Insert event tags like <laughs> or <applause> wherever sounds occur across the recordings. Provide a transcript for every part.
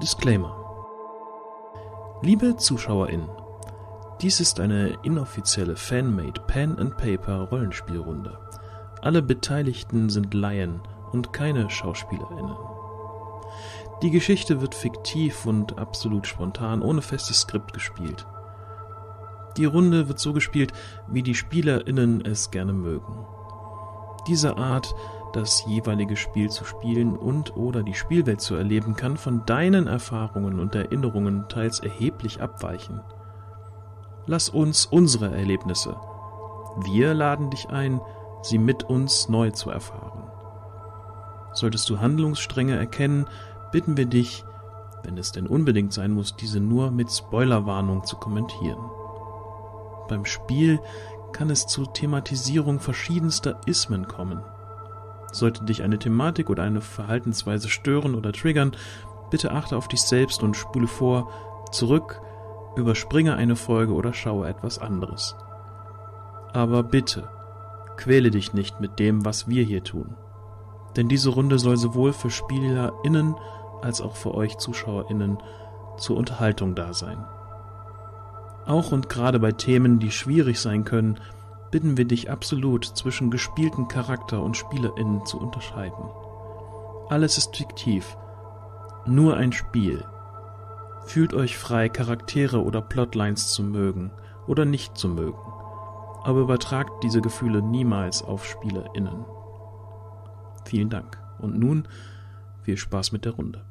Disclaimer. Liebe ZuschauerInnen, dies ist eine inoffizielle Fanmade Pen and Paper Rollenspielrunde. Alle Beteiligten sind Laien und keine SchauspielerInnen. Die Geschichte wird fiktiv und absolut spontan, ohne festes Skript gespielt. Die Runde wird so gespielt, wie die SpielerInnen es gerne mögen. Diese Art das jeweilige Spiel zu spielen und oder die Spielwelt zu erleben, kann von deinen Erfahrungen und Erinnerungen teils erheblich abweichen. Lass uns unsere Erlebnisse. Wir laden dich ein, sie mit uns neu zu erfahren. Solltest du Handlungsstränge erkennen, bitten wir dich, wenn es denn unbedingt sein muss, diese nur mit Spoilerwarnung zu kommentieren. Beim Spiel kann es zur Thematisierung verschiedenster Ismen kommen. Sollte dich eine Thematik oder eine Verhaltensweise stören oder triggern, bitte achte auf dich selbst und spule vor, zurück, überspringe eine Folge oder schaue etwas anderes. Aber bitte, quäle dich nicht mit dem, was wir hier tun. Denn diese Runde soll sowohl für SpielerInnen als auch für euch ZuschauerInnen zur Unterhaltung da sein. Auch und gerade bei Themen, die schwierig sein können, bitten wir dich absolut zwischen gespielten Charakter und SpielerInnen zu unterscheiden. Alles ist fiktiv, nur ein Spiel. Fühlt euch frei, Charaktere oder Plotlines zu mögen oder nicht zu mögen, aber übertragt diese Gefühle niemals auf SpielerInnen. Vielen Dank. Und nun viel Spaß mit der Runde.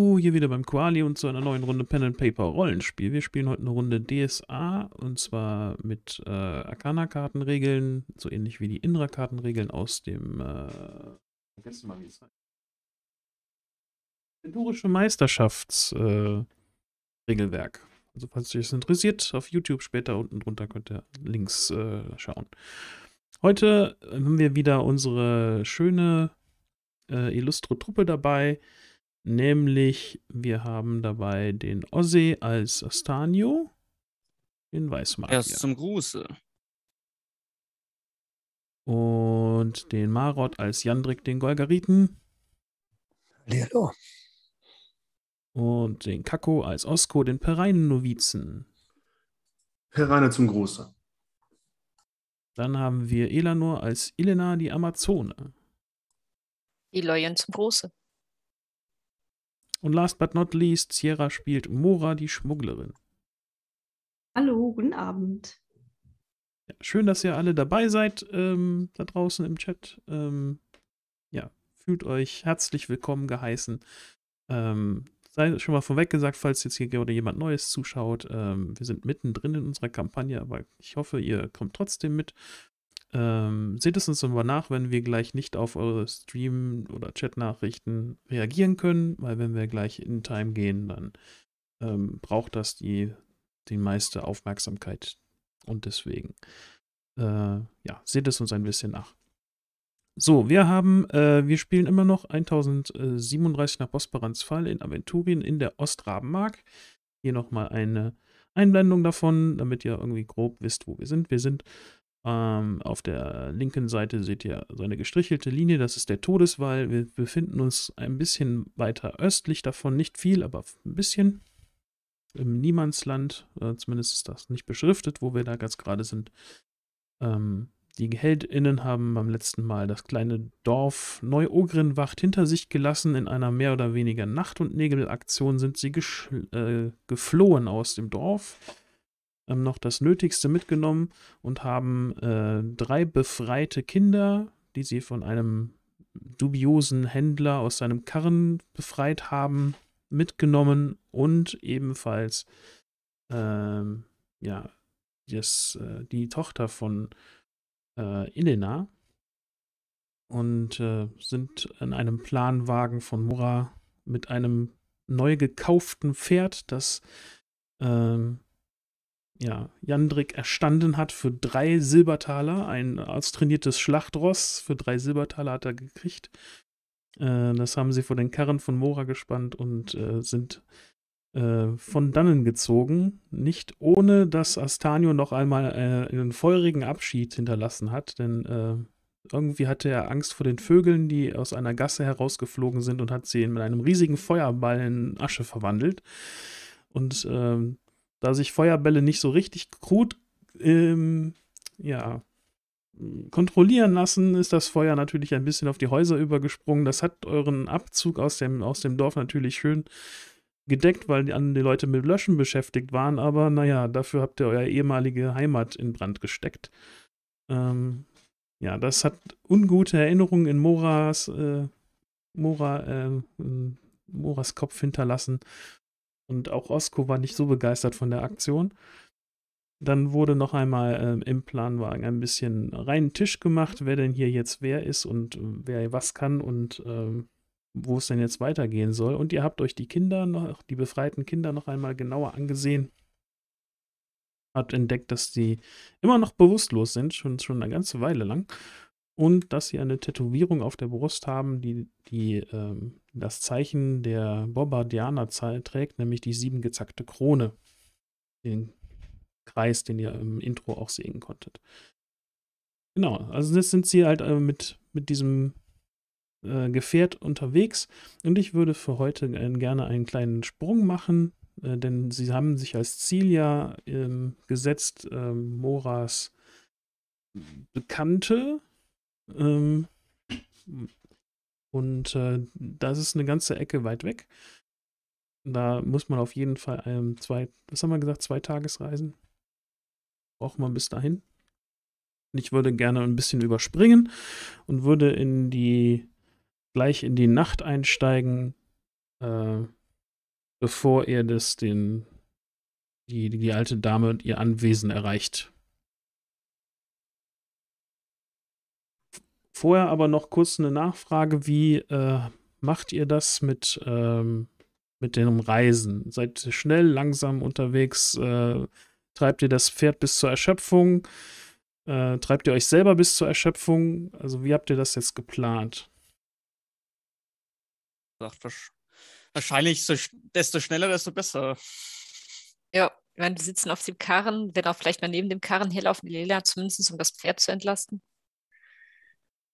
Ja, uh, hier wieder beim Quali und zu einer neuen Runde Pen and Paper Rollenspiel. Wir spielen heute eine Runde DSA und zwar mit äh, Arcana-Kartenregeln, so ähnlich wie die Indra-Kartenregeln aus dem äh, vergessen mal, wie es heißt. Venturische Meisterschaftsregelwerk. Äh, also falls euch das interessiert, auf YouTube später unten drunter könnt ihr Links äh, schauen. Heute haben wir wieder unsere schöne äh, illustre Truppe dabei. Nämlich, wir haben dabei den Osse als Astanio, den Weißmagier. Erst zum Gruße. Und den Marot als Jandrik, den Golgariten. Hallo. Und den Kako als Osko, den Pereinen-Novizen. Pereine zum Gruße. Dann haben wir Elanor als Ilena, die Amazone. Eloyen zum Gruße. Und last but not least, Sierra spielt Mora, die Schmugglerin. Hallo, guten Abend. Ja, schön, dass ihr alle dabei seid ähm, da draußen im Chat. Ähm, ja, fühlt euch herzlich willkommen geheißen. Ähm, sei schon mal vorweg gesagt, falls jetzt hier gerade jemand Neues zuschaut. Ähm, wir sind mittendrin in unserer Kampagne, aber ich hoffe, ihr kommt trotzdem mit ähm, seht es uns aber nach, wenn wir gleich nicht auf eure Stream- oder Chat-Nachrichten reagieren können, weil wenn wir gleich in Time gehen, dann ähm, braucht das die, die meiste Aufmerksamkeit. Und deswegen äh, ja, seht es uns ein bisschen nach. So, wir haben, äh, wir spielen immer noch 1037 nach Bosporans Fall in Aventurien in der Ostrabenmark. Hier nochmal eine Einblendung davon, damit ihr irgendwie grob wisst, wo wir sind. Wir sind ähm, auf der linken Seite seht ihr so eine gestrichelte Linie, das ist der Todeswall. Wir befinden uns ein bisschen weiter östlich davon, nicht viel, aber ein bisschen im Niemandsland. Äh, zumindest ist das nicht beschriftet, wo wir da ganz gerade sind. Ähm, die HeldInnen haben beim letzten Mal das kleine Dorf Neu-Ogrenwacht hinter sich gelassen. In einer mehr oder weniger Nacht- und Nebelaktion sind sie äh, geflohen aus dem Dorf ähm, noch das Nötigste mitgenommen und haben äh, drei befreite Kinder, die sie von einem dubiosen Händler aus seinem Karren befreit haben, mitgenommen und ebenfalls ähm, ja, das, äh, die Tochter von äh, Elena und äh, sind in einem Planwagen von Mora mit einem neu gekauften Pferd, das ähm, ja, Jandrik erstanden hat für drei Silbertaler. Ein austrainiertes Schlachtross für drei Silbertaler hat er gekriegt. Äh, das haben sie vor den Karren von Mora gespannt und äh, sind äh, von dannen gezogen. Nicht ohne, dass Astanio noch einmal äh, einen feurigen Abschied hinterlassen hat, denn äh, irgendwie hatte er Angst vor den Vögeln, die aus einer Gasse herausgeflogen sind und hat sie mit einem riesigen Feuerball in Asche verwandelt. Und ähm, da sich Feuerbälle nicht so richtig gut ähm, ja, kontrollieren lassen, ist das Feuer natürlich ein bisschen auf die Häuser übergesprungen. Das hat euren Abzug aus dem, aus dem Dorf natürlich schön gedeckt, weil die, die Leute mit Löschen beschäftigt waren. Aber naja, dafür habt ihr eure ehemalige Heimat in Brand gesteckt. Ähm, ja, das hat ungute Erinnerungen in Moras, äh, Mora, äh, Moras Kopf hinterlassen. Und auch Osko war nicht so begeistert von der Aktion. Dann wurde noch einmal äh, im Planwagen ein bisschen reinen Tisch gemacht, wer denn hier jetzt wer ist und äh, wer was kann und äh, wo es denn jetzt weitergehen soll. Und ihr habt euch die Kinder noch, die befreiten Kinder noch einmal genauer angesehen. Habt entdeckt, dass sie immer noch bewusstlos sind, schon, schon eine ganze Weile lang und dass sie eine Tätowierung auf der Brust haben, die, die ähm, das Zeichen der Bombardianer trägt, nämlich die sieben gezackte Krone. Den Kreis, den ihr im Intro auch sehen konntet. Genau, also jetzt sind sie halt äh, mit, mit diesem äh, Gefährt unterwegs und ich würde für heute gerne einen kleinen Sprung machen, äh, denn sie haben sich als Ziel ja ähm, gesetzt, ähm, Moras Bekannte ähm, und äh, das ist eine ganze Ecke weit weg. Da muss man auf jeden Fall ähm, zwei, was haben wir gesagt, zwei Tagesreisen. Braucht man bis dahin. Ich würde gerne ein bisschen überspringen und würde in die, gleich in die Nacht einsteigen, äh, bevor ihr das den, die, die alte Dame und ihr Anwesen erreicht. Vorher aber noch kurz eine Nachfrage, wie äh, macht ihr das mit, ähm, mit dem Reisen? Seid ihr schnell, langsam unterwegs? Äh, treibt ihr das Pferd bis zur Erschöpfung? Äh, treibt ihr euch selber bis zur Erschöpfung? Also wie habt ihr das jetzt geplant? Wahrscheinlich so, desto schneller, desto besser. Ja, ich meine, wir sitzen auf dem Karren, wenn auch vielleicht mal neben dem Karren herlaufen, die Lila, zumindest um das Pferd zu entlasten.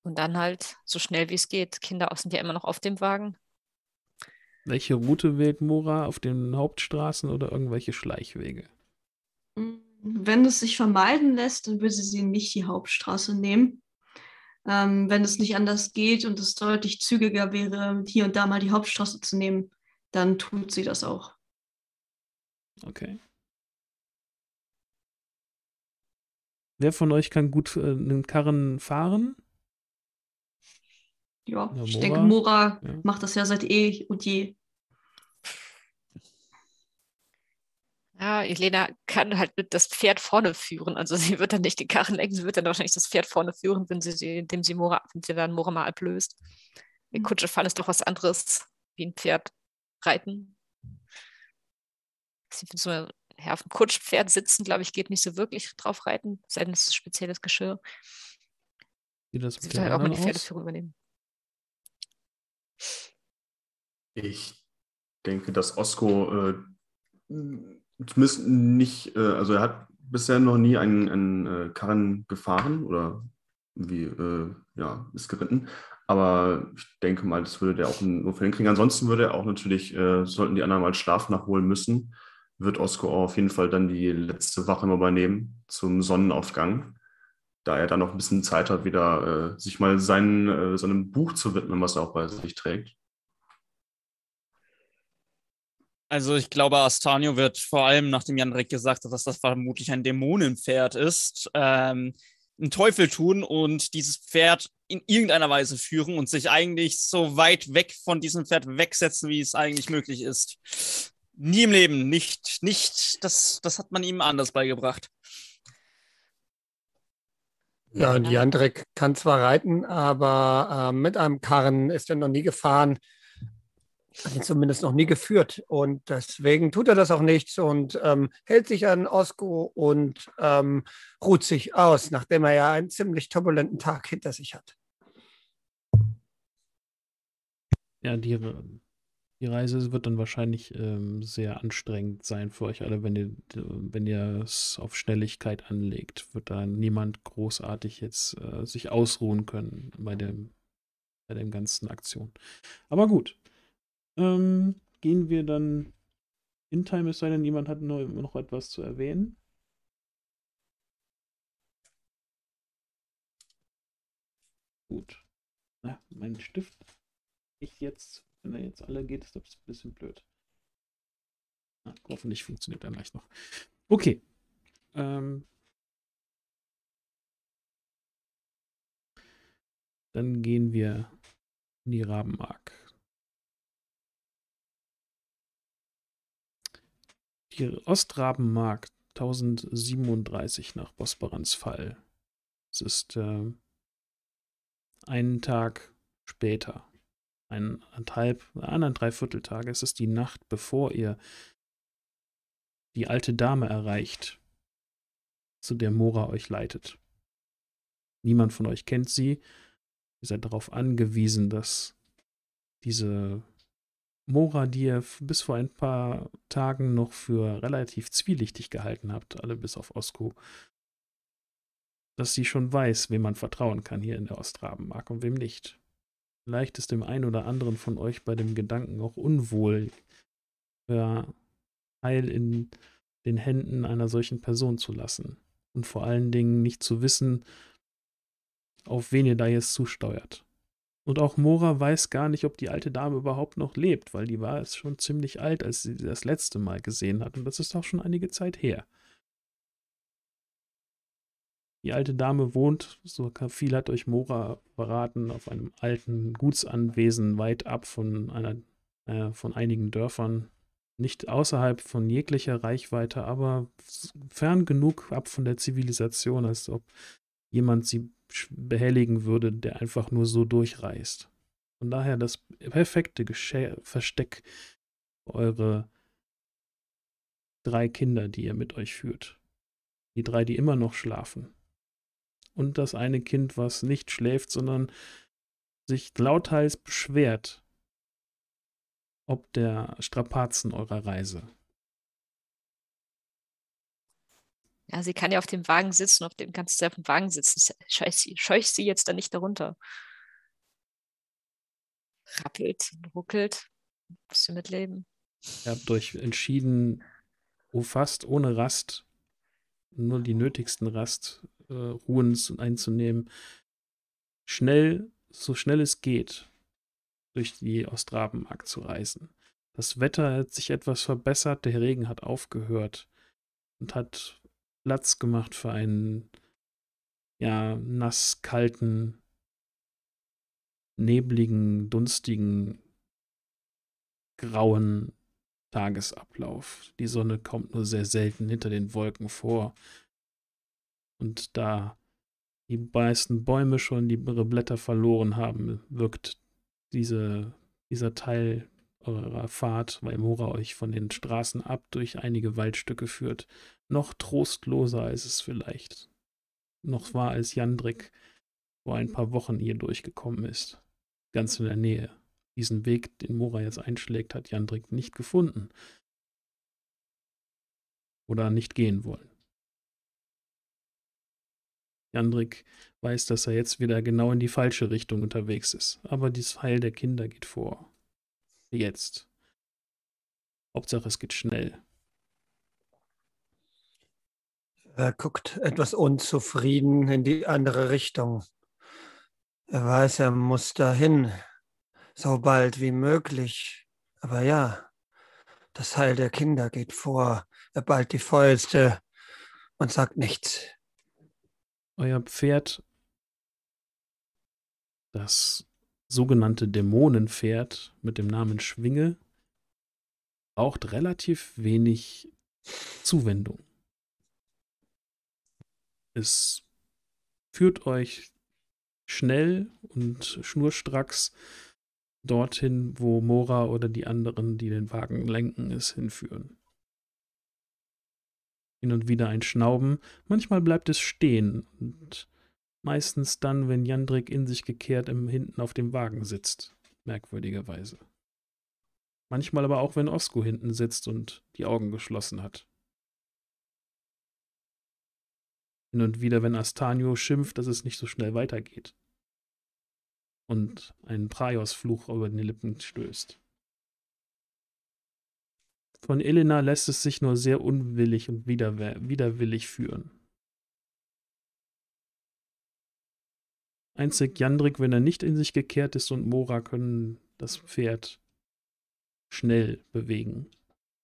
Und dann halt so schnell wie es geht. Kinder sind ja immer noch auf dem Wagen. Welche Route wählt Mora? Auf den Hauptstraßen oder irgendwelche Schleichwege? Wenn es sich vermeiden lässt, dann würde sie nicht die Hauptstraße nehmen. Ähm, wenn es nicht anders geht und es deutlich zügiger wäre, hier und da mal die Hauptstraße zu nehmen, dann tut sie das auch. Okay. Wer von euch kann gut äh, einen Karren fahren? Ja, ja ich Mora, denke, Mora ja. macht das ja seit eh und je. Ja, Elena kann halt mit das Pferd vorne führen. Also sie wird dann nicht den Karren lenken, sie wird dann wahrscheinlich das Pferd vorne führen, wenn sie, indem sie Mora, wenn sie dann Mora mal ablöst. Die mhm. Kutsche fahren ist doch was anderes wie ein Pferd reiten. Sie so ja, auf dem Kutschpferd sitzen, glaube ich, geht nicht so wirklich drauf reiten, sei denn es ist spezielles Geschirr. Wie das Sie wird halt auch mal die anderen aus? Pferdeführung übernehmen. Ich denke, dass Osko äh, zumindest nicht, äh, also er hat bisher noch nie einen, einen äh, Karren gefahren oder wie, äh, ja, ist geritten. Aber ich denke mal, das würde der auch nur für hinkriegen. Ansonsten würde er auch natürlich, äh, sollten die anderen mal Schlaf nachholen müssen, wird Osko auf jeden Fall dann die letzte Wache übernehmen zum Sonnenaufgang, da er dann noch ein bisschen Zeit hat, wieder äh, sich mal seinen, äh, seinem Buch zu widmen, was er auch bei sich trägt. Also ich glaube, Astanio wird vor allem, nachdem Jandrek gesagt hat, dass das vermutlich ein Dämonenpferd ist, ähm, einen Teufel tun und dieses Pferd in irgendeiner Weise führen und sich eigentlich so weit weg von diesem Pferd wegsetzen, wie es eigentlich möglich ist. Nie im Leben, nicht, nicht, das, das hat man ihm anders beigebracht. Ja, und Jandrek kann zwar reiten, aber äh, mit einem Karren ist er noch nie gefahren, hat ihn zumindest noch nie geführt. Und deswegen tut er das auch nicht und ähm, hält sich an Osko und ähm, ruht sich aus, nachdem er ja einen ziemlich turbulenten Tag hinter sich hat. Ja, die, die Reise wird dann wahrscheinlich ähm, sehr anstrengend sein für euch alle, wenn ihr, wenn ihr es auf Schnelligkeit anlegt. Wird da niemand großartig jetzt äh, sich ausruhen können bei dem, bei dem ganzen Aktion. Aber gut. Ähm, gehen wir dann in Time, es sei denn, jemand hat noch, noch etwas zu erwähnen. Gut. Na, mein Stift. Ich jetzt, wenn er jetzt alle geht, ist das ein bisschen blöd. Na, hoffentlich funktioniert er gleich noch. Okay. Ähm, dann gehen wir in die Rabenmark. Die Ostrabenmark 1037 nach Bosporans Fall. Es ist äh, einen Tag später, eineinhalb, einen Dreivierteltage. Es ist die Nacht, bevor ihr die alte Dame erreicht, zu der Mora euch leitet. Niemand von euch kennt sie. Ihr seid darauf angewiesen, dass diese Mora, die ihr bis vor ein paar Tagen noch für relativ zwielichtig gehalten habt, alle bis auf Osko, dass sie schon weiß, wem man vertrauen kann hier in der Ostrabenmark und wem nicht. Vielleicht ist dem einen oder anderen von euch bei dem Gedanken auch unwohl, euer Heil in den Händen einer solchen Person zu lassen und vor allen Dingen nicht zu wissen, auf wen ihr da jetzt zusteuert. Und auch Mora weiß gar nicht, ob die alte Dame überhaupt noch lebt, weil die war es schon ziemlich alt, als sie das letzte Mal gesehen hat. Und das ist auch schon einige Zeit her. Die alte Dame wohnt, so viel hat euch Mora verraten, auf einem alten Gutsanwesen weit ab von einer, äh, von einigen Dörfern. Nicht außerhalb von jeglicher Reichweite, aber fern genug ab von der Zivilisation, als ob jemand sie behelligen würde, der einfach nur so durchreist. Von daher das perfekte Gesche Versteck für eure drei Kinder, die ihr mit euch führt. Die drei, die immer noch schlafen. Und das eine Kind, was nicht schläft, sondern sich lauthals beschwert, ob der Strapazen eurer Reise. Ja, sie kann ja auf dem Wagen sitzen, auf dem kannst du auf dem Wagen sitzen. Scheuch sie, scheuch sie jetzt dann nicht darunter. Rappelt ruckelt. Musst du mitleben. Ihr habt euch entschieden, oh, fast ohne Rast, nur die nötigsten Rast, äh, Ruhens einzunehmen, schnell, so schnell es geht, durch die Ostrabenmark zu reisen. Das Wetter hat sich etwas verbessert, der Regen hat aufgehört und hat Platz gemacht für einen ja nass kalten, nebligen, dunstigen, grauen Tagesablauf. Die Sonne kommt nur sehr selten hinter den Wolken vor. Und da die meisten Bäume schon ihre Blätter verloren haben, wirkt diese, dieser Teil eurer Fahrt, weil Mora euch von den Straßen ab durch einige Waldstücke führt, noch trostloser als es vielleicht noch war, als Jandrik vor ein paar Wochen hier durchgekommen ist. Ganz in der Nähe. Diesen Weg, den Mora jetzt einschlägt, hat Jandrik nicht gefunden. Oder nicht gehen wollen. Jandrik weiß, dass er jetzt wieder genau in die falsche Richtung unterwegs ist. Aber das Heil der Kinder geht vor. Jetzt. Hauptsache, es geht schnell. Er guckt etwas unzufrieden in die andere Richtung. Er weiß, er muss dahin, so bald wie möglich. Aber ja, das Heil der Kinder geht vor. Er ballt die Fäuste und sagt nichts. Euer Pferd, das sogenannte Dämonenpferd mit dem Namen Schwinge, braucht relativ wenig Zuwendung. Es führt euch schnell und schnurstracks dorthin, wo Mora oder die anderen, die den Wagen lenken, es hinführen. Hin und wieder ein Schnauben, manchmal bleibt es stehen und meistens dann, wenn Jandrik in sich gekehrt im hinten auf dem Wagen sitzt, merkwürdigerweise. Manchmal aber auch, wenn Osko hinten sitzt und die Augen geschlossen hat. Hin und wieder, wenn Astanio schimpft, dass es nicht so schnell weitergeht. Und einen Praios-Fluch über den Lippen stößt. Von Elena lässt es sich nur sehr unwillig und widerwillig führen. Einzig Jandrik, wenn er nicht in sich gekehrt ist, und Mora können das Pferd schnell bewegen.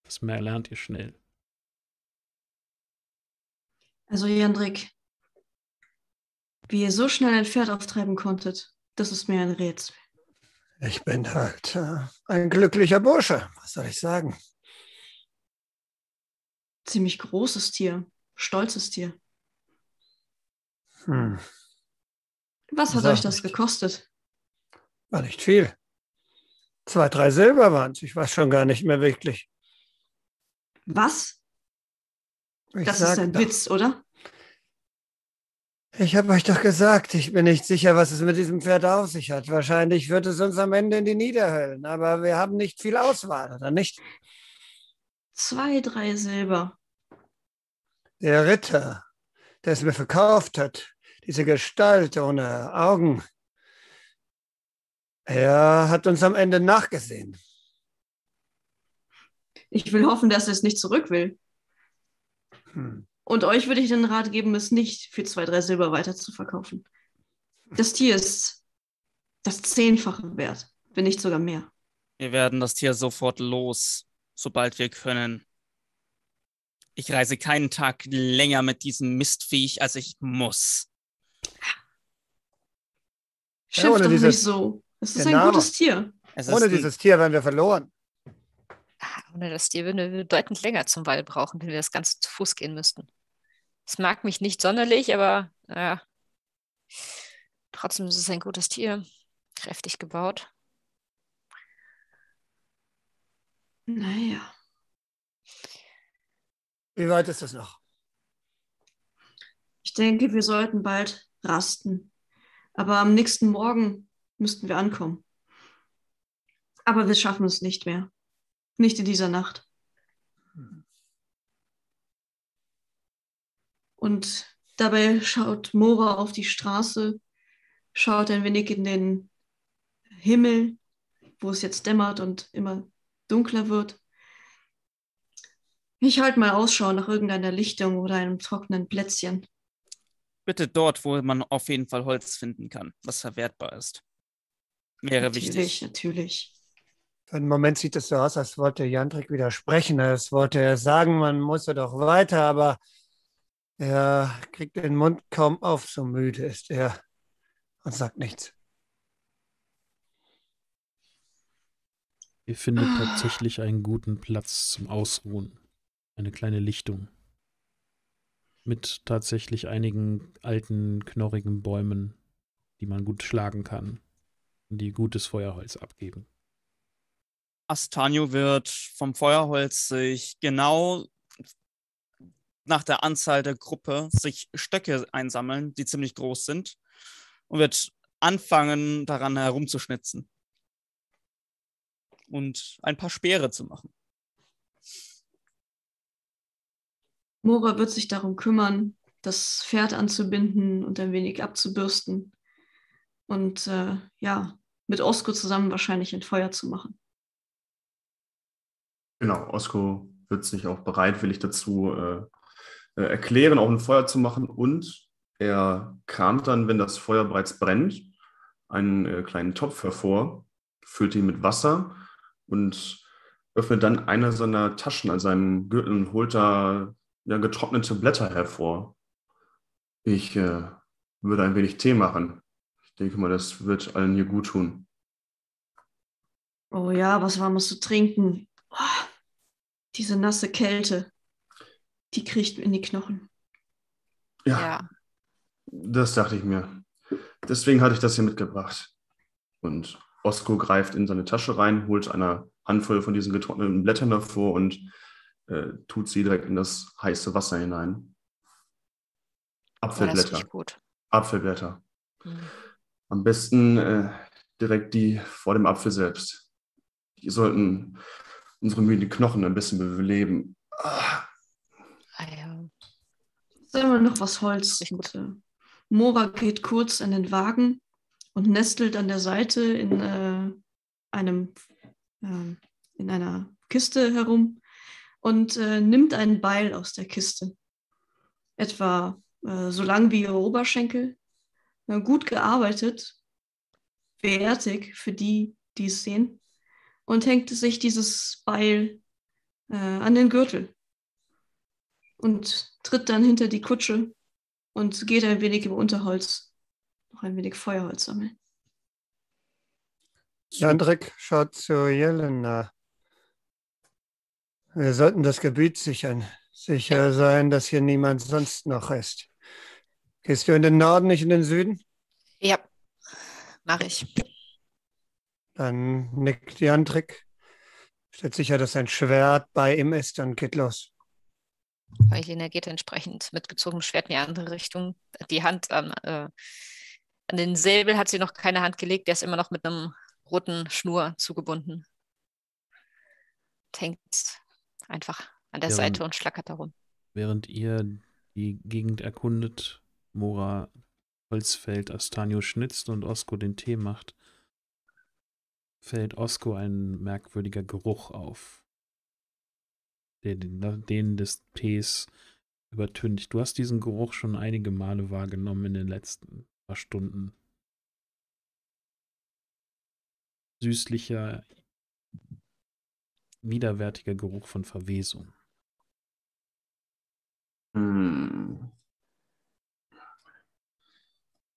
Das mehr lernt ihr schnell. Also Jandrik, wie ihr so schnell ein Pferd auftreiben konntet, das ist mir ein Rätsel. Ich bin halt äh, ein glücklicher Bursche, was soll ich sagen? Ziemlich großes Tier, stolzes Tier. Hm. Was hat euch das nicht. gekostet? War nicht viel. Zwei, drei Silber waren es. Ich weiß schon gar nicht mehr wirklich. Was? Ich Das ist ein doch, Witz, oder? Ich habe euch doch gesagt, ich bin nicht sicher, was es mit diesem Pferd auf sich hat. Wahrscheinlich wird es uns am Ende in die Niederhöllen, aber wir haben nicht viel Auswahl, oder nicht? Zwei, drei Silber. Der Ritter, der es mir verkauft hat, diese Gestalt ohne Augen, er hat uns am Ende nachgesehen. Ich will hoffen, dass er es nicht zurück will. Hm. Und euch würde ich den Rat geben, es nicht für zwei, drei Silber weiter zu verkaufen. Das Tier ist das Zehnfache wert, wenn nicht sogar mehr. Wir werden das Tier sofort los, sobald wir können. Ich reise keinen Tag länger mit diesem Mistviech, als ich muss. Ja, Schimpf ohne doch dieses- nicht so. Es ist ein Genau. gutes Tier. Ohne dieses Tier wären wir verloren. Ah, Ohne das Tier würden wir deutlich länger zum Wall brauchen, wenn wir das Ganze zu Fuß gehen müssten. Es mag mich nicht sonderlich, aber naja. Trotzdem ist es ein gutes Tier. Kräftig gebaut. Naja. Wie weit ist das noch? Ich denke, wir sollten bald rasten. Aber am nächsten Morgen müssten wir ankommen. Aber wir schaffen es nicht mehr. Nicht in dieser Nacht. Und dabei schaut Mora auf die Straße, schaut ein wenig in den Himmel, wo es jetzt dämmert und immer dunkler wird. Ich halte mal Ausschau nach irgendeiner Lichtung oder einem trockenen Plätzchen. bitte dort, wo man auf jeden Fall Holz finden kann, was verwertbar ist. Wäre natürlich, wichtig. natürlich. Für einen Moment sieht es so aus, als wollte Jandrik widersprechen. Als wollte er sagen, man muss ja doch weiter, aber er kriegt den Mund kaum auf, so müde ist er und sagt nichts. Ihr findet Ah. tatsächlich einen guten Platz zum Ausruhen. Eine kleine Lichtung. Mit tatsächlich einigen alten, knorrigen Bäumen, die man gut schlagen kann und die gutes Feuerholz abgeben. Astanio wird vom Feuerholz sich genau nach der Anzahl der Gruppe sich Stöcke einsammeln, die ziemlich groß sind, und wird anfangen, daran herumzuschnitzen. Und ein paar Speere zu machen. Mora wird sich darum kümmern, das Pferd anzubinden und ein wenig abzubürsten. Und äh, ja, mit Osko zusammen wahrscheinlich ein Feuer zu machen. Genau, Osko wird sich auch bereitwillig dazu äh, äh, erklären, auch ein Feuer zu machen. Und er kramt dann, wenn das Feuer bereits brennt, einen äh, kleinen Topf hervor, füllt ihn mit Wasser und öffnet dann eine seiner Taschen an seinem Gürtel und holt da ja, getrocknete Blätter hervor. Ich äh, würde ein wenig Tee machen. Ich denke mal, das wird allen hier gut tun. Oh ja, was warmes zu trinken. Oh, diese nasse Kälte, die kriecht in die Knochen. Ja, Ja. das dachte ich mir. Deswegen hatte ich das hier mitgebracht. Und Osko greift in seine Tasche rein, holt eine Handvoll von diesen getrockneten Blättern hervor und äh, tut sie direkt in das heiße Wasser hinein. Apfelblätter. gut. Apfelblätter. Mhm. Am besten äh, direkt die vor dem Apfel selbst. Die sollten unsere müden Knochen ein bisschen beleben. Ah, Ah, ja. Sagen wir noch was Holz. Mora geht kurz an den Wagen und nestelt an der Seite in äh, einem ähm, in einer Kiste herum und äh, nimmt einen Beil aus der Kiste. Etwa äh, so lang wie ihre Oberschenkel. Äh, gut gearbeitet, wertig für die, die es sehen. Und hängt sich dieses Beil äh, an den Gürtel und tritt dann hinter die Kutsche und geht ein wenig im Unterholz, noch ein wenig Feuerholz sammeln. Jandrik schaut zu Jelena. Wir sollten das Gebiet sichern. Sicher sein, dass hier niemand sonst noch ist. Gehst du in den Norden, nicht in den Süden? Ja, mache ich. Dann nickt Jandrik. Stellt sicher, dass sein Schwert bei ihm ist und geht los. Eilina geht entsprechend mit gezogenem Schwert in die andere Richtung. Die Hand an, äh, an den Säbel hat sie noch keine Hand gelegt. Der ist immer noch mit einem roten Schnur zugebunden. Und hängt einfach an der Ja, Seite und schlackert darum. Während ihr die Gegend erkundet, Mora Holzfeld Astanio schnitzt und Osko den Tee macht, fällt Osko ein merkwürdiger Geruch auf, der den, den des Tees übertüncht. Du hast diesen Geruch schon einige Male wahrgenommen in den letzten paar Stunden. Süßlicher, widerwärtiger Geruch von Verwesung. Hm.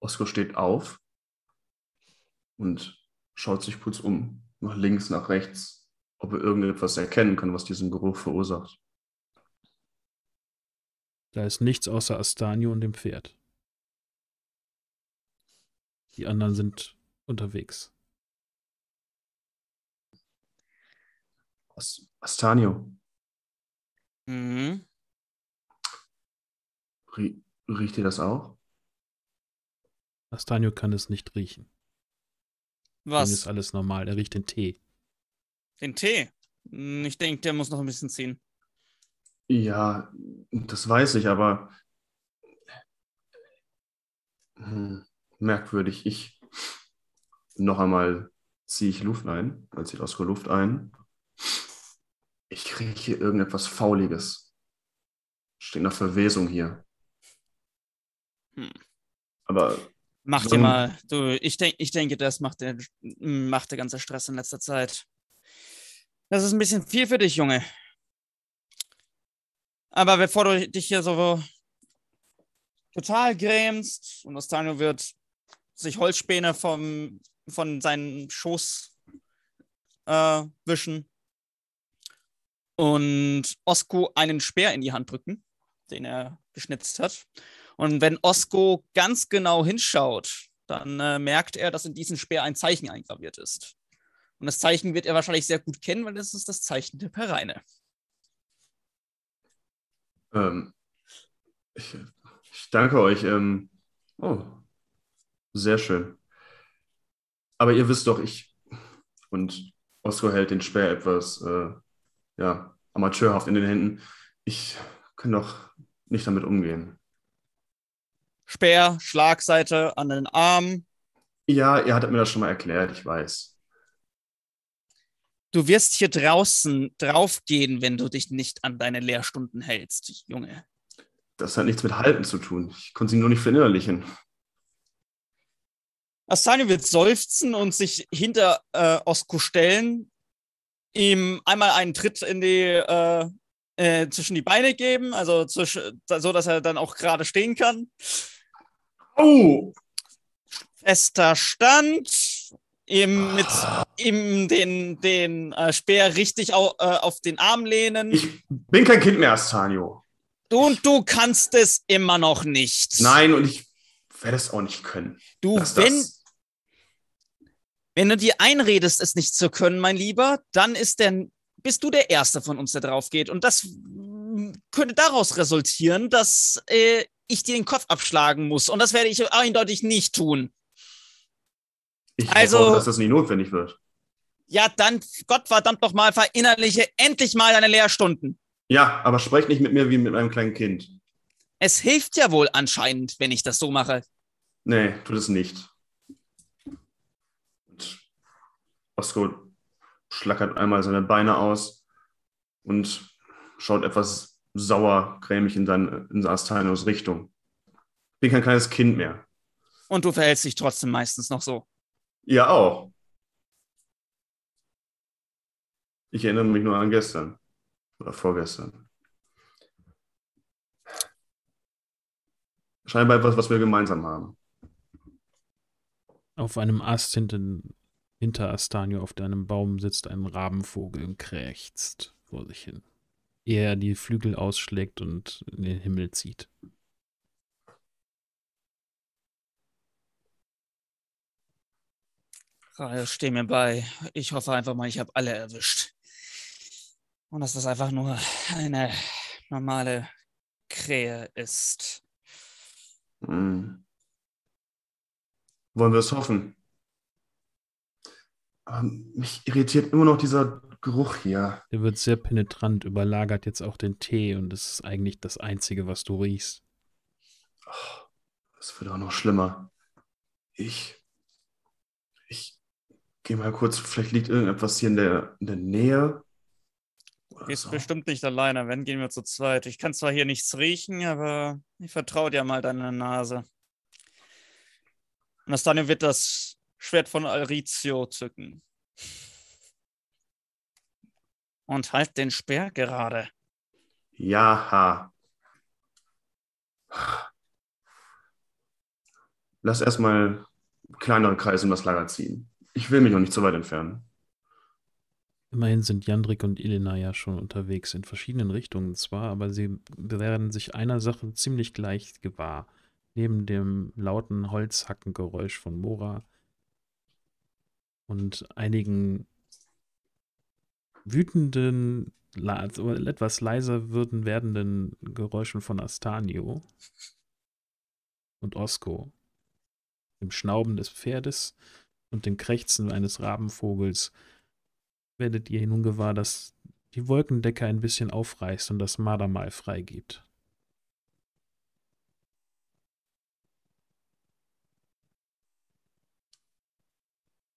Osko steht auf und schaut sich kurz um, nach links, nach rechts, ob er irgendetwas erkennen kann, was diesen Geruch verursacht. Da ist nichts außer Astanio und dem Pferd. Die anderen sind unterwegs. As Astanio, Mhm. rie riecht ihr das auch? Astanio kann es nicht riechen. Ihm ist Was? alles normal. Er riecht den Tee. Den Tee? Hm, Ich denke, der muss noch ein bisschen ziehen. Ja, das weiß ich, aber hm, merkwürdig. Ich noch einmal ziehe ich Luft ein, dann zieht Oskar Luft ein. Ich rieche irgendetwas Fauliges. Steht nach Verwesung hier. Hm. Aber Mach So dir mal, du, ich, denk, ich denke, das macht der, macht der ganze Stress in letzter Zeit. Das ist ein bisschen viel für dich, Junge. Aber bevor du dich hier so total grämst und Ostano wird sich Holzspäne vom, von seinen Schoß äh, wischen und Osko einen Speer in die Hand drücken, den er geschnitzt hat. Und wenn Osko ganz genau hinschaut, dann äh, merkt er, dass in diesen Speer ein Zeichen eingraviert ist. Und das Zeichen wird er wahrscheinlich sehr gut kennen, weil das ist das Zeichen der Pereine. Ähm, ich, ich danke euch. Ähm, oh, sehr schön. Aber ihr wisst doch, ich und Osko hält den Speer etwas äh, ja, amateurhaft in den Händen. Ich kann doch nicht damit umgehen. Speer, Schlagseite an den Arm. Ja, ihr hattet mir das schon mal erklärt, ich weiß. Du wirst hier draußen draufgehen, wenn du dich nicht an deine Lehrstunden hältst, Junge. Das hat nichts mit Halten zu tun. Ich konnte sie nur nicht verinnerlichen. Astanio wird seufzen und sich hinter äh, Osko stellen, ihm einmal einen Tritt in die, äh, äh, zwischen die Beine geben, also zwischen, so, dass er dann auch gerade stehen kann. Oh! Fester Stand, ihm mit ihm den, den äh, Speer richtig au, äh, auf den Arm lehnen. Ich bin kein Kind mehr, Astanio. Und du kannst es immer noch nicht. Nein, und ich werde es auch nicht können. Du, wenn. Wenn du dir einredest, es nicht zu können, mein Lieber, dann ist der, bist du der Erste von uns, der drauf geht. Und das könnte daraus resultieren, dass äh, ich dir den Kopf abschlagen muss. Und das werde ich eindeutig nicht tun. Ich Also- hoffe dass das nie notwendig wird. Ja, dann, Gott verdammt noch mal, verinnerliche endlich mal deine Lehrstunden. Ja, aber sprecht nicht mit mir wie mit einem kleinen Kind. Es hilft ja wohl anscheinend, wenn ich das so mache. Nee, tut es nicht. Und Osko schlackert einmal seine Beine aus und schaut etwas sauer, grämig in, sein, in Astanios Richtung. Bin kein kleines Kind mehr. Und du verhältst dich trotzdem meistens noch so. Ihr auch. Ich erinnere mich nur an gestern oder vorgestern. Scheinbar etwas, was wir gemeinsam haben. Auf einem Ast hinten, hinter Astanio auf einem Baum sitzt ein Rabenvogel und krächzt vor sich hin. Ehe er die Flügel ausschlägt und in den Himmel zieht. Rael, steh mir bei. Ich hoffe einfach mal, ich habe alle erwischt. Und dass das einfach nur eine normale Krähe ist. Hm. Wollen wir es hoffen? Aber mich irritiert immer noch dieser Geruch hier. Der wird sehr penetrant, überlagert jetzt auch den Tee und es ist eigentlich das Einzige, was du riechst. Es wird auch noch schlimmer. Ich. Ich gehe mal kurz, vielleicht liegt irgendetwas hier in der, in der Nähe. Oder Gehst so. bestimmt nicht alleine. Wenn, gehen wir zu zweit. Ich kann zwar hier nichts riechen, aber ich vertraue dir mal deine Nase. Und Nastanio wird das Schwert von Alrizio zücken. Und halt den Speer gerade. Ja. Lass erstmal kleinere Kreise um das Lager ziehen. Ich will mich noch nicht so weit entfernen. Immerhin sind Jandrik und Elena ja schon unterwegs, in verschiedenen Richtungen zwar, aber sie werden sich einer Sache ziemlich gleich gewahr. Neben dem lauten Holzhackengeräusch von Mora und einigen wütenden, also etwas leiser würden werdenden Geräuschen von Astanio und Osko, dem Schnauben des Pferdes und dem Krächzen eines Rabenvogels, werdet ihr nun gewahr, dass die Wolkendecke ein bisschen aufreißt und das Mardermal freigibt.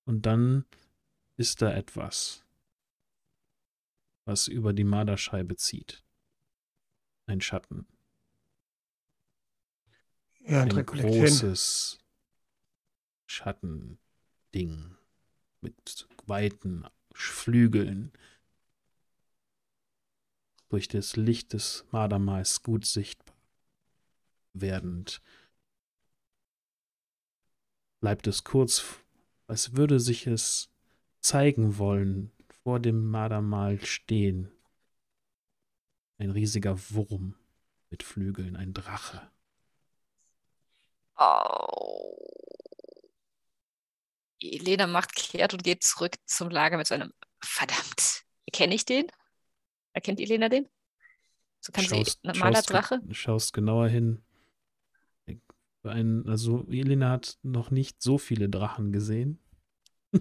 Und dann ist da etwas, was über die Marderscheibe zieht. Ein Schatten. Ja, Ein hin. großes Schattending mit weiten Flügeln. Durch das Licht des Mardermals gut sichtbar werdend. Bleibt es kurz, als würde sich es zeigen wollen, vor dem Mardermal stehen. Ein riesiger Wurm mit Flügeln, ein Drache. Oh. Elena macht kehrt und geht zurück zum Lager mit so einem Verdammt. Erkenne ich den? Erkennt Elena den? So kann Schaust- sie normaler schaust, Drache. Schaust genauer hin. Ein, also Elena hat noch nicht so viele Drachen gesehen. <laughs>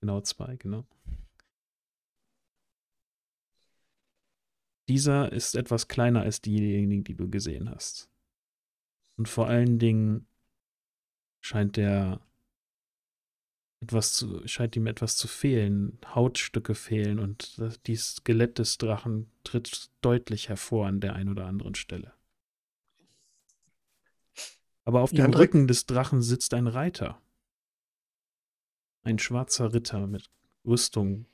genau zwei, genau. Dieser ist etwas kleiner als diejenigen, die du gesehen hast. Und vor allen Dingen scheint der etwas zu, scheint ihm etwas zu fehlen. Hautstücke fehlen und das, die Skelett des Drachen tritt deutlich hervor an der einen oder anderen Stelle. Aber auf dem Rücken des Drachen sitzt ein Reiter. Ein schwarzer Ritter mit Rüstung.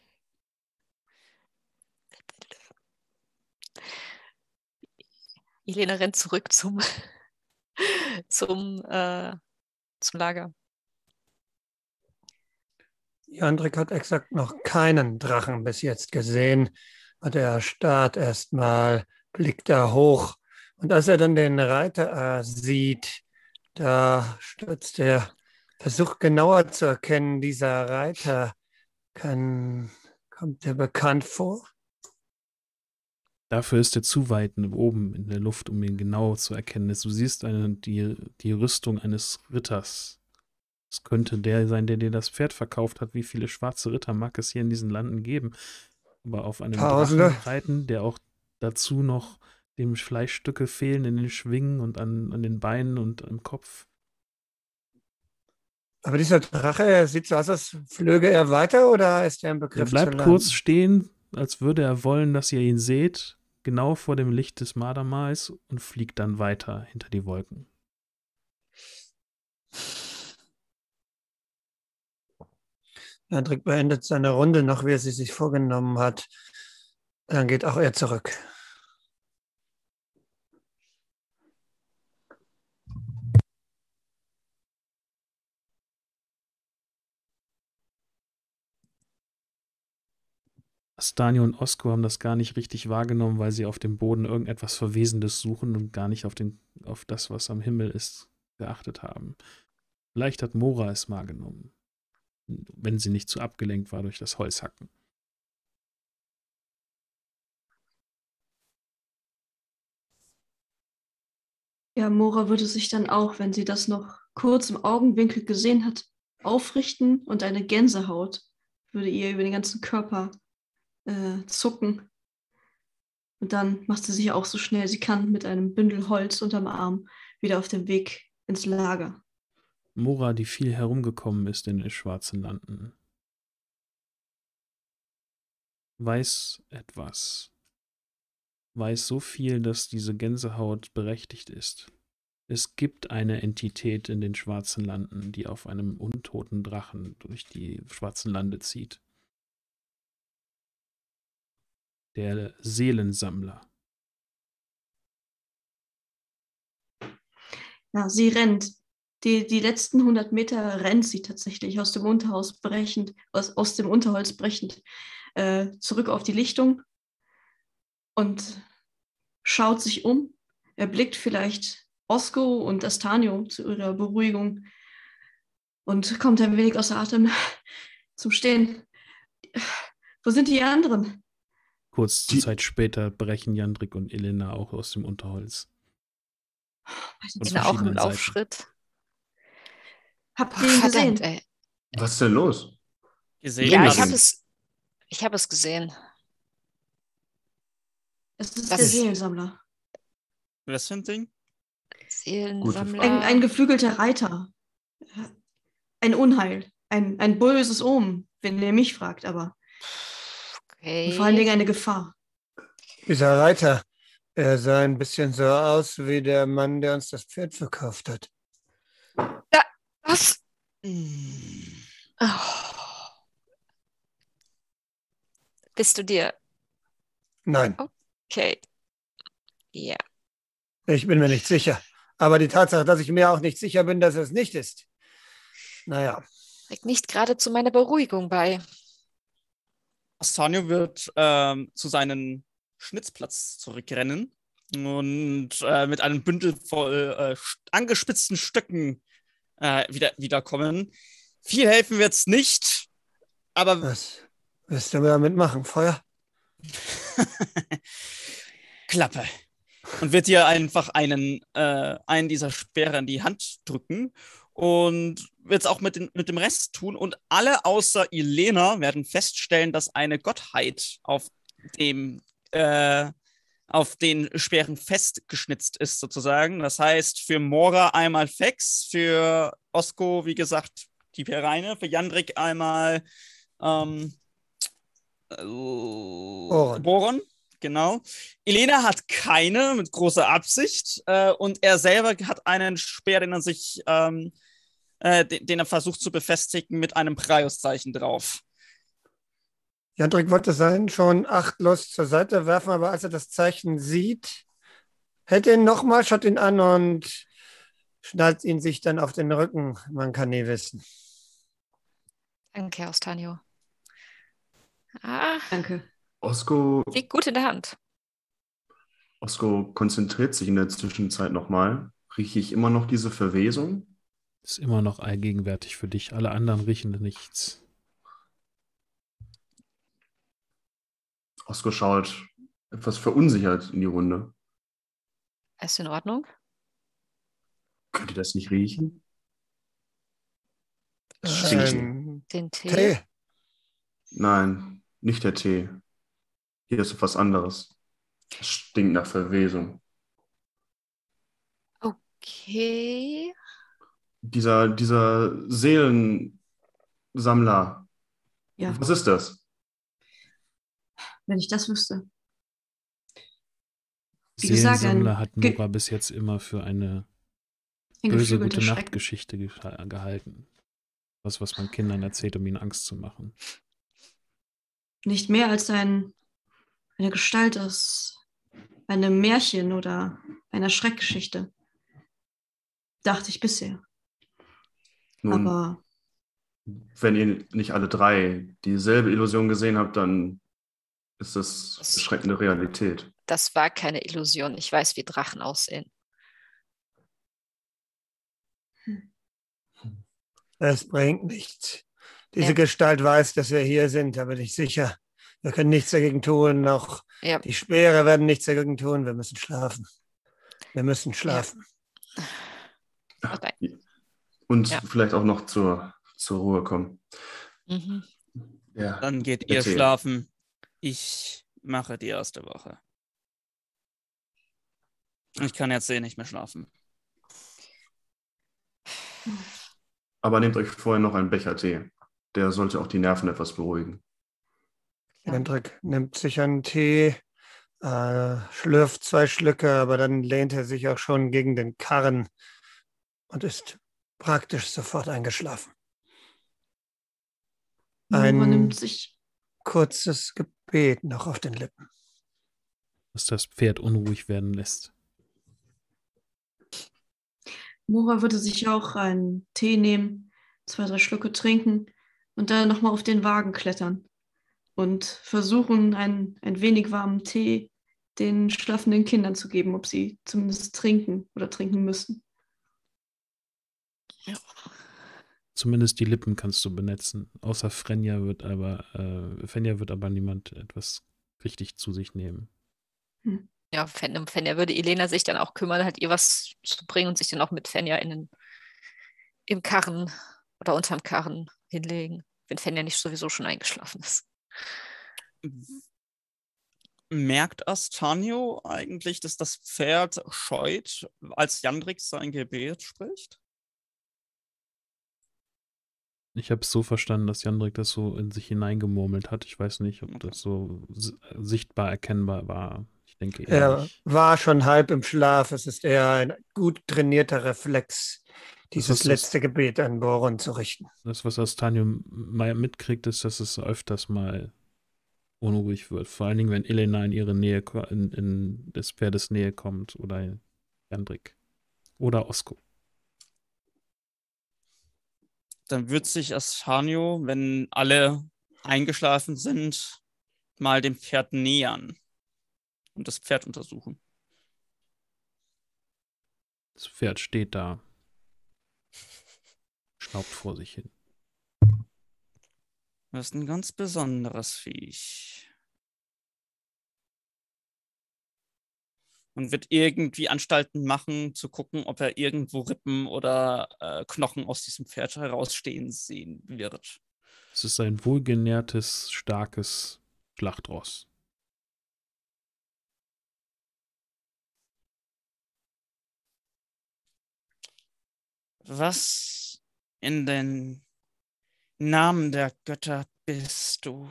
Elena rennt zurück zum, <laughs> zum, äh, zum Lager. Jandrik hat exakt noch keinen Drachen bis jetzt gesehen. Und er starrt erstmal, blickt da hoch. Und als er dann den Reiter äh, sieht, da stürzt er, versucht genauer zu erkennen, dieser Reiter kann, kommt dir bekannt vor? Dafür ist er zu weit oben in der Luft, um ihn genau zu erkennen. Du siehst eine, die, die Rüstung eines Ritters. Es könnte der sein, der dir das Pferd verkauft hat. Wie viele schwarze Ritter mag es hier in diesen Landen geben? Aber auf einem Tausende. Drachen reiten, der auch dazu noch dem Fleischstücke fehlen in den Schwingen und an, an den Beinen und am Kopf. Aber dieser Drache, er sieht so aus, als flöge er weiter oder ist er im Er Begriff bleibt zu landen? kurz stehen, als würde er wollen, dass ihr ihn seht, genau vor dem Licht des Madamais und fliegt dann weiter hinter die Wolken. Jandrik beendet seine Runde noch, wie er sie sich vorgenommen hat. Dann geht auch er zurück. Astanio und Osko haben das gar nicht richtig wahrgenommen, weil sie auf dem Boden irgendetwas Verwesendes suchen und gar nicht auf, den, auf das, was am Himmel ist, geachtet haben. Vielleicht hat Mora es wahrgenommen, wenn sie nicht zu abgelenkt war durch das Holzhacken. Ja, Mora würde sich dann auch, wenn sie das noch kurz im Augenwinkel gesehen hat, aufrichten und eine Gänsehaut würde ihr über den ganzen Körper äh, zucken. Und dann macht sie sich auch so schnell sie kann mit einem Bündel Holz unterm Arm wieder auf dem Weg ins Lager. Mora, die viel herumgekommen ist in den schwarzen Landen, weiß etwas. Weiß so viel, dass diese Gänsehaut berechtigt ist. Es gibt eine Entität in den schwarzen Landen, die auf einem untoten Drachen durch die schwarzen Lande zieht. Der Seelensammler. Ja, sie rennt. Die, die letzten 100 Meter rennt sie tatsächlich aus dem Unterhaus brechend, aus, aus dem Unterholz brechend, äh, zurück auf die Lichtung und schaut sich um. Er blickt vielleicht Osko und Astanio zu ihrer Beruhigung und kommt ein wenig außer Atem <laughs> zum Stehen. Wo sind die anderen? Kurz Die- Zeit später brechen Jandrik und Elena auch aus dem Unterholz. Und Elena auch im. Laufschritt. Habt ihr ihn verdammt, gesehen? ey. Was ist denn los? Gesehen Ja, ich habe es, ich habe es gesehen. Es ist Das der ist- Seelensammler. Was für ein Ding? Seelensammler. Ein, ein geflügelter Reiter. Ein Unheil. Ein, ein böses Omen, wenn ihr mich fragt, aber okay. und vor allen Dingen eine Gefahr. Dieser Reiter, er sah ein bisschen so aus wie der Mann, der uns das Pferd verkauft hat. Was? Hm. Oh. Bist du dir Nein, okay? Ja. ich bin mir nicht sicher. Aber die Tatsache, dass ich mir auch nicht sicher bin, dass es nicht ist. Naja, Trägt nicht gerade zu meiner Beruhigung bei. Astanio wird ähm, zu seinem Schnitzplatz zurückrennen und äh, mit einem Bündel voll äh, angespitzten Stöcken äh, wieder, wiederkommen. Viel helfen wird's nicht, aber Was willst du damit machen? Feuer? <laughs> Klappe. Und wird dir einfach einen, äh, einen dieser Speere in die Hand drücken und wird es auch mit, den, mit dem Rest tun. Und alle außer Elena werden feststellen, dass eine Gottheit auf dem äh, auf den Speeren festgeschnitzt ist, sozusagen. Das heißt, für Mora einmal Fex, für Osko, wie gesagt, die Pereine, für Jandrik einmal ähm, äh, Boron. Boron. Genau. Elena hat keine mit großer Absicht äh, und er selber hat einen Speer, den er sich, ähm, äh, den, den er versucht zu befestigen mit einem Preiuszeichen drauf. Jandrik wollte sein schon achtlos zur Seite werfen, aber als er das Zeichen sieht, hält ihn nochmal, schaut ihn an und schnallt ihn sich dann auf den Rücken. Man kann nie wissen. Danke, Austanio. Ah, Danke. Osko, liegt gut in der Hand. Osko konzentriert sich in der Zwischenzeit nochmal. Rieche ich immer noch diese Verwesung? Ist immer noch allgegenwärtig für dich. Alle anderen riechen nichts. Osko schaut etwas verunsichert in die Runde. Ist in Ordnung? Könnt ihr das nicht riechen? Stinkt. Ähm, Den Tee? Tee. Nein, nicht der Tee. Hier ist etwas anderes. Es stinkt nach Verwesung. Okay. Dieser, dieser Seelensammler. Ja, Was ist das? wenn ich das wüsste. Wie gesagt, Seelensammler ein hat Ge- Nora bis jetzt immer für eine Ein böse gute. Nachtgeschichte geha- gehalten. Was, was man Kindern erzählt, um ihnen Angst zu machen. Nicht mehr als ein, eine Gestalt aus einem Märchen oder einer Schreckgeschichte. Dachte ich bisher. Nun, Aber wenn ihr nicht alle drei dieselbe Illusion gesehen habt, dann ist das Das- erschreckende Realität. Das war keine Illusion. Ich weiß, wie Drachen aussehen. Es bringt nichts. Diese Ja. Gestalt weiß, dass wir hier sind, da bin ich sicher. Wir können nichts dagegen tun, noch Ja, die Speere werden nichts dagegen tun. Wir müssen schlafen. Wir müssen schlafen. okay. Und Ja. vielleicht auch noch zur, zur Ruhe kommen. Mhm. Ja. Dann geht ihr Erzähl. schlafen. Ich mache die erste Woche. Ich kann jetzt eh nicht mehr schlafen. Aber nehmt euch vorher noch einen Becher Tee. Der sollte auch die Nerven etwas beruhigen. Ja. Hendrik nimmt sich einen Tee, äh, schlürft zwei Schlücke, aber dann lehnt er sich auch schon gegen den Karren und ist praktisch sofort eingeschlafen. Nora Ein- nimmt sich, Kurzes Gebet noch auf den Lippen. Dass das Pferd unruhig werden lässt. Mora würde sich auch einen Tee nehmen, zwei, drei Schlucke trinken und dann nochmal auf den Wagen klettern und versuchen, einen, ein wenig warmen Tee den schlafenden Kindern zu geben, ob sie zumindest trinken oder trinken müssen. Zumindest die Lippen kannst du benetzen. Außer Frenja wird aber, äh, Fenja wird aber niemand etwas richtig zu sich nehmen. Ja, Fen- Fenja würde Elena sich dann auch kümmern, halt ihr was zu bringen und sich dann auch mit Fenja in den, im Karren oder unterm Karren hinlegen, wenn Fenja nicht sowieso schon eingeschlafen ist. Merkt Astanio eigentlich, dass das Pferd scheut, als Jandrik sein Gebet spricht? Ich habe es so verstanden, dass Jandrik das so in sich hineingemurmelt hat. Ich weiß nicht, ob das so si- sichtbar erkennbar war. Ich denke eher Er nicht. war schon halb im Schlaf. Es ist eher ein gut trainierter Reflex, dieses das- letzte Gebet an Boron zu richten. Das, was Astanio m- mal mitkriegt, ist, dass es öfters mal unruhig wird. Vor allen Dingen, wenn Elena in ihre Nähe, in, in des Pferdes Nähe kommt oder Jandrik. Oder Osko. Dann wird sich Astanio, wenn alle eingeschlafen sind, mal dem Pferd nähern und das Pferd untersuchen. Das Pferd steht da. schnaubt vor sich hin. Das ist ein ganz besonderes Viech. Und wird irgendwie Anstalten machen, zu gucken, ob er irgendwo Rippen oder äh, Knochen aus diesem Pferd herausstehen sehen wird. Es ist ein wohlgenährtes, starkes Schlachtross. Was in den Namen der Götter bist du?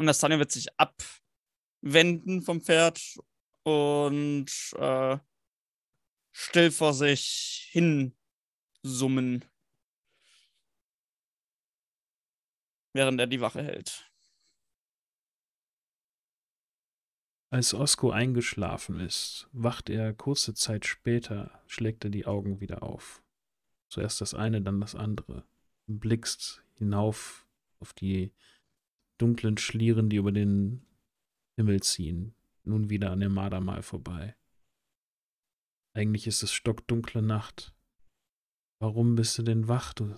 Und Nathaniel wird sich abwenden vom Pferd und äh, still vor sich hin summen, während er die Wache hält. Als Osko eingeschlafen ist, wacht er kurze Zeit später, schlägt er die Augen wieder auf. Zuerst das eine, dann das andere. Du blickst hinauf auf die dunklen Schlieren, die über den Himmel ziehen, nun wieder an dem Mardermal vorbei. Eigentlich ist es stockdunkle Nacht. Warum bist du denn wach? Du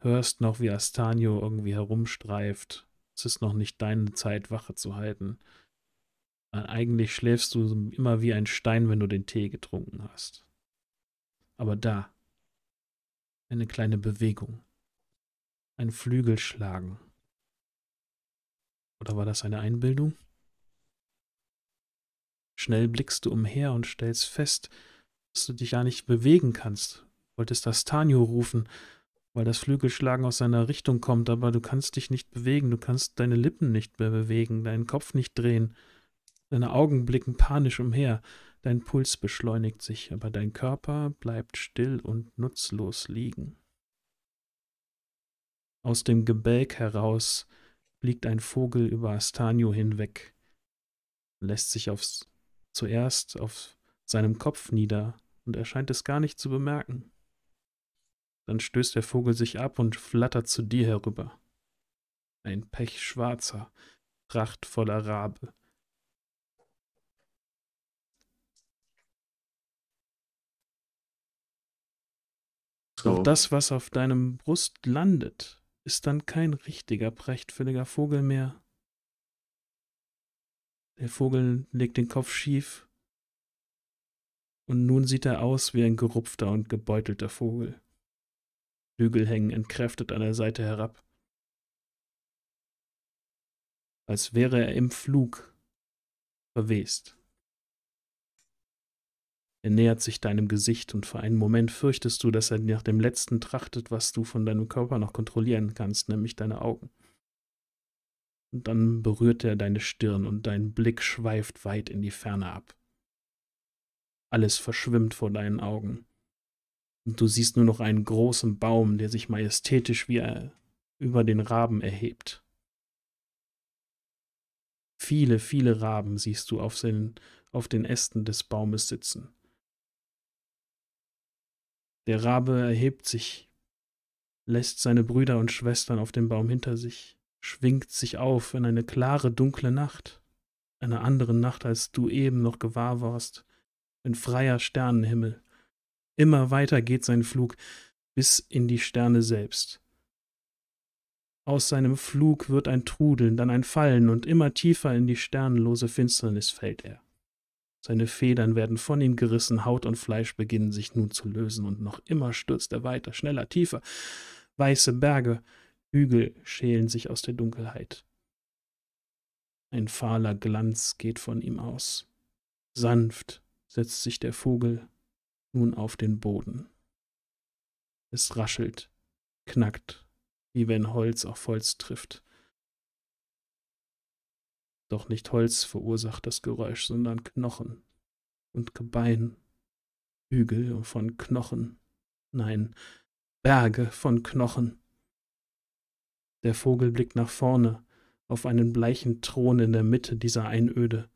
hörst noch, wie Astanio irgendwie herumstreift. Es ist noch nicht deine Zeit, Wache zu halten. Eigentlich schläfst du immer wie ein Stein, wenn du den Tee getrunken hast. Aber da, eine kleine Bewegung, ein Flügelschlagen. Oder war das eine Einbildung? Schnell blickst du umher und stellst fest, dass du dich ja nicht bewegen kannst. Wolltest das Tanio rufen, weil das Flügelschlagen aus seiner Richtung kommt, aber du kannst dich nicht bewegen, du kannst deine Lippen nicht mehr bewegen, deinen Kopf nicht drehen. Deine Augen blicken panisch umher, dein Puls beschleunigt sich, aber dein Körper bleibt still und nutzlos liegen. Aus dem Gebälk heraus fliegt ein Vogel über Astanio hinweg, lässt sich aufs, zuerst auf seinem Kopf nieder und er scheint es gar nicht zu bemerken. Dann stößt der Vogel sich ab und flattert zu dir herüber. Ein pechschwarzer, prachtvoller Rabe, So. Doch das, was auf deinem Brust landet, ist dann kein richtiger, prachtfülliger Vogel mehr. Der Vogel legt den Kopf schief und nun sieht er aus wie ein gerupfter und gebeutelter Vogel. Flügel hängen entkräftet an der Seite herab. Als wäre er im Flug verwest. Er nähert sich deinem Gesicht und für einen Moment fürchtest du, dass er nach dem Letzten trachtet, was du von deinem Körper noch kontrollieren kannst, nämlich deine Augen. Und dann berührt er deine Stirn und dein Blick schweift weit in die Ferne ab. Alles verschwimmt vor deinen Augen. Und du siehst nur noch einen großen Baum, der sich majestätisch wie er über den Raben erhebt. Viele, viele Raben siehst du auf den, auf den Ästen des Baumes sitzen. Der Rabe erhebt sich, lässt seine Brüder und Schwestern auf dem Baum hinter sich, schwingt sich auf in eine klare, dunkle Nacht, eine andere Nacht, als du eben noch gewahr warst, ein freier Sternenhimmel. Immer weiter geht sein Flug bis in die Sterne selbst. Aus seinem Flug wird ein Trudeln, dann ein Fallen, und immer tiefer in die sternenlose Finsternis fällt er. Seine Federn werden von ihm gerissen, Haut und Fleisch beginnen sich nun zu lösen, und noch immer stürzt er weiter, schneller, tiefer. Weiße Berge, Hügel schälen sich aus der Dunkelheit. Ein fahler Glanz geht von ihm aus. Sanft setzt sich der Vogel nun auf den Boden. Es raschelt, knackt, wie wenn Holz auf Holz trifft. Doch nicht Holz verursacht das Geräusch, sondern Knochen und Gebein, Hügel von Knochen, nein, Berge von Knochen. Der Vogel blickt nach vorne auf einen bleichen Thron in der Mitte dieser Einöde,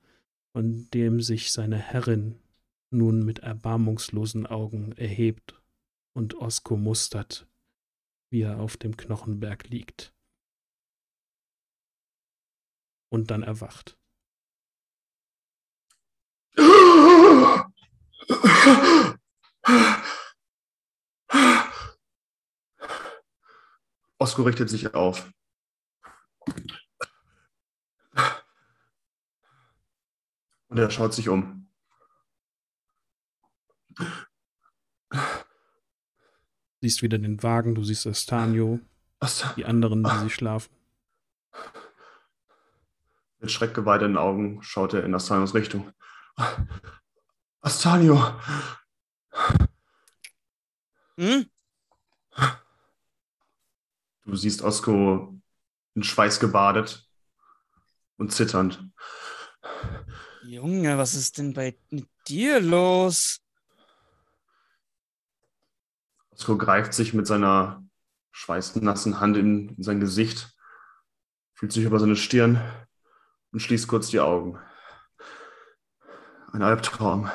von dem sich seine Herrin nun mit erbarmungslosen Augen erhebt und Osko mustert, wie er auf dem Knochenberg liegt und dann erwacht. Osko richtet sich auf. Und er schaut sich um. Siehst wieder den Wagen, du siehst Astanio, die anderen, die sie schlafen. Mit schreckgeweihten Augen schaut er in Astanios Richtung. Astanio! Hm? Du siehst Osko in Schweiß gebadet und zitternd. Junge, was ist denn bei mit dir los? Osko greift sich mit seiner schweißnassen Hand in, in sein Gesicht, fühlt sich über seine Stirn und schließt kurz die Augen. Ein Albtraum.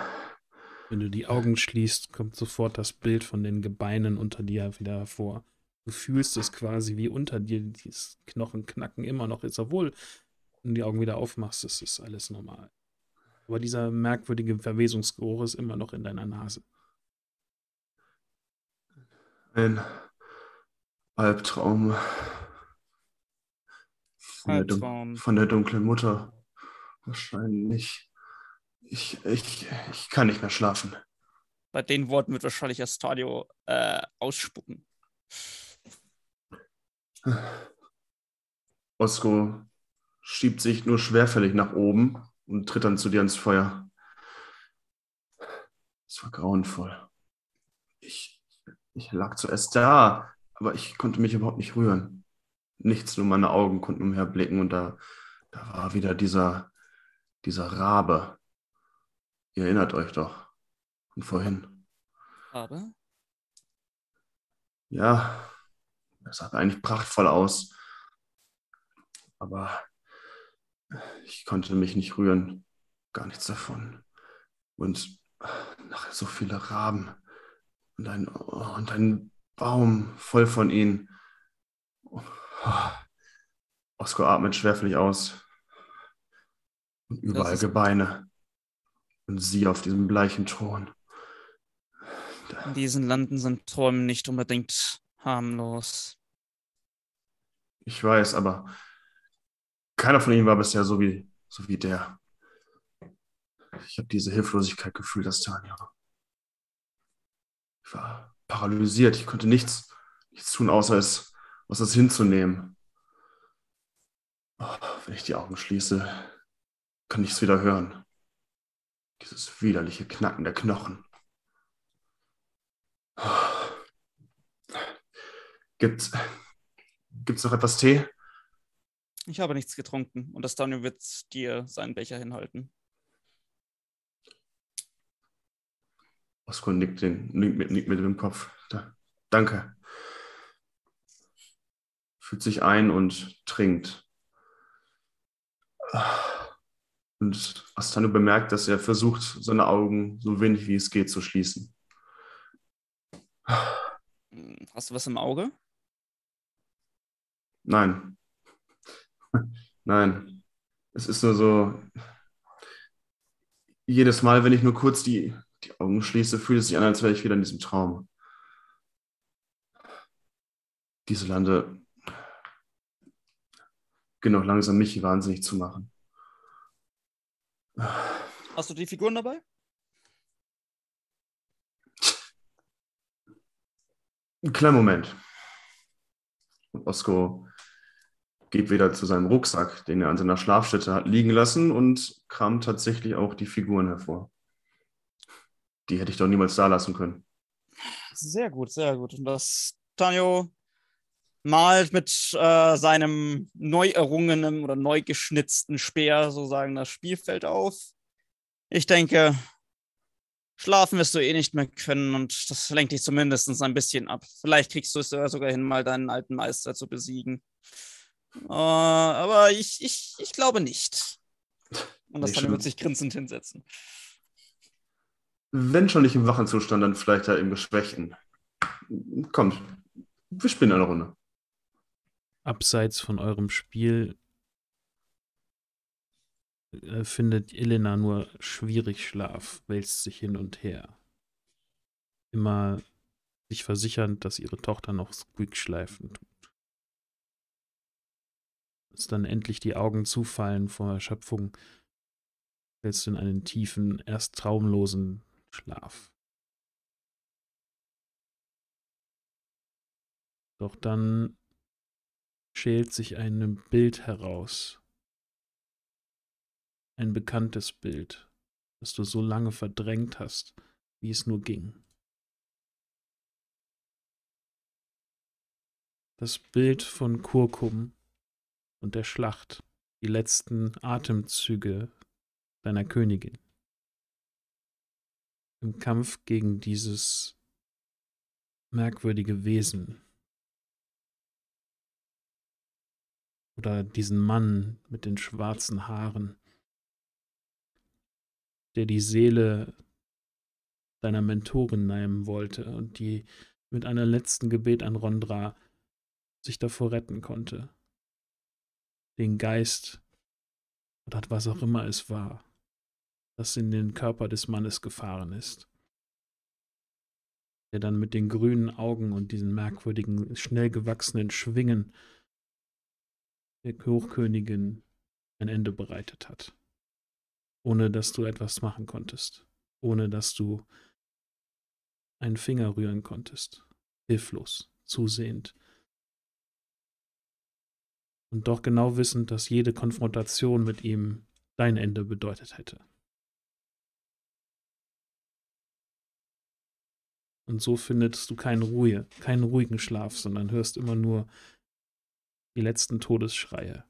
Wenn du die Augen schließt, kommt sofort das Bild von den Gebeinen unter dir wieder hervor. Du fühlst es quasi wie unter dir, dieses Knochenknacken immer noch ist, obwohl, wenn du die Augen wieder aufmachst, ist es alles normal. Aber dieser merkwürdige Verwesungsgeruch ist immer noch in deiner Nase. Ein Albtraum. Von, Der, Albtraum. von der dunklen Mutter. Wahrscheinlich. Ich, ich, ich kann nicht mehr schlafen. Bei den Worten wird wahrscheinlich Astadio äh, ausspucken. Osko schiebt sich nur schwerfällig nach oben und tritt dann zu dir ins Feuer. Es war grauenvoll. Ich, ich lag zuerst da, aber ich konnte mich überhaupt nicht rühren. Nichts, nur meine Augen konnten umherblicken und da, da war wieder dieser, dieser Rabe. Ihr erinnert euch doch. Und vorhin. Aber Ja, das sah eigentlich prachtvoll aus. Aber ich konnte mich nicht rühren. Gar nichts davon. Und nachher so viele Raben und ein, und ein Baum voll von ihnen. Osko atmet schwerfällig aus. Und überall Gebeine. Und sie auf diesem bleichen Thron. in diesen Landen sind Träume nicht unbedingt harmlos. Ich weiß, aber keiner von ihnen war bisher so wie, so wie der. Ich habe diese Hilflosigkeit gefühlt, das Tanja. Ich war paralysiert. Ich konnte nichts, nichts tun, außer es, außer es hinzunehmen. Oh, wenn ich die Augen schließe, kann ich es wieder hören. Dieses widerliche Knacken der Knochen. Gibt gibt's noch etwas Tee? Ich habe nichts getrunken und Astadio wird dir seinen Becher hinhalten. Osko nickt, den, nickt, mit, nickt mit dem Kopf. Da, danke. Fühlt sich ein und trinkt. Und Astano bemerkt, dass er versucht, seine Augen so wenig wie es geht zu schließen. Hast du was im Auge? Nein. Nein. Es ist nur so, jedes Mal, wenn ich nur kurz die, die Augen schließe, fühlt es sich an, als wäre ich wieder in diesem Traum. Diese Lande auch langsam mich wahnsinnig zu machen. Hast du die Figuren dabei? Ein kleiner Moment. Und Osko geht wieder zu seinem Rucksack, den er an seiner Schlafstätte hat liegen lassen und kramt tatsächlich auch die Figuren hervor. Die hätte ich doch niemals da lassen können. Sehr gut, sehr gut. Und das Tanjo malt mit äh, seinem neu errungenen oder neu geschnitzten Speer sozusagen das Spielfeld auf. Ich denke, schlafen wirst du eh nicht mehr können und das lenkt dich zumindest ein bisschen ab. Vielleicht kriegst du es sogar hin, mal deinen alten Meister zu besiegen. Äh, aber ich, ich, ich glaube nicht. Und das Nee, schon. wird sich grinsend hinsetzen. Wenn schon nicht im wachen Zustand, dann vielleicht halt im Geschwächten. Kommt, wir spielen eine Runde. Abseits von eurem Spiel äh, findet Elena nur schwierig Schlaf, wälzt sich hin und her. Immer sich versichernd, dass ihre Tochter noch Squeak-Schleifen tut. Als dann endlich die Augen zufallen vor Erschöpfung, fällst du in einen tiefen, erst traumlosen Schlaf. Doch dann schält sich ein Bild heraus. Ein bekanntes Bild, das du so lange verdrängt hast, wie es nur ging. Das Bild von Kurkum und der Schlacht, die letzten Atemzüge deiner Königin. Im Kampf gegen dieses merkwürdige Wesen. Oder diesen Mann mit den schwarzen Haaren, der die Seele deiner Mentorin nehmen wollte und die mit einer letzten Gebet an Rondra sich davor retten konnte. Den Geist oder was auch immer es war, das in den Körper des Mannes gefahren ist. Der dann mit den grünen Augen und diesen merkwürdigen, schnell gewachsenen Schwingen der Hochkönigin ein Ende bereitet hat. Ohne dass du etwas machen konntest. Ohne dass du einen Finger rühren konntest. Hilflos, zusehend. Und doch genau wissend, dass jede Konfrontation mit ihm dein Ende bedeutet hätte. Und so findest du keine Ruhe, keinen ruhigen Schlaf, sondern hörst immer nur die letzten Todesschreie,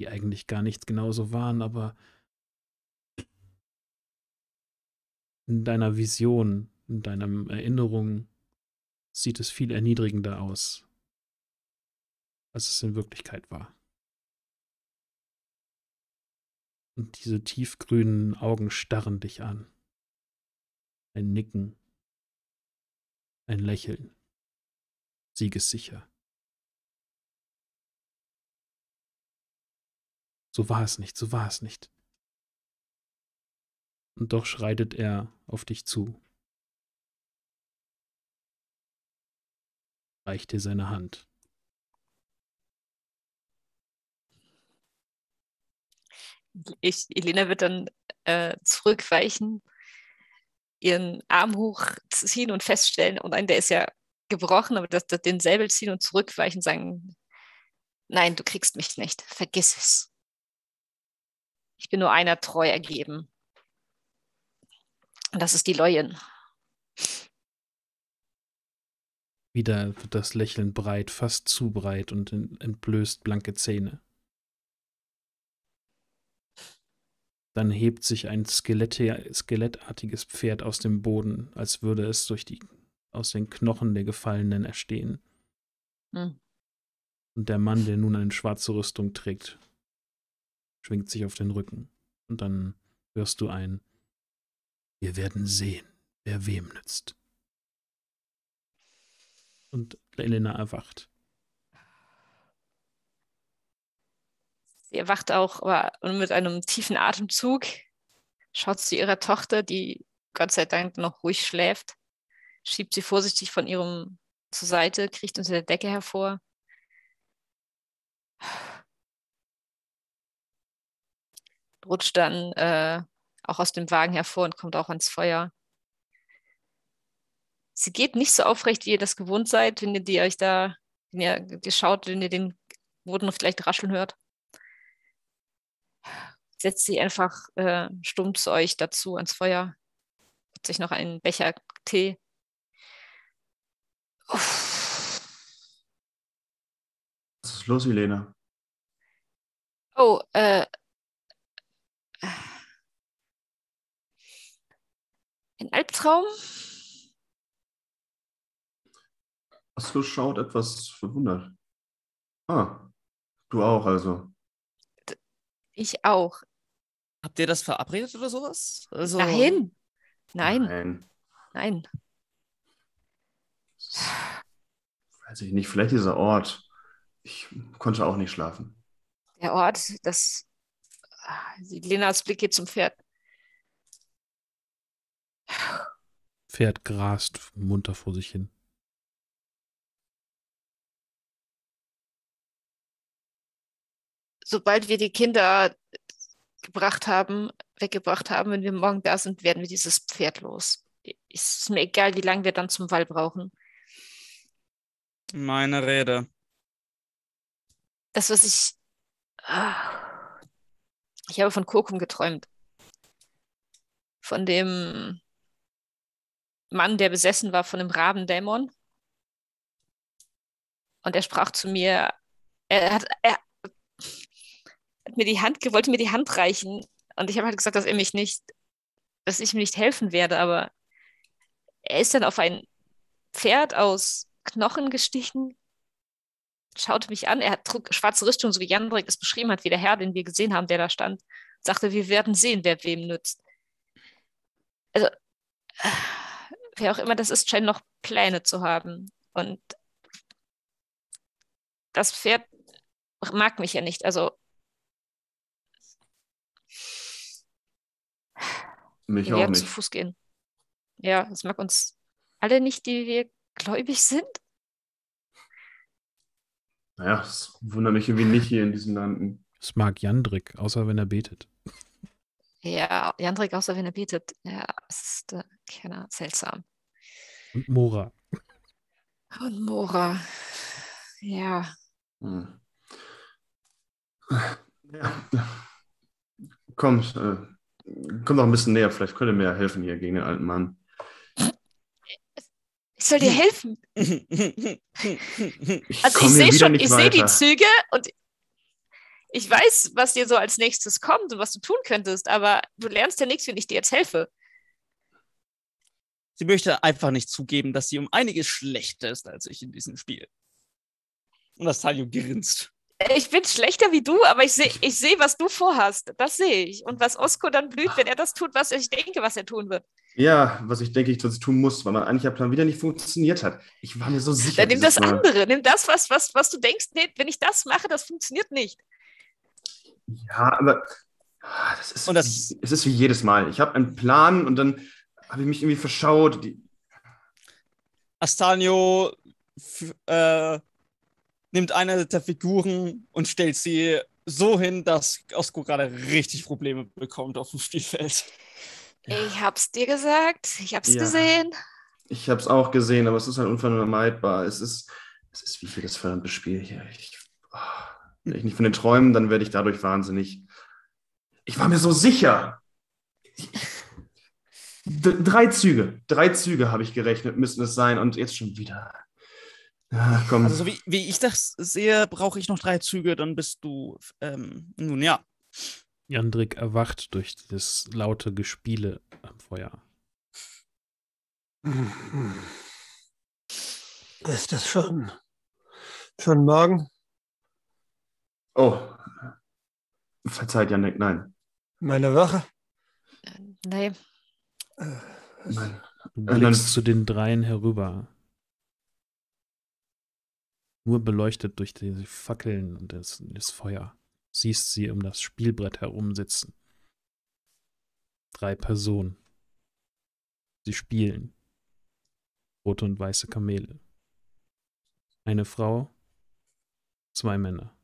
die eigentlich gar nicht genauso waren, aber in deiner Vision, in deiner Erinnerung sieht es viel erniedrigender aus, als es in Wirklichkeit war. Und diese tiefgrünen Augen starren dich an. Ein Nicken, ein Lächeln siegessicher. So war es nicht, so war es nicht. Und doch schreitet er auf dich zu, reicht dir seine Hand. Ich, Elena wird dann äh, zurückweichen, ihren Arm hochziehen und feststellen, und nein, der ist ja gebrochen, aber das, das, den Säbel ziehen und zurückweichen und sagen, nein, du kriegst mich nicht, vergiss es. Ich bin nur einer treu ergeben. Und das ist die Leuen. Wieder wird das Lächeln breit, fast zu breit und entblößt blanke Zähne. Dann hebt sich ein skelettartiges Pferd aus dem Boden, als würde es durch die aus den Knochen der Gefallenen erstehen. Hm. Und der Mann, der nun eine schwarze Rüstung trägt, schwingt sich auf den Rücken. Und dann hörst du ein Wir werden sehen, wer wem nützt. Und Elena erwacht. Sie erwacht auch aber mit einem tiefen Atemzug, schaut zu ihrer Tochter, die Gott sei Dank noch ruhig schläft schiebt sie vorsichtig von ihrem zur Seite, kriecht unter der Decke hervor. Rutscht dann äh, auch aus dem Wagen hervor und kommt auch ans Feuer. Sie geht nicht so aufrecht, wie ihr das gewohnt seid, wenn ihr die euch da, wenn ihr, ihr schaut, wenn ihr den Boden vielleicht rascheln hört. Setzt sie einfach äh, stumm zu euch dazu ans Feuer, hat sich noch einen Becher Tee was ist los, Elena? Oh, äh. Ein Albtraum? Aslo schaut etwas verwundert. Ah, du auch also. Ich auch. Habt ihr das verabredet oder sowas? Also... Nein. Nein. Nein. Nein. Weiß ich nicht, vielleicht dieser Ort. Ich konnte auch nicht schlafen. Der Ort, das. Ah, Lenas Blick geht zum Pferd. Pferd grast munter vor sich hin. Sobald wir die Kinder gebracht haben, weggebracht haben, wenn wir morgen da sind, werden wir dieses Pferd los. Ist mir egal, wie lange wir dann zum Wall brauchen. Meine Rede. Das, was ich. Ah, ich habe von Kokum geträumt. Von dem Mann, der besessen war von dem Rabendämon. Und er sprach zu mir, er hat, er hat mir die Hand, wollte mir die Hand reichen. Und ich habe halt gesagt, dass er mich nicht, dass ich ihm nicht helfen werde, aber er ist dann auf ein Pferd aus Knochen gestichen, schaute mich an, er trug schwarze Rüstung, so wie Jandrik es beschrieben hat, wie der Herr, den wir gesehen haben, der da stand, sagte, wir werden sehen, wer wem nützt. Also, wer auch immer das ist, scheint noch Pläne zu haben. Und das Pferd mag mich ja nicht. Also Mich wir werden zu Fuß gehen. Ja, es mag uns alle nicht, die wir gläubig sind. Naja, es wundert mich irgendwie nicht hier in diesen Landen. Es mag Jandrik, außer wenn er betet. Ja, Jandrik, außer wenn er betet. Ja, es ist äh, keine seltsam. Und Mora. Und Mora. Ja, Hm. Ja. Komm, äh, komm doch ein bisschen näher. Vielleicht könnt ihr mir ja helfen hier gegen den alten Mann. Ich soll dir helfen. Ich <laughs> Also ich sehe schon, ich sehe die. Züge und ich weiß, was dir so als nächstes kommt und was du tun könntest, aber du lernst ja nichts, wenn ich dir jetzt helfe. Sie möchte einfach nicht zugeben, dass sie um einiges schlechter ist als ich in diesem Spiel. Und das Talio grinst. Ich bin schlechter wie du, aber ich sehe, ich sehe, was du vorhast. Das sehe ich. Und was Osko dann blüht, wenn er das tut, was ich denke, was er tun wird. Ja, was ich denke, ich ich tun muss, weil mein eigentlicher Plan wieder nicht funktioniert hat. Ich war mir so sicher. Dann nimm das Mal. andere. Nimm das, was, was, was du denkst, nee, wenn ich das mache, das funktioniert nicht. Ja, aber ah, das ist, Und das- wie, es ist wie jedes Mal. Ich habe einen Plan und dann habe ich mich irgendwie verschaut. Die, Astanio f- äh, nimmt eine der Figuren und stellt sie so hin, dass Osko gerade richtig Probleme bekommt auf dem Spielfeld. Ich hab's dir gesagt. Ich hab's Ja. gesehen. ich habe es auch gesehen, aber es ist halt unvermeidbar. Es ist, es ist wie jedes verdammte Spiel hier. Ich, ah, wenn ich nicht von den Träumen, dann werde ich dadurch wahnsinnig. Ich war mir so sicher. Ich- D drei Züge, drei Züge habe ich gerechnet, müssen es sein und jetzt schon wieder. Komm. Also, so wie, wie ich das sehe, brauche ich noch drei Züge, dann bist du. Ähm, nun ja. Jandrik erwacht durch das laute Gespiele am Feuer. Ist das schon, schon morgen? Oh. Verzeiht, Janek, nein. Meine Wache? Äh, Nein. Du Äh, dann- blickst zu den dreien herüber. Nur beleuchtet durch die Fackeln und das, das Feuer. Siehst sie um das Spielbrett herum sitzen. Drei Personen. Sie spielen. Rote und weiße Kamele. Eine Frau, zwei Männer.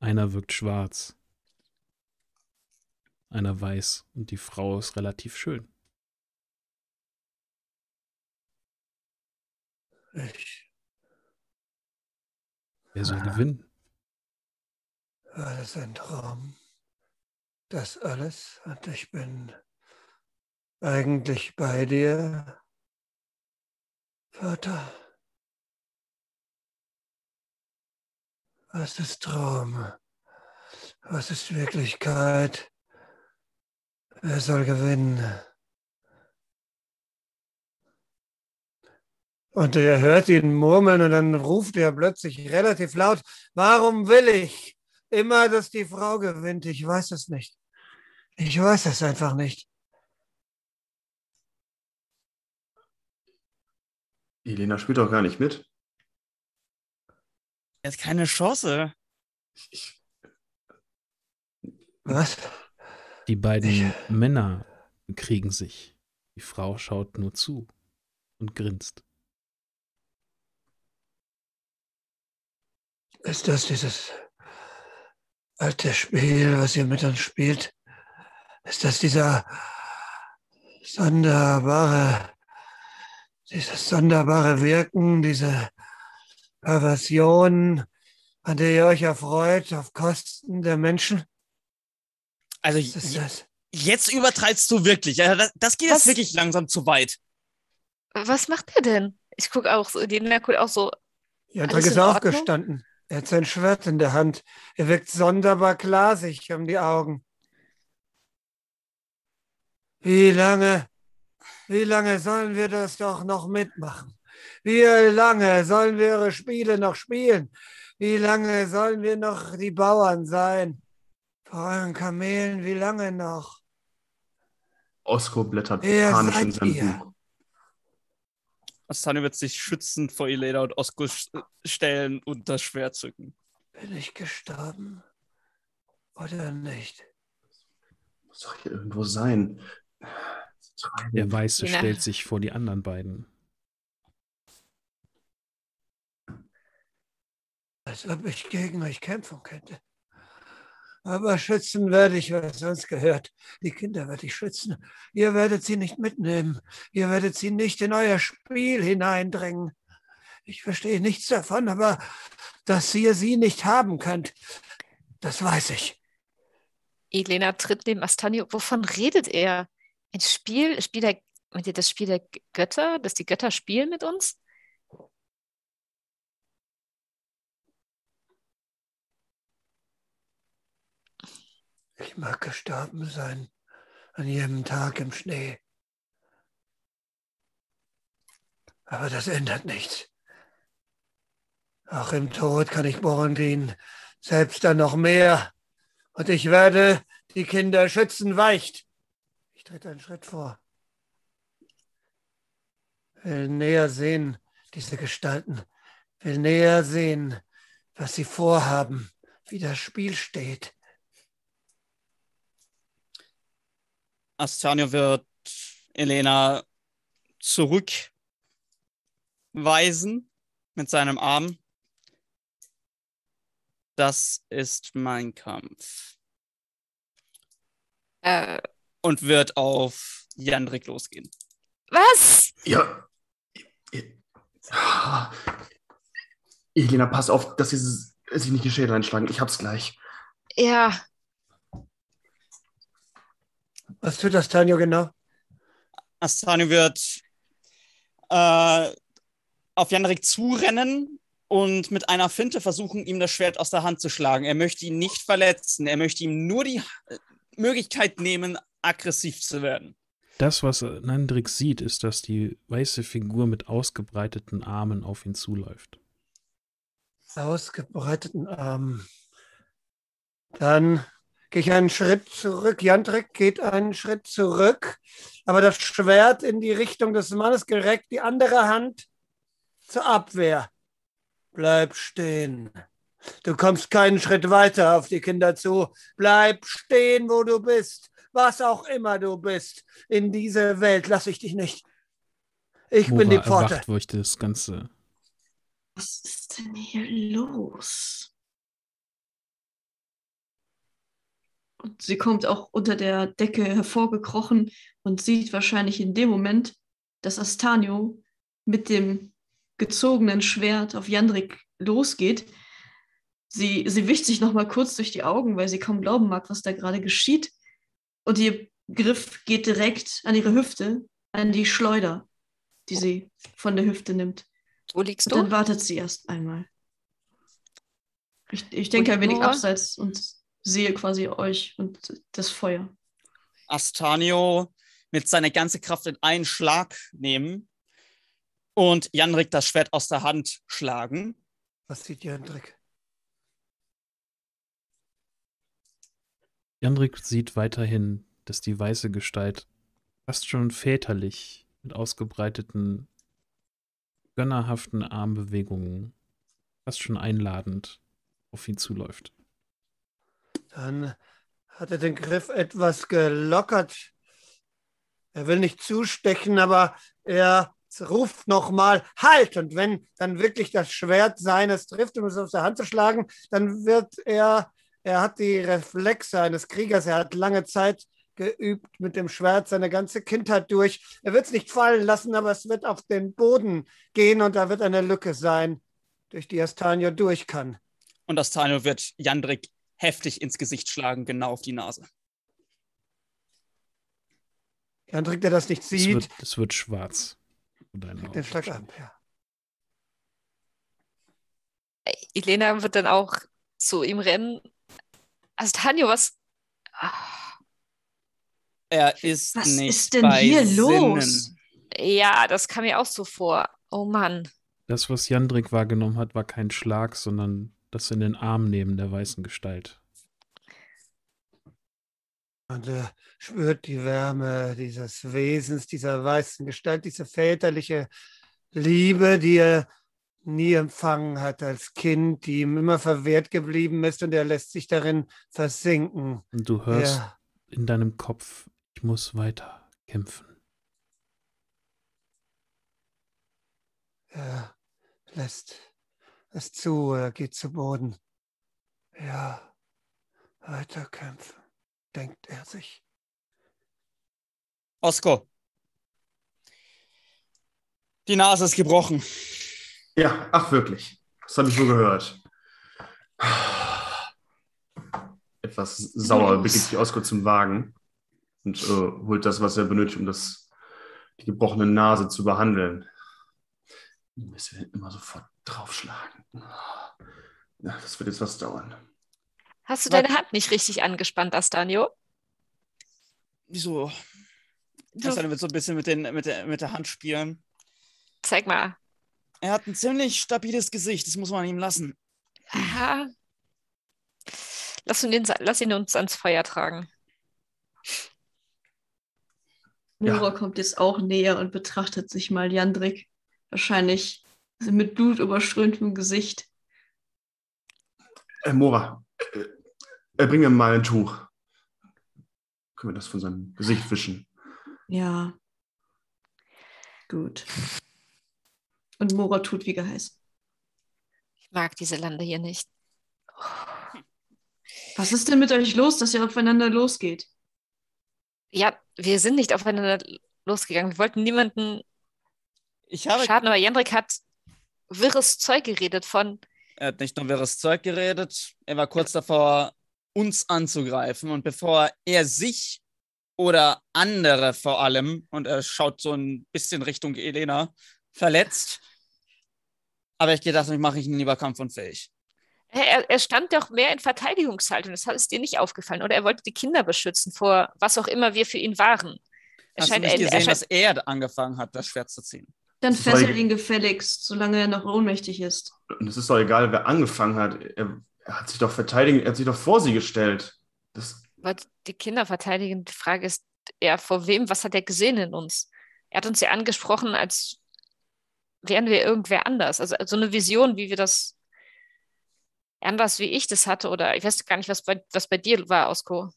Einer wirkt schwarz. Einer weiß und die Frau ist relativ schön. ich, Wer soll gewinnen? das ein Traum? Das alles? Und ich bin eigentlich bei dir, Vater. Was ist Traum? Was ist Wirklichkeit? Wer soll gewinnen? Und er hört ihn murmeln und dann ruft er plötzlich relativ laut, warum will ich immer, dass die Frau gewinnt? Ich weiß es nicht. Ich weiß es einfach nicht. Elena spielt doch gar nicht mit. Er hat keine Chance. Ich, Was? Die beiden Ich- Männer bekriegen sich. Die Frau schaut nur zu und grinst. Ist das dieses alte Spiel, was ihr mit uns spielt? Ist das dieser sonderbare, dieses sonderbare Wirken, diese Perversion, an der ihr euch erfreut auf Kosten der Menschen? Also jetzt übertreibst du wirklich. Ja, das, das geht jetzt Was? wirklich langsam zu weit. Was macht er denn? Ich gucke auch so, die guckt auch so. Jandrik Alles ist aufgestanden. Er hat sein Schwert in der Hand. Er wirkt sonderbar glasig um die Augen. Wie lange, wie lange sollen wir das doch noch mitmachen? Wie lange sollen wir ihre Spiele noch spielen? Wie lange sollen wir noch die Bauern sein? Vor euren Kamelen, wie lange noch? Osko blättert panisch in seinem? Buch. Astana wird sich schützend vor Elena und Osko st- stellen und das Schwert zücken. Bin ich gestorben oder nicht? Muss doch hier irgendwo sein. Der Weiße Ja. stellt sich vor die anderen beiden. als ob ich gegen euch kämpfen könnte. Aber schützen werde ich, was uns gehört. Die Kinder werde ich schützen. Ihr werdet sie nicht mitnehmen. Ihr werdet sie nicht in euer Spiel hineindrängen. Ich verstehe nichts davon, aber dass ihr sie nicht haben könnt, das weiß ich. Elena tritt neben Astanio. Wovon redet er? Ein Spiel? Spiel der, meint ihr das Spiel der Götter? Dass die Götter spielen mit uns? Ich mag gestorben sein, an jedem Tag im Schnee. Aber das ändert nichts. Auch im Tod kann ich Borondin, selbst dann noch mehr. Und ich werde die Kinder schützen, weicht. Ich trete einen Schritt vor. Will näher sehen, diese Gestalten. Will näher sehen, was sie vorhaben, wie das Spiel steht. Astanio wird Elena zurückweisen mit seinem Arm. Das ist mein Kampf. Äh, Und wird auf Jandrik losgehen. was? Ja. Elena, pass auf, dass sie sich nicht die Schädel einschlagen. Ich hab's gleich. Ja, Was tut das, Tanjo, genau? Astanio wird äh, auf Jandrik zurennen und mit einer Finte versuchen, ihm das Schwert aus der Hand zu schlagen. Er möchte ihn nicht verletzen. Er möchte ihm nur die äh, Möglichkeit nehmen, aggressiv zu werden. Das, was Nandrik sieht, ist, dass die weiße Figur mit ausgebreiteten Armen auf ihn zuläuft. Ausgebreiteten Armen. Dann gehe ich einen Schritt zurück. Jandrik geht einen Schritt zurück, aber das Schwert in die Richtung des Mannes gereckt, die andere Hand zur Abwehr. Bleib stehen. Du kommst keinen Schritt weiter auf die Kinder zu. Bleib stehen, wo du bist. Was auch immer du bist. In diese Welt lasse ich dich nicht. Ich bin die Mora Pforte. erwacht, wo ich das Ganze. Was ist denn hier los? Und sie kommt auch unter der Decke hervorgekrochen und sieht wahrscheinlich in dem Moment, dass Astanio mit dem gezogenen Schwert auf Jandrik losgeht. Sie, sie wischt sich noch mal kurz durch die Augen, weil sie kaum glauben mag, was da gerade geschieht. Und ihr Griff geht direkt an ihre Hüfte, an die Schleuder, die sie von der Hüfte nimmt. wo liegst Und dann du? wartet sie erst einmal. Ich, ich denke Und ein wenig abseits und sehe quasi euch und das Feuer. Astanio mit seiner ganzen Kraft in einen Schlag nehmen und Janrik das Schwert aus der Hand schlagen. Was sieht Jandrik? Jandrik sieht weiterhin, dass die weiße Gestalt fast schon väterlich mit ausgebreiteten, gönnerhaften Armbewegungen fast schon einladend auf ihn zuläuft. Dann hat er den Griff etwas gelockert. Er will nicht zustechen, aber er ruft nochmal Halt! Und wenn dann wirklich das Schwert seines trifft, um es aus der Hand zu schlagen, dann wird er, er hat die Reflexe eines Kriegers, er hat lange Zeit geübt mit dem Schwert seine ganze Kindheit durch. Er wird es nicht fallen lassen, aber es wird auf den Boden gehen und da wird eine Lücke sein, durch die Astanio durch kann. Und Astanio wird Jandrik heftig ins Gesicht schlagen, genau auf die Nase. Jandrik, der das nicht Es sieht, wird, es wird schwarz. den. Schlag ab. Ja. Elena wird dann auch zu ihm rennen. Astanio, was? Ah, Er ist Was nicht ist denn bei hier Sinnen. los? Ja, das kam mir auch so vor. Oh Mann. Das, was Jandrik wahrgenommen hat, war kein Schlag, sondern das in den Arm nehmen der weißen Gestalt. Und er spürt die Wärme dieses Wesens, dieser weißen Gestalt, diese väterliche Liebe, die er nie empfangen hat als Kind, die ihm immer verwehrt geblieben ist und er lässt sich darin versinken. Und du hörst Ja, in deinem Kopf, ich muss weiter kämpfen. er lässt es zu, er geht zu Boden. Ja, weiter kämpfen, denkt er sich. Osko. Die Nase ist gebrochen. Ja, ach wirklich. Das habe ich so gehört. Etwas sauer begibt sich Oskar zum Wagen und äh, holt das, was er benötigt, um das, die gebrochene Nase zu behandeln. Müssen wir immer sofort draufschlagen. Ja, das wird jetzt was dauern. Hast du Was? deine Hand nicht richtig angespannt, Astanio? Wieso? Astanio wird so ein bisschen mit, den, mit, der, mit der Hand spielen. zeig mal. Er hat ein ziemlich stabiles Gesicht, das muss man ihm lassen. Aha. Lass ihn, lass ihn uns ans Feuer tragen. Ja. Nora kommt jetzt auch näher und betrachtet sich mal Jandrik. Wahrscheinlich mit Blut überströmtem Gesicht. Äh, Mora, äh, äh, bring mir mal ein Tuch. Können wir das von seinem Gesicht wischen? Ja. Gut. Und Mora tut wie geheißen. Ich mag diese Lande hier nicht. Was ist denn mit euch los, dass ihr aufeinander losgeht? Ja, wir sind nicht aufeinander losgegangen. Wir wollten niemanden Ich habe. schaden, aber Jendrik hat wirres Zeug geredet von, Er hat nicht nur wirres Zeug geredet, er war kurz davor, uns anzugreifen. Und bevor er sich oder andere vor allem, und er schaut so ein bisschen Richtung Elena, verletzt, aber ich gedacht, ich mache ihn lieber kampfunfähig. er, er stand doch mehr in Verteidigungshaltung. Das ist dir nicht aufgefallen. Oder er wollte die Kinder beschützen vor was auch immer wir für ihn waren. Er Hast du scheint, nicht er, er gesehen, scheint dass er angefangen hat, das Schwert zu ziehen? Dann fesselt die- ihn gefälligst, solange er noch ohnmächtig ist. Und es ist doch egal, wer angefangen hat. Er, er hat sich doch verteidigt, er hat sich doch vor sie gestellt. Das, die Kinder verteidigen. Die Frage ist, ja, vor wem, was hat er gesehen in uns? Er hat uns ja angesprochen, als wären wir irgendwer anders. Also so eine Vision, wie wir das anders wie ich das hatte, oder ich weiß gar nicht, was bei, was bei dir war, Osko.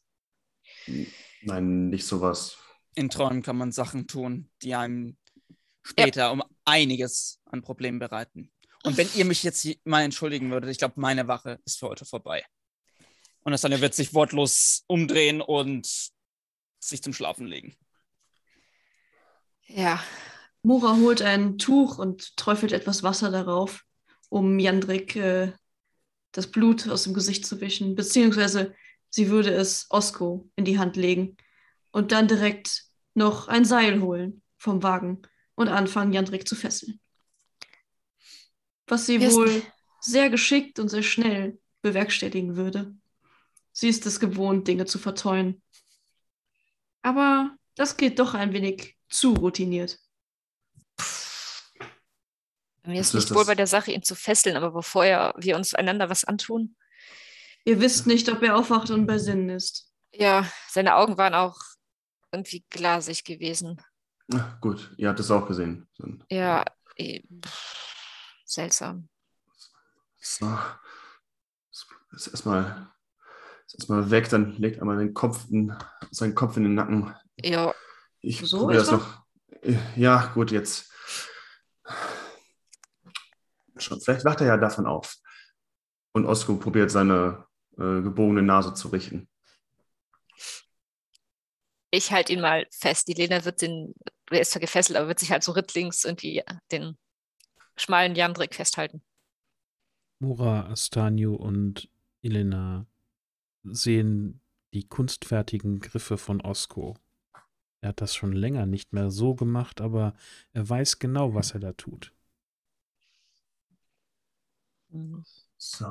nein, nicht sowas. In Träumen kann man Sachen tun, die einem später um einiges an Problemen bereiten. Und wenn ihr mich jetzt mal entschuldigen würdet, ich glaube, meine Wache ist für heute vorbei. Und das dann wird sich wortlos umdrehen und sich zum Schlafen legen. Ja, Mora holt ein Tuch und träufelt etwas Wasser darauf, um Jandrik äh, das Blut aus dem Gesicht zu wischen. Beziehungsweise sie würde es Osko in die Hand legen und dann direkt noch ein Seil holen vom Wagen und anfangen, Jandrik zu fesseln. Was sie ist- wohl sehr geschickt und sehr schnell bewerkstelligen würde. Sie ist es gewohnt, Dinge zu verteuen. Aber das geht doch ein wenig zu routiniert. mir ist nicht wohl bei der Sache, ihn zu fesseln, aber bevor er, wir uns einander was antun. Ihr wisst nicht, ob er aufwacht und bei Sinnen ist. Ja, seine Augen waren auch irgendwie glasig gewesen. Ach, gut, ihr habt es auch gesehen. Ja, eh, seltsam. So. Ist erstmal, ist erstmal weg, dann legt einmal den Kopf in, seinen Kopf in den Nacken. Ja, Ich So probiere das noch. Ja, gut, jetzt. Schon, vielleicht wacht er ja davon auf. Und Osko probiert seine äh, gebogene Nase zu richten. Ich halte ihn mal fest. Die Lena wird den, er ist zwar gefesselt, aber wird sich halt so rittlings irgendwie den schmalen Jandrik festhalten. Mura, Astanio und Elena sehen die kunstfertigen Griffe von Osko. Er hat das schon länger nicht mehr so gemacht, aber er weiß genau, was er da tut. So,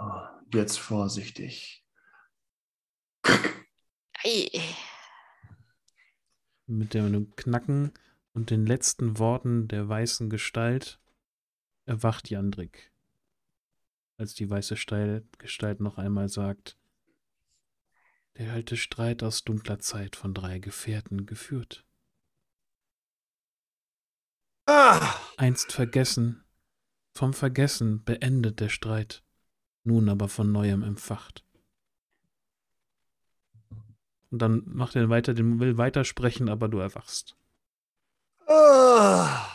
jetzt vorsichtig. Ei. Mit dem Knacken und den letzten Worten der weißen Gestalt erwacht Jandrik. Als die weiße Gestalt noch einmal sagt, der alte Streit aus dunkler Zeit von drei Gefährten geführt. Ah, Einst vergessen, vom Vergessen beendet der Streit, nun aber von neuem empfacht. Und dann macht er weiter, den will weitersprechen, aber du erwachst. ah.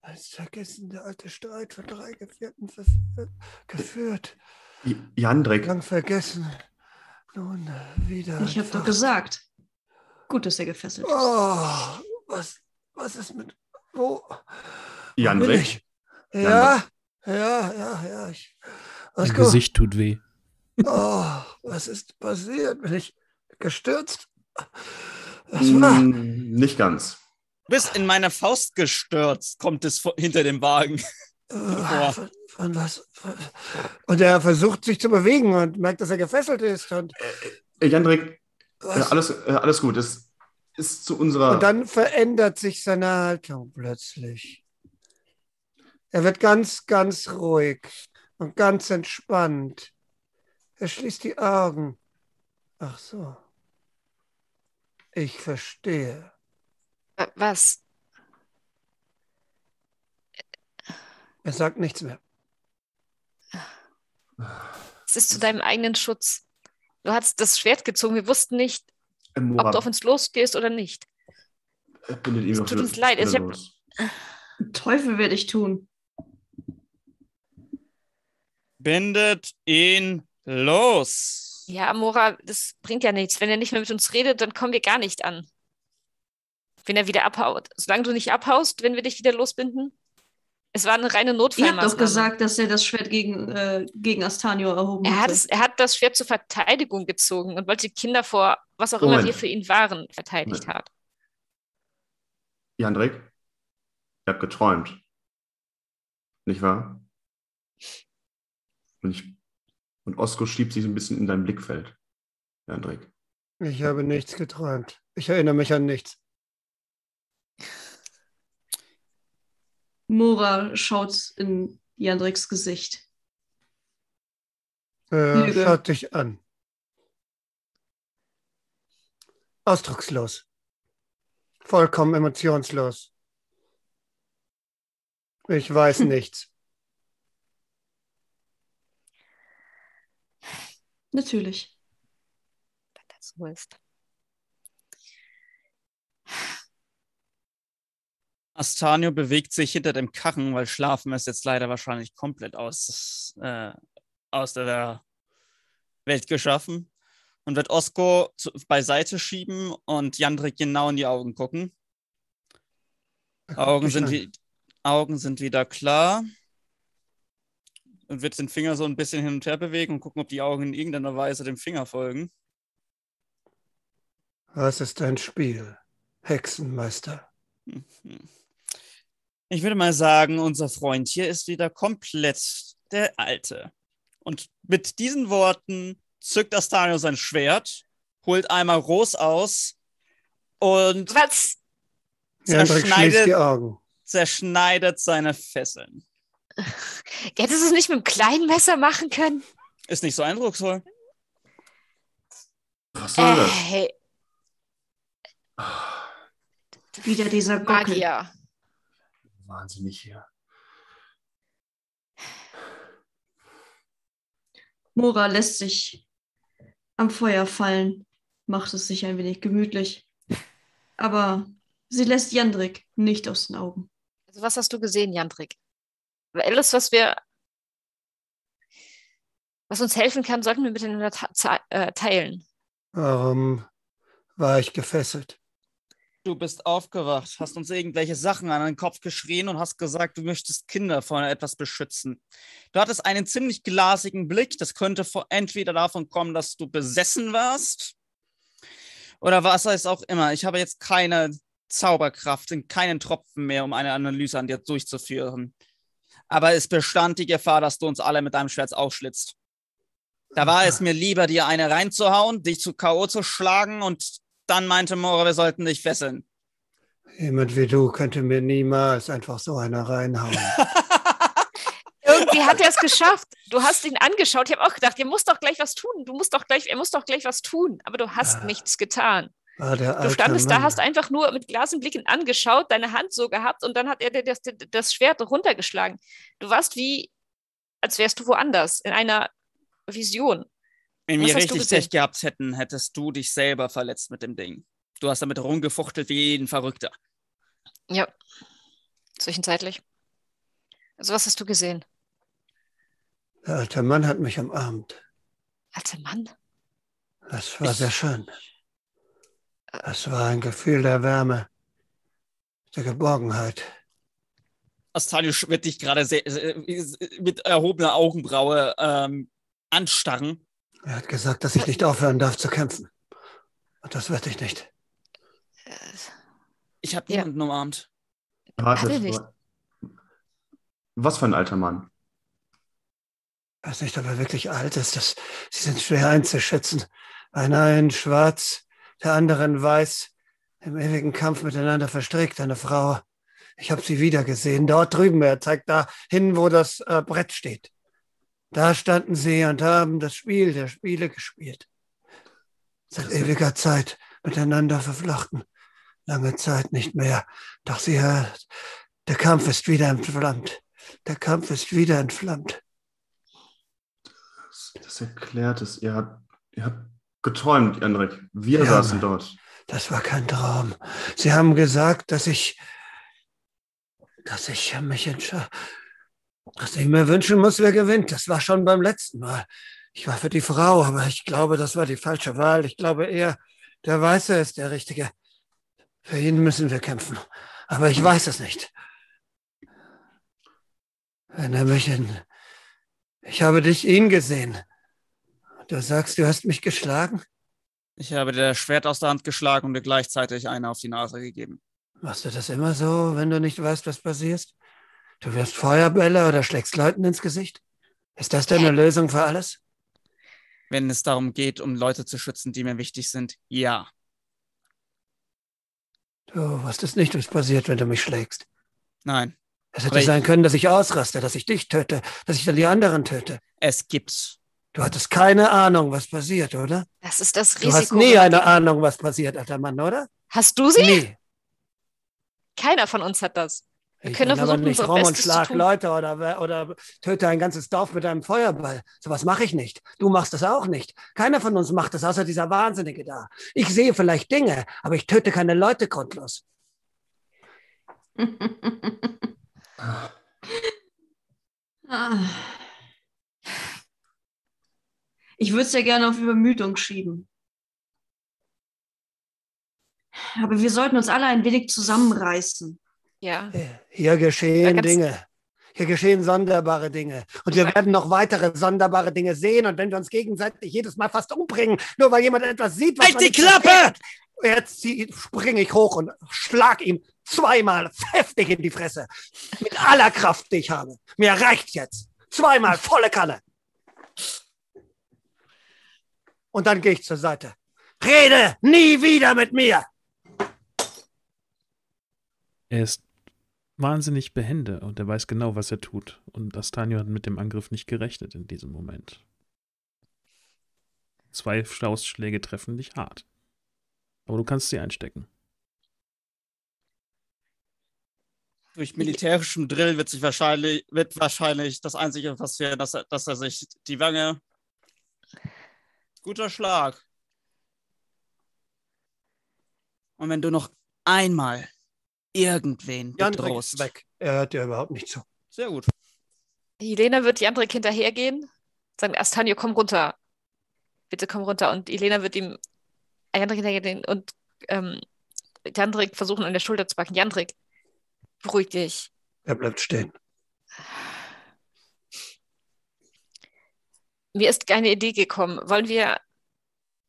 Als vergessen der alte Streit von drei Gefährten geführt. J- Jandrik, Lang vergessen. Nun wieder. Ich habe doch gesagt. Gut, dass er gefesselt ist. Oh, was, was ist mit. Wo? ich? Ja, ja, ja, ja. Ich, Dein Gesicht tut weh. Oh, was ist passiert? Bin ich gestürzt? Was war? Mm, nicht ganz. Du bist in meine Faust gestürzt, kommt es hinter dem Wagen. Äh, von, von was? Und er versucht sich zu bewegen und merkt, dass er gefesselt ist. Und, Äh, Jandrik, äh, alles, äh, alles gut. Es ist zu unserer. und dann verändert sich seine Haltung plötzlich. Er wird ganz, ganz ruhig und ganz entspannt. Er schließt die Augen. Ach so. Ich verstehe. Wa- Was? Er sagt nichts mehr. Es ist zu deinem eigenen Schutz. Du hast das Schwert gezogen. Wir wussten nicht, Äh, ob du auf uns losgehst oder nicht. äh, es tut uns leid, ich hab-. Teufel werde ich tun. Bindet ihn los. Ja, Mora, das bringt ja nichts. Wenn er nicht mehr mit uns redet, dann kommen wir gar nicht an. Wenn er wieder abhaut. Solange du nicht abhaust, wenn wir dich wieder losbinden. Es war eine reine Ihr habt Notfallmaßnahme. doch gesagt, dass er das Schwert gegen, äh, gegen Astanio erhoben Er hat, es, er hat das Schwert zur Verteidigung gezogen und wollte die Kinder vor, was auch immer Moment. wir für ihn waren, verteidigt Moment. hat. Jandrik, ihr habt geträumt. Nicht wahr? Und, ich, und Osko schiebt sich so ein bisschen in dein Blickfeld. Jandrik. Ich habe nichts geträumt. Ich erinnere mich an nichts. Mora schaut in Jandriks Gesicht. Lüge. schaut dich an. Ausdruckslos. Vollkommen emotionslos. Ich weiß <laughs> nichts. Natürlich. Wenn das so ist. Astanio bewegt sich hinter dem Karren, weil Schlafen ist jetzt leider wahrscheinlich komplett aus, äh, aus der Welt geschaffen. Und wird Osko zu, beiseite schieben und Jandrik genau in die Augen gucken. Augen sind, wie, Augen sind wieder klar. Und wird den Finger so ein bisschen hin und her bewegen und gucken, ob die Augen in irgendeiner Weise dem Finger folgen. Was ist dein Spiel, Hexenmeister? Mhm. Ich würde mal sagen, unser Freund hier ist wieder komplett der Alte. Und mit diesen Worten zückt Astanio sein Schwert, holt einmal Ros aus und Was? Zerschneidet, Augen. zerschneidet seine Fesseln. Hättest du es nicht mit einem kleinen Messer machen können? Ist nicht so eindrucksvoll. Was soll das? Äh, Wieder dieser Gockel. Magier. Wahnsinnig hier. Mora lässt sich am Feuer fallen, macht es sich ein wenig gemütlich. Aber sie lässt Jandrik nicht aus den Augen. Also was hast du gesehen, Jandrik? Alles, was wir, was uns helfen kann, sollten wir miteinander äh, teilen. Warum war ich gefesselt? Du bist aufgewacht, hast uns irgendwelche Sachen an den Kopf geschrien und hast gesagt, du möchtest Kinder vor etwas beschützen. Du hattest einen ziemlich glasigen Blick. Das könnte entweder davon kommen, dass du besessen warst oder was heißt auch immer. Ich habe jetzt keine Zauberkraft, keinen Tropfen mehr, um eine Analyse an dir durchzuführen. Aber es bestand die Gefahr, dass du uns alle mit deinem Schwert aufschlitzt. Da war es mir lieber, dir eine reinzuhauen, dich zu K.O. zu schlagen und dann meinte Mora, wir sollten dich fesseln. Jemand wie du könnte mir niemals einfach so einer reinhauen. <laughs> Irgendwie hat er es geschafft. Du hast ihn angeschaut. Ich habe auch gedacht, er muss doch gleich was tun. Du musst doch gleich, er muss doch gleich was tun. Aber du hast ah, nichts getan. Du standest Mann. da, hast einfach nur mit Glasenblicken angeschaut, deine Hand so gehabt und dann hat er dir das, das Schwert runtergeschlagen. Du warst wie, als wärst du woanders, in einer Vision. Wenn wir richtig Pech gehabt hätten, hättest du dich selber verletzt mit dem Ding. Du hast damit rumgefuchtelt wie ein Verrückter. Ja, zwischenzeitlich. Also was hast du gesehen? Der alte Mann hat mich umarmt. Alter Mann? Das war ich... sehr schön. Das war ein Gefühl der Wärme, der Geborgenheit. Astanio wird dich gerade mit erhobener Augenbraue ähm, anstarren. Er hat gesagt, dass ich nicht aufhören darf zu kämpfen. Und das werde ich nicht. Ich habe niemanden ja. umarmt. Wartet, was für ein alter Mann? Ich weiß nicht, ob er wirklich alt ist. Das, sie sind schwer einzuschätzen. Einer in schwarz, der andere in weiß, im ewigen Kampf miteinander verstrickt, eine Frau. Ich habe sie wieder gesehen, dort drüben. Er zeigt da hin, wo das äh, Brett steht. Da standen sie und haben das Spiel der Spiele gespielt. Seit ewiger Zeit miteinander verflochten. Lange Zeit nicht mehr. Doch sie hört, der Kampf ist wieder entflammt. Der Kampf ist wieder entflammt. Das, das erklärt es. Ihr habt, ihr habt geträumt, Enrik. Wir ja, saßen dort. Das war kein Traum. Sie haben gesagt, dass ich, dass ich mich entschieden was ich mir wünschen muss, wer gewinnt. Das war schon beim letzten Mal. Ich war für die Frau, aber ich glaube, das war die falsche Wahl. Ich glaube eher, der Weiße ist der Richtige. Für ihn müssen wir kämpfen. Aber ich weiß es nicht. Wenn er mich in... Ich habe dich ihn gesehen. Du sagst, du hast mich geschlagen? Ich habe dir das Schwert aus der Hand geschlagen und dir gleichzeitig eine auf die Nase gegeben. Machst du das immer so, wenn du nicht weißt, was passiert? Du wirfst Feuerbälle oder schlägst Leuten ins Gesicht? Ist das deine Lösung für alles? Wenn es darum geht, um Leute zu schützen, die mir wichtig sind, ja. Du wusstest nicht, was passiert, wenn du mich schlägst. Nein. Es hätte sein können, dass ich ausraste, dass ich dich töte, dass ich dann die anderen töte. Es gibt's. Du hattest keine Ahnung, was passiert, oder? Das ist das Risiko. Du hast nie eine Ahnung, was passiert, alter Mann, oder? Hast du sie? Nie. Keiner von uns hat das. Wir ich können aber nicht rum und schlag Leute oder, oder töte ein ganzes Dorf mit einem Feuerball. Sowas mache ich nicht. Du machst das auch nicht. Keiner von uns macht das, außer dieser Wahnsinnige da. Ich sehe vielleicht Dinge, aber ich töte keine Leute grundlos. <laughs> Ich würde es ja gerne auf Übermüdung schieben. Aber wir sollten uns alle ein wenig zusammenreißen. Ja. Hier geschehen Dinge. Hier geschehen sonderbare Dinge. Und wir werden noch weitere sonderbare Dinge sehen. Und wenn wir uns gegenseitig jedes Mal fast umbringen, nur weil jemand etwas sieht, was halt die Klappe! Jetzt springe ich hoch und schlag ihm zweimal heftig in die Fresse. Mit aller Kraft, die ich habe. Mir reicht jetzt. Zweimal volle Kanne. Und dann gehe ich zur Seite. Rede nie wieder mit mir. Er ist wahnsinnig behende und er weiß genau, was er tut. Und Astanio hat mit dem Angriff nicht gerechnet in diesem Moment. Zwei Faustschläge treffen dich hart. Aber du kannst sie einstecken. Durch militärischem Drill wird sich wahrscheinlich, wird wahrscheinlich das Einzige passieren, dass er, dass er sich die Wange Guter Schlag. Und wenn du noch einmal irgendwen Jandrik bedrohst. ist weg. Er hört dir überhaupt nicht zu. Sehr gut. Jelena wird Jandrik hinterhergehen, sagen, Astanio, komm runter. Bitte komm runter. Und Jelena wird ihm Jandrik hinterhergehen und ähm, Jandrik versuchen, an der Schulter zu packen. Jandrik, beruhig dich. Er bleibt stehen. Mir ist eine Idee gekommen. Wollen wir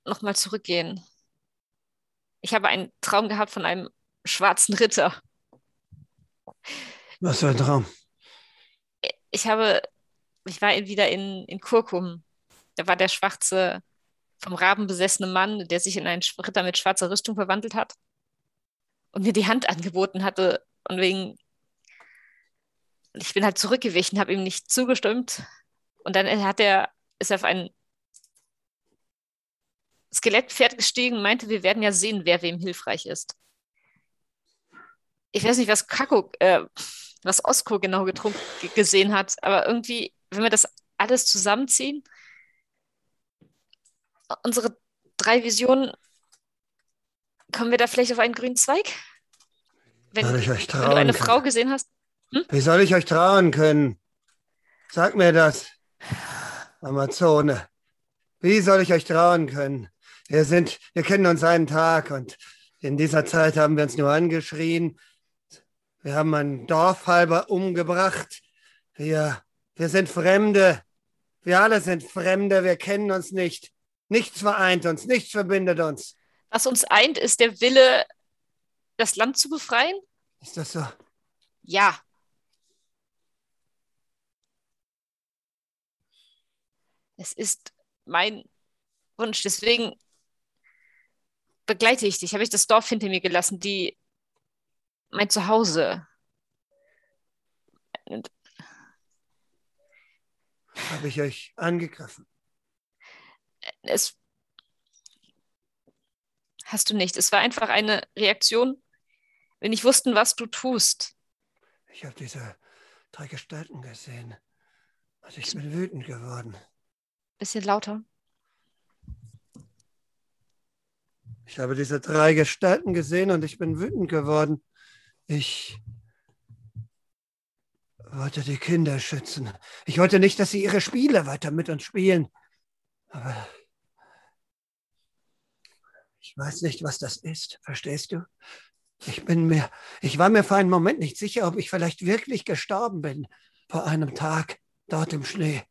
nochmal zurückgehen? Ich habe einen Traum gehabt von einem schwarzen Ritter. Was für ein Traum. Ich habe, ich war wieder in, in Kurkum. Da war der schwarze, vom Raben besessene Mann, der sich in einen Ritter mit schwarzer Rüstung verwandelt hat und mir die Hand angeboten hatte. Und wegen, ich bin halt zurückgewichen, habe ihm nicht zugestimmt. Und dann hat er, ist er auf ein Skelettpferd gestiegen und meinte, wir werden ja sehen, wer wem hilfreich ist. Ich weiß nicht, was Kako, äh, was Osko genau getrunken, gesehen hat, aber irgendwie, wenn wir das alles zusammenziehen, unsere drei Visionen, kommen wir da vielleicht auf einen grünen Zweig? Wenn, Soll ich euch wenn du trauen eine können? Frau gesehen hast, Wie soll ich euch trauen können? Sag mir das. Amazone. Wie soll ich euch trauen können? Wir sind, wir kennen uns einen Tag und in dieser Zeit haben wir uns nur angeschrien. Wir haben ein Dorf halber umgebracht. Wir, wir sind Fremde. Wir alle sind Fremde. Wir kennen uns nicht. Nichts vereint uns. Nichts verbindet uns. was uns eint, ist der Wille, das Land zu befreien? Ist das so? Ja. Es ist mein Wunsch. Deswegen begleite ich dich. Habe ich das Dorf hinter mir gelassen, die mein Zuhause. Habe ich euch angegriffen? es hast du nicht. Es war einfach eine Reaktion, wenn nicht wussten, was du tust. Ich habe diese drei Gestalten gesehen. Und ich bin wütend geworden. Bisschen lauter. Ich habe diese drei Gestalten gesehen und ich bin wütend geworden. Ich wollte die Kinder schützen. Ich wollte nicht, dass sie ihre Spiele weiter mit uns spielen. Aber ich weiß nicht, was das ist. Verstehst du? Ich bin mir, ich war mir für einen Moment nicht sicher, ob ich vielleicht wirklich gestorben bin vor einem Tag dort im Schnee.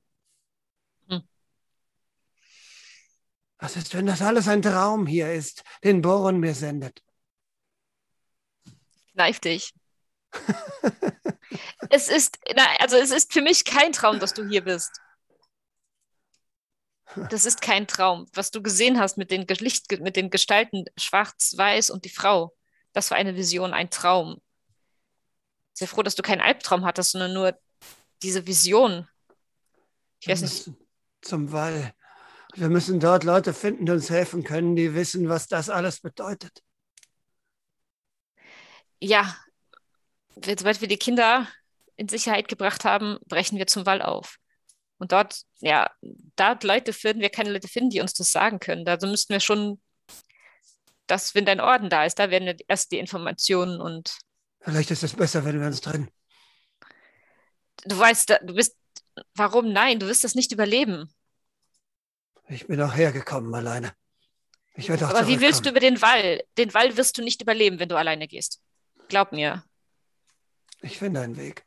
Was ist, wenn das alles ein Traum hier ist, den Boron mir sendet? Kneif dich. <laughs> es ist, also es ist für mich kein Traum, dass du hier bist. Das ist kein Traum. Was du gesehen hast mit den, Licht, mit den Gestalten Schwarz-Weiß und die Frau, das war eine Vision, ein Traum. Sehr froh, dass du keinen Albtraum hattest, sondern nur diese Vision. Ich weiß nicht, zum Wall. Wir müssen dort Leute finden, die uns helfen können, die wissen, was das alles bedeutet. ja, sobald wir die Kinder in Sicherheit gebracht haben, brechen wir zum Wall auf. Und dort, ja, dort Leute finden, wir keine Leute finden, die uns das sagen können. Also müssten wir schon, dass, wenn dein Orden da ist, da werden wir erst die Informationen und Vielleicht ist es besser, wenn wir uns trennen. du weißt, du bist, warum nein, du wirst das nicht überleben. Ich bin auch hergekommen alleine. Ich werde auch Aber wie willst du über den Wall? Den Wall wirst du nicht überleben, wenn du alleine gehst. Glaub mir. Ich finde einen Weg.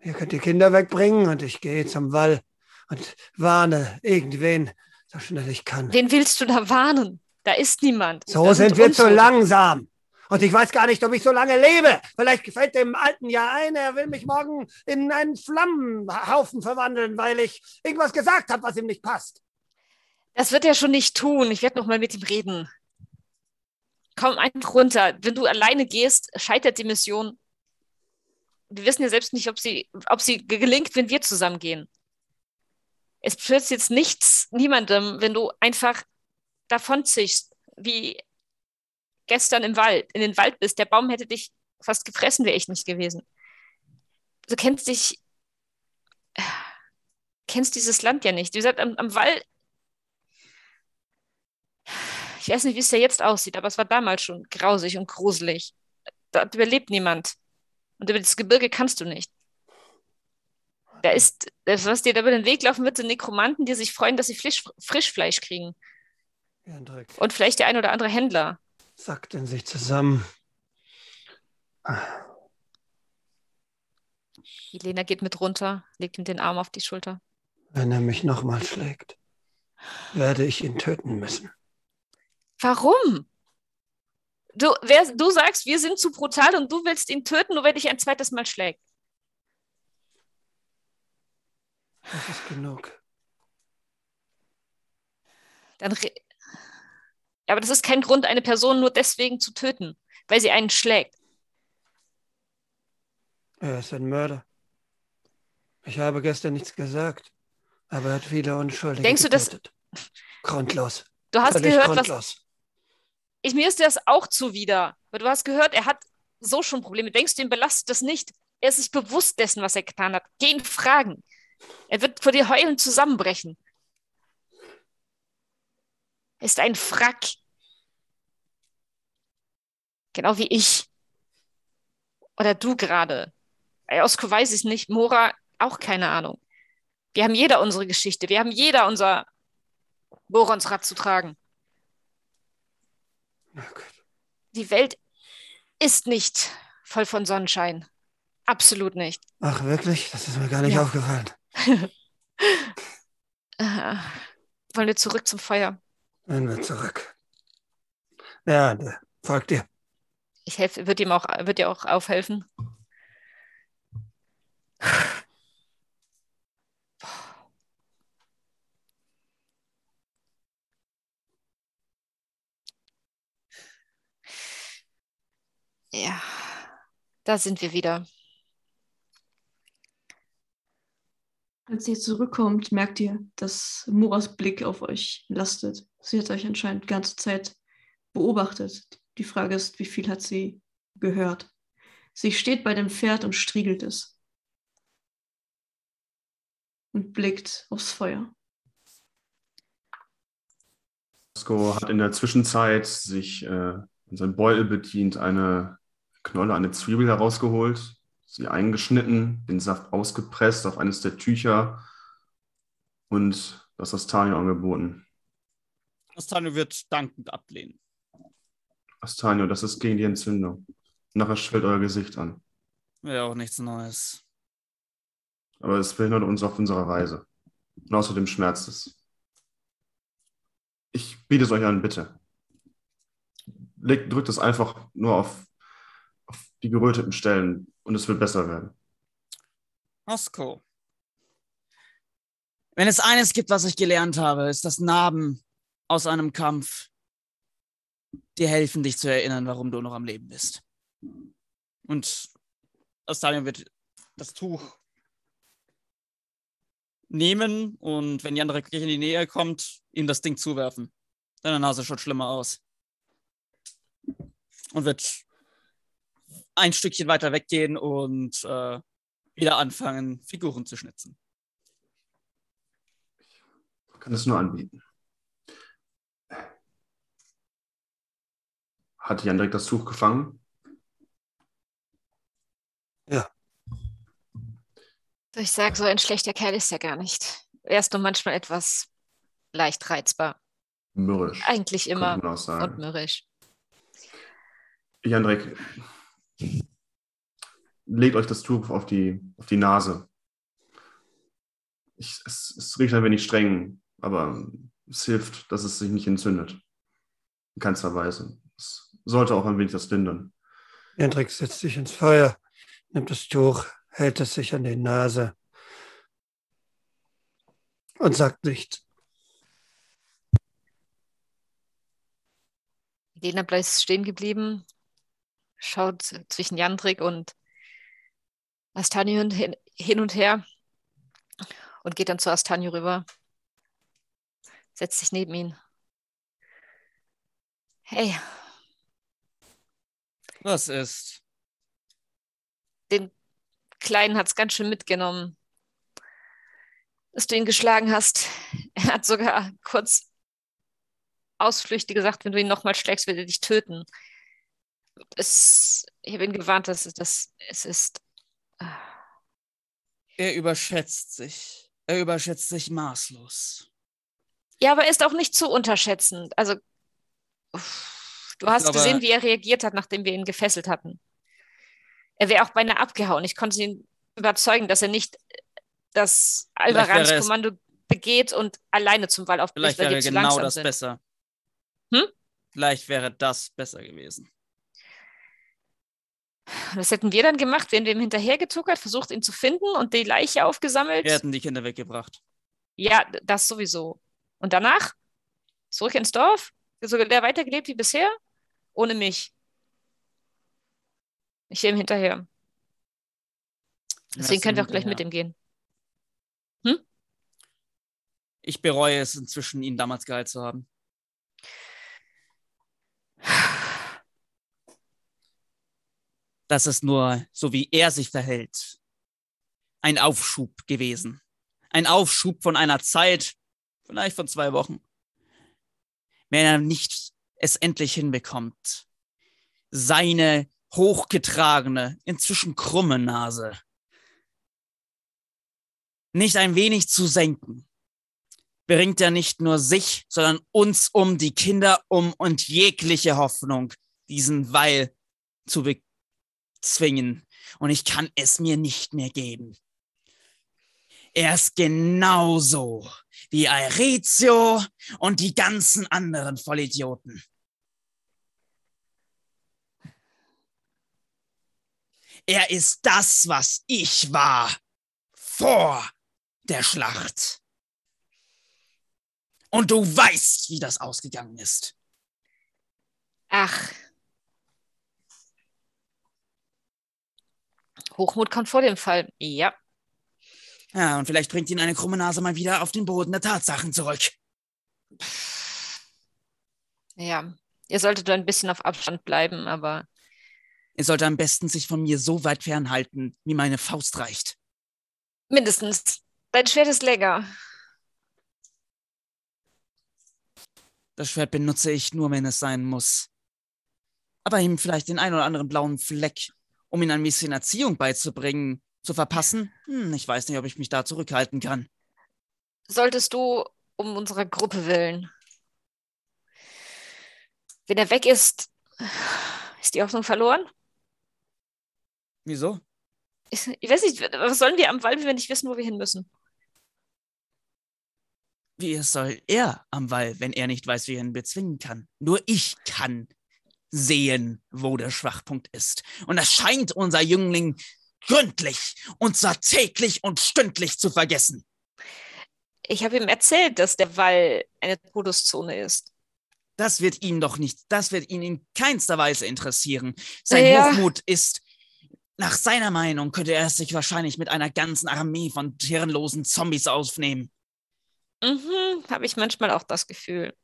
Ihr könnt die Kinder wegbringen und ich gehe zum Wall und warne irgendwen, so schnell ich kann. Wen willst du da warnen? Da ist niemand. So Da sind wir zu langsam. Und ich weiß gar nicht, ob ich so lange lebe. Vielleicht gefällt dem Alten ja ein, er will mich morgen in einen Flammenhaufen verwandeln, weil ich irgendwas gesagt habe, was ihm nicht passt. Das wird er schon nicht tun. Ich werde noch mal mit ihm reden. Komm einfach runter. Wenn du alleine gehst, scheitert die Mission. Wir wissen ja selbst nicht, ob sie, ob sie gelingt, wenn wir zusammen gehen. Es schützt jetzt nichts niemandem, wenn du einfach davonziehst, wie gestern im Wald, in den Wald bist. Der Baum hätte dich fast gefressen, wäre ich nicht gewesen. Du kennst dich, kennst dieses Land ja nicht. Wie gesagt, am, am Wall Ich weiß nicht, wie es da jetzt aussieht, aber es war damals schon grausig und gruselig. Dort überlebt niemand. Und über das Gebirge kannst du nicht. Da ist, das, was dir da über den Weg laufen wird, sind Nekromanten, die sich freuen, dass sie Frisch, Frischfleisch kriegen. Jandrik Und vielleicht der ein oder andere Händler. Sackt in sich zusammen. Helena geht mit runter, legt ihm den Arm auf die Schulter. Wenn er mich nochmal schlägt, werde ich ihn töten müssen. Warum? Du, wer, du sagst, wir sind zu brutal und du willst ihn töten, nur wenn dich ein zweites Mal schlägt. Das ist genug. Dann aber das ist kein Grund, eine Person nur deswegen zu töten, weil sie einen schlägt. Er ist ein Mörder. Ich habe gestern nichts gesagt, aber er hat viele Unschuldige Denkst du, dass- getötet. Grundlos. Du hast Völlig gehört, was. grundlos. Ich, mir ist das auch zuwider. Weil du hast gehört, er hat so schon Probleme. Denkst du, ihn belastet das nicht? Er ist sich bewusst dessen, was er getan hat. Geh ihn fragen. Er wird vor dir heulend zusammenbrechen. Ist ein Frack. Genau wie ich. Oder du gerade. Osko weiß ich nicht. Mora auch keine Ahnung. Wir haben jeder unsere Geschichte. Wir haben jeder unser Boronsrad zu tragen. Gut. Die Welt ist nicht voll von Sonnenschein. Absolut nicht. Ach, wirklich? Das ist mir gar nicht Ja. aufgefallen. <laughs> Wollen wir zurück zum Feuer? Wenn wir zurück. Ja, folgt dir. Ich helfe, wird ihm auch, wird dir auch aufhelfen. Ja, da sind wir wieder. Als ihr zurückkommt, merkt ihr, dass Moras Blick auf euch lastet. Sie hat euch anscheinend die ganze Zeit beobachtet. Die Frage ist, wie viel hat sie gehört? Sie steht bei dem Pferd und striegelt es. Und blickt aufs Feuer. Osko hat in der Zwischenzeit sich äh, in seinem Beutel bedient, eine Knolle, eine Zwiebel herausgeholt, sie eingeschnitten, den Saft ausgepresst auf eines der Tücher und das Astanio angeboten. Astanio wird dankend ablehnen. Astanio, das ist gegen die Entzündung. Nachher schwillt euer Gesicht an. Wäre auch nichts Neues. Aber es verhindert uns auf unserer Reise. Und außerdem schmerzt es. Ich biete es euch an, bitte. Legt, drückt es einfach nur auf, auf die geröteten Stellen und es wird besser werden. Osko. Wenn es eines gibt, was ich gelernt habe, ist, dass Narben aus einem Kampf dir helfen, dich zu erinnern, warum du noch am Leben bist. Und Astalion wird das Tuch nehmen und wenn Jan wirklich in die Nähe kommt, ihm das Ding zuwerfen. Deine Nase schaut schlimmer aus. Und wird ein Stückchen weiter weggehen und äh, wieder anfangen, Figuren zu schnitzen. Ich kann es nur anbieten. Hat Jan direkt das Tuch gefangen? Ich sage, so ein schlechter Kerl ist er gar nicht. Er ist nur manchmal etwas leicht reizbar. Mürrisch. Eigentlich immer und mürrisch. Jandrek, legt euch das Tuch auf die, auf die Nase. Ich, es, es riecht ein wenig streng, aber es hilft, dass es sich nicht entzündet. In keinster Weise. Es sollte auch ein wenig das lindern. Jendrik setzt sich ins Feuer, nimmt das Tuch, hält es sich an die Nase und sagt nichts. Lena bleibt stehen geblieben, schaut zwischen Jandrik und Astanio hin, hin und her und geht dann zu Astanio rüber, setzt sich neben ihn. Hey, Was ist? den Kleinen hat's ganz schön mitgenommen, dass du ihn geschlagen hast. Er hat sogar kurz ausflüchtig gesagt, wenn du ihn nochmal schlägst, wird er dich töten. Es, ich habe ihn gewarnt, dass es, dass es ist. Er überschätzt sich. Er überschätzt sich maßlos. Ja, aber er ist auch nicht zu unterschätzen. Also, uff, du hast glaube- gesehen, wie er reagiert hat, nachdem wir ihn gefesselt hatten. Er wäre auch beinahe abgehauen. Ich konnte ihn überzeugen, dass er nicht das es- Alvarans-Kommando begeht und alleine zum Wall aufbricht, Vielleicht wäre genau das sind. besser. Hm? Vielleicht wäre das besser gewesen. Was hätten wir dann gemacht? Wir ihm hinterhergetuckert, versucht, ihn zu finden und die Leiche aufgesammelt? Wir hätten die Kinder weggebracht. Ja, das sowieso. Und danach? Zurück ins Dorf? So der weitergelebt wie bisher? Ohne mich. Ich wäre ihm hinterher. Deswegen können wir auch gleich mit ihm gehen. Ich bereue es inzwischen, ihn damals geheilt zu haben. <sighs> Das ist nur, so wie er sich verhält, ein Aufschub gewesen. Ein Aufschub von einer Zeit, vielleicht von zwei Wochen. Wenn er nicht es endlich hinbekommt, seine hochgetragene, inzwischen krumme Nase nicht ein wenig zu senken, bringt er nicht nur sich, sondern uns um, die Kinder um und jegliche Hoffnung, diesen Weil zu bezwingen. Und ich kann es mir nicht mehr geben. Er ist genauso wie Aretio und die ganzen anderen Vollidioten. Er ist das, was ich war vor der Schlacht. Und du weißt, wie das ausgegangen ist. Ach. Hochmut kommt vor dem Fall. Ja. Ja, und vielleicht bringt ihn eine krumme Nase mal wieder auf den Boden der Tatsachen zurück. Ja. Ihr solltet ein bisschen auf Abstand bleiben, aber Er sollte am besten sich von mir so weit fernhalten, wie meine Faust reicht. mindestens. Dein Schwert ist länger. Das Schwert benutze ich nur, wenn es sein muss. Aber ihm vielleicht den ein oder anderen blauen Fleck, um ihm ein bisschen Erziehung beizubringen, zu verpassen? Hm, ich weiß nicht, ob ich mich da zurückhalten kann. Solltest du um unserer Gruppe willen. Wenn er weg ist, ist die Hoffnung verloren? Wieso? Ich ich weiß nicht, was sollen wir am Wald, wenn wir nicht wissen, wo wir hin müssen? Wie soll er am Wall, wenn er nicht weiß, wie er ihn bezwingen kann? Nur ich kann sehen, wo der Schwachpunkt ist. Und das scheint unser Jüngling gründlich und zwar täglich und stündlich zu vergessen. Ich habe ihm erzählt, dass der Wall eine Todeszone ist. Das wird ihm doch nicht, das wird ihn in keinster Weise interessieren. Sein Ja. Hochmut ist, nach seiner Meinung könnte er sich wahrscheinlich mit einer ganzen Armee von hirnlosen Zombies aufnehmen. Mhm, habe ich manchmal auch das Gefühl.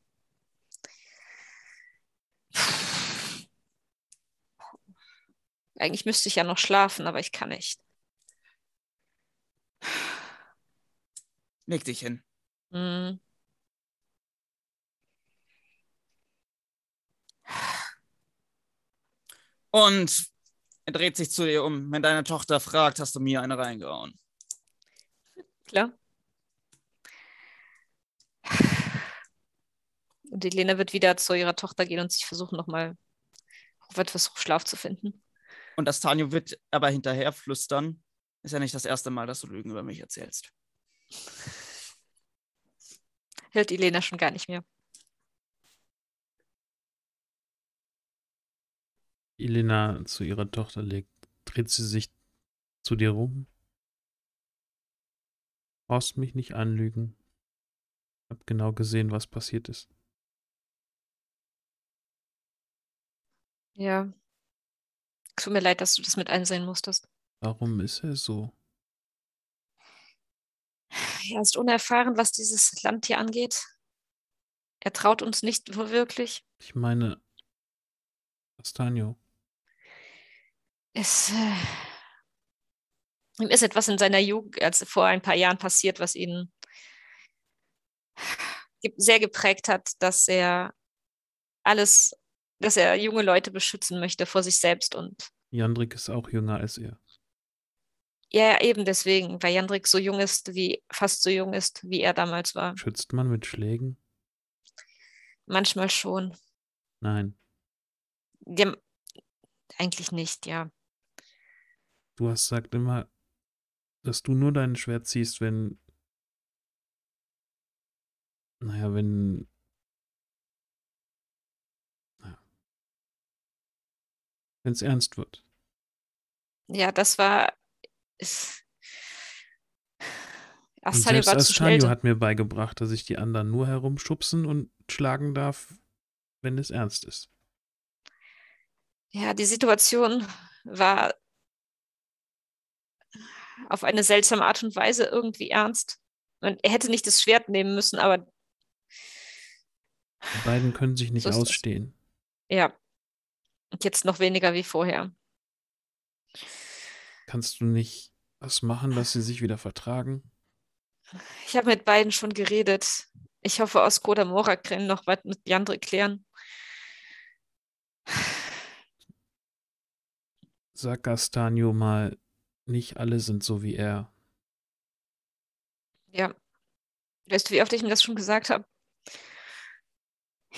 Eigentlich müsste ich ja noch schlafen, aber ich kann nicht. Leg dich hin. Hm. Und er dreht sich zu dir um. Wenn deine Tochter fragt, hast du mir eine reingehauen. Klar. Und die Lena wird wieder zu ihrer Tochter gehen und sich versuchen, nochmal auf etwas Schlaf zu finden. Und das Tanjo wird aber hinterher flüstern. Ist ja nicht das erste Mal, dass du Lügen über mich erzählst. Hört die Lena schon gar nicht mehr. Elena zu ihrer Tochter legt, dreht sie sich zu dir rum. Brauchst mich nicht anlügen. Hab genau gesehen, was passiert ist. Ja. Tut mir leid, dass du das mit einsehen musstest. Warum ist er so? Er ist unerfahren, was dieses Land hier angeht. Er traut uns nicht wirklich. Ich meine, Castanio. Es, äh, ihm ist etwas in seiner Jugend, als vor ein paar Jahren passiert, was ihn sehr geprägt hat, dass er alles, dass er junge Leute beschützen möchte vor sich selbst und Jandrik ist auch jünger als er. ja, eben deswegen, weil Jandrik so jung ist, wie fast so jung ist, wie er damals war. Schützt man mit Schlägen? Manchmal schon. Nein. Ja, eigentlich nicht, ja. Du hast sagt immer, dass du nur dein Schwert ziehst, wenn. Naja, wenn. Wenn es ernst wird. Ja, das war. Selbst war zu schnell. Hat mir beigebracht, dass ich die anderen nur herumschubsen und schlagen darf, wenn es ernst ist. Ja, die Situation war auf eine seltsame Art und Weise irgendwie ernst. Und er hätte nicht das Schwert nehmen müssen, aber Die beiden können sich nicht So ist das. ausstehen. ja. Und jetzt noch weniger wie vorher. Kannst du nicht was machen, dass sie sich wieder vertragen? Ich habe mit beiden schon geredet. Ich hoffe, Osko oder Mora können noch was mit Jandre klären. Sag Castanio mal, nicht alle sind so wie er. Ja. Weißt du, wie oft ich ihm das schon gesagt habe?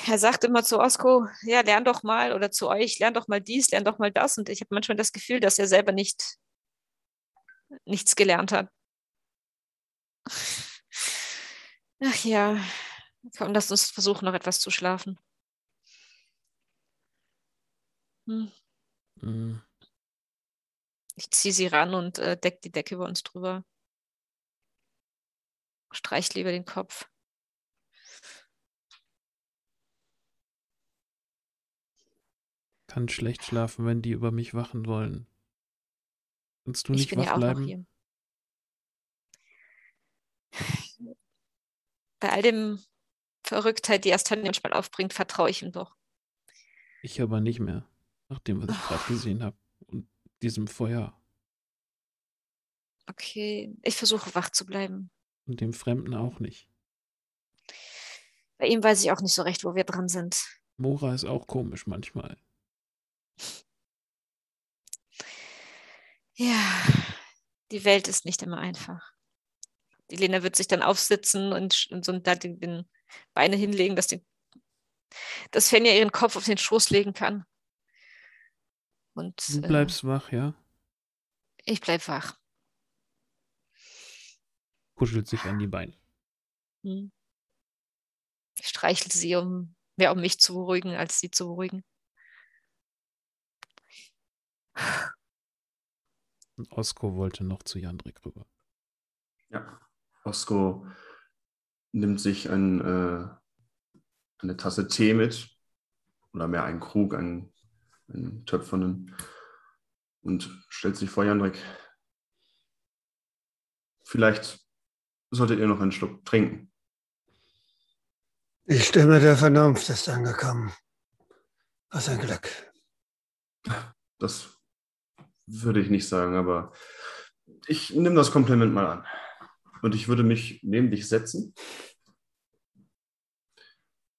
Er sagt immer zu Osko, ja, lern doch mal oder zu euch, lern doch mal dies, lern doch mal das. Und ich habe manchmal das Gefühl, dass er selber nicht nichts gelernt hat. Ach ja, komm, lass uns versuchen, noch etwas zu schlafen. Hm. Hm, Ich ziehe sie ran und äh, deck die Decke über uns drüber. Streich lieber den Kopf. Kann schlecht schlafen, wenn die über mich wachen wollen. Kannst du Ich nicht bin ja wach auch noch bleiben? hier. Bei all dem Verrücktheit, die Astania manchmal aufbringt, vertraue ich ihm doch. Ich aber nicht mehr. Nach dem, was ich gerade gesehen habe. Und diesem Feuer. Okay, ich versuche wach zu bleiben. Und dem Fremden auch nicht. Bei ihm weiß ich auch nicht so recht, wo wir dran sind. Mora ist auch komisch manchmal. Ja, die Welt ist nicht immer einfach. Die Lena wird sich dann aufsitzen und, und so da den, den Beine hinlegen, dass, die, dass Fenja ihren Kopf auf den Schoß legen kann. Und Du äh, bleibst wach, ja? ich bleib wach. Kuschelt sich an die Beine. Hm. Ich streichle sie, um mehr um mich zu beruhigen, als sie zu beruhigen. Und Osko wollte noch zu Jandrik rüber. Ja. Osko nimmt sich ein, äh, eine Tasse Tee mit oder mehr einen Krug, einen, einen töpfernen und stellt sich vor Jandrik. Vielleicht solltet ihr noch einen Schluck trinken. Die Stimme der Vernunft ist angekommen. Was ein Glück. Das würde ich nicht sagen, aber ich nehme das Kompliment mal an. Und ich würde mich neben dich setzen.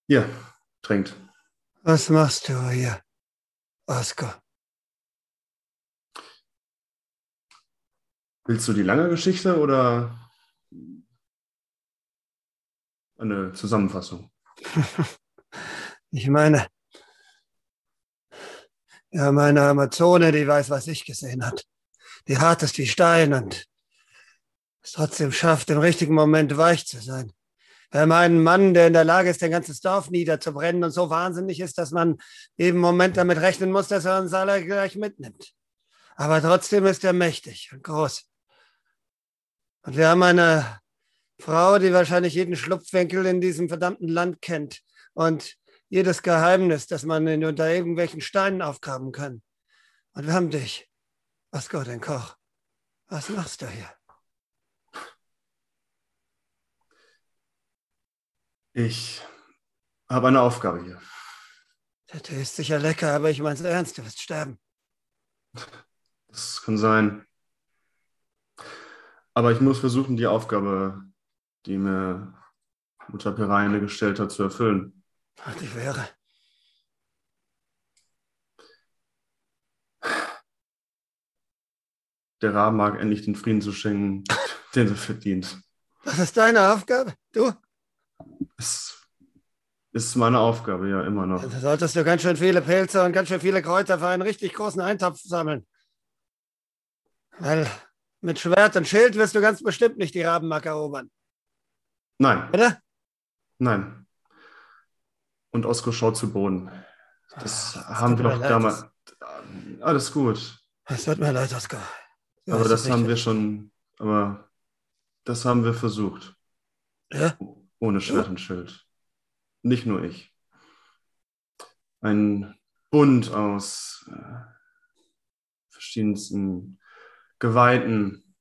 Hier, trinkt. Was machst du hier, Oskar? Willst du die lange Geschichte oder eine Zusammenfassung? <laughs> Ich meine, ja, meine Amazone, die weiß, was ich gesehen hat. Die hart ist wie Stein und es trotzdem schafft, im richtigen Moment weich zu sein. Wir haben einen Mann, der in der Lage ist, ein ganzes Dorf niederzubrennen und so wahnsinnig ist, dass man jeden Moment damit rechnen muss, dass er uns alle gleich mitnimmt. Aber trotzdem ist er mächtig und groß. Und wir haben eine Frau, die wahrscheinlich jeden Schlupfwinkel in diesem verdammten Land kennt und jedes Geheimnis, das man unter irgendwelchen Steinen aufgraben kann. Und wir haben dich, Oskar, den Koch. Was machst du hier? Ich habe eine Aufgabe hier. Der Tee ist sicher lecker, aber ich mein's ernst, du wirst sterben. Das kann sein. Aber ich muss versuchen, die Aufgabe, die mir Mutter Pereine gestellt hat, zu erfüllen. Ich wäre. Der Rahmen mag endlich den Frieden zu schenken, <laughs> den er verdient. Das ist deine Aufgabe, du? Es ist meine Aufgabe, ja, immer noch. Da solltest du ganz schön viele Pilze und ganz schön viele Kräuter für einen richtig großen Eintopf sammeln. Weil mit Schwert und Schild wirst du ganz bestimmt nicht die Rabenmark erobern. Nein. Oder? Nein. Und Osko schaut zu Boden. Das Ah, haben tut wir doch leid, damals. Alles gut. Es tut mir leid, Oskar. Aber das haben wir schon. Aber das haben wir versucht. Ja? Ohne Schwert und Schild. Nicht nur ich. Ein Bund aus äh, verschiedensten Geweihten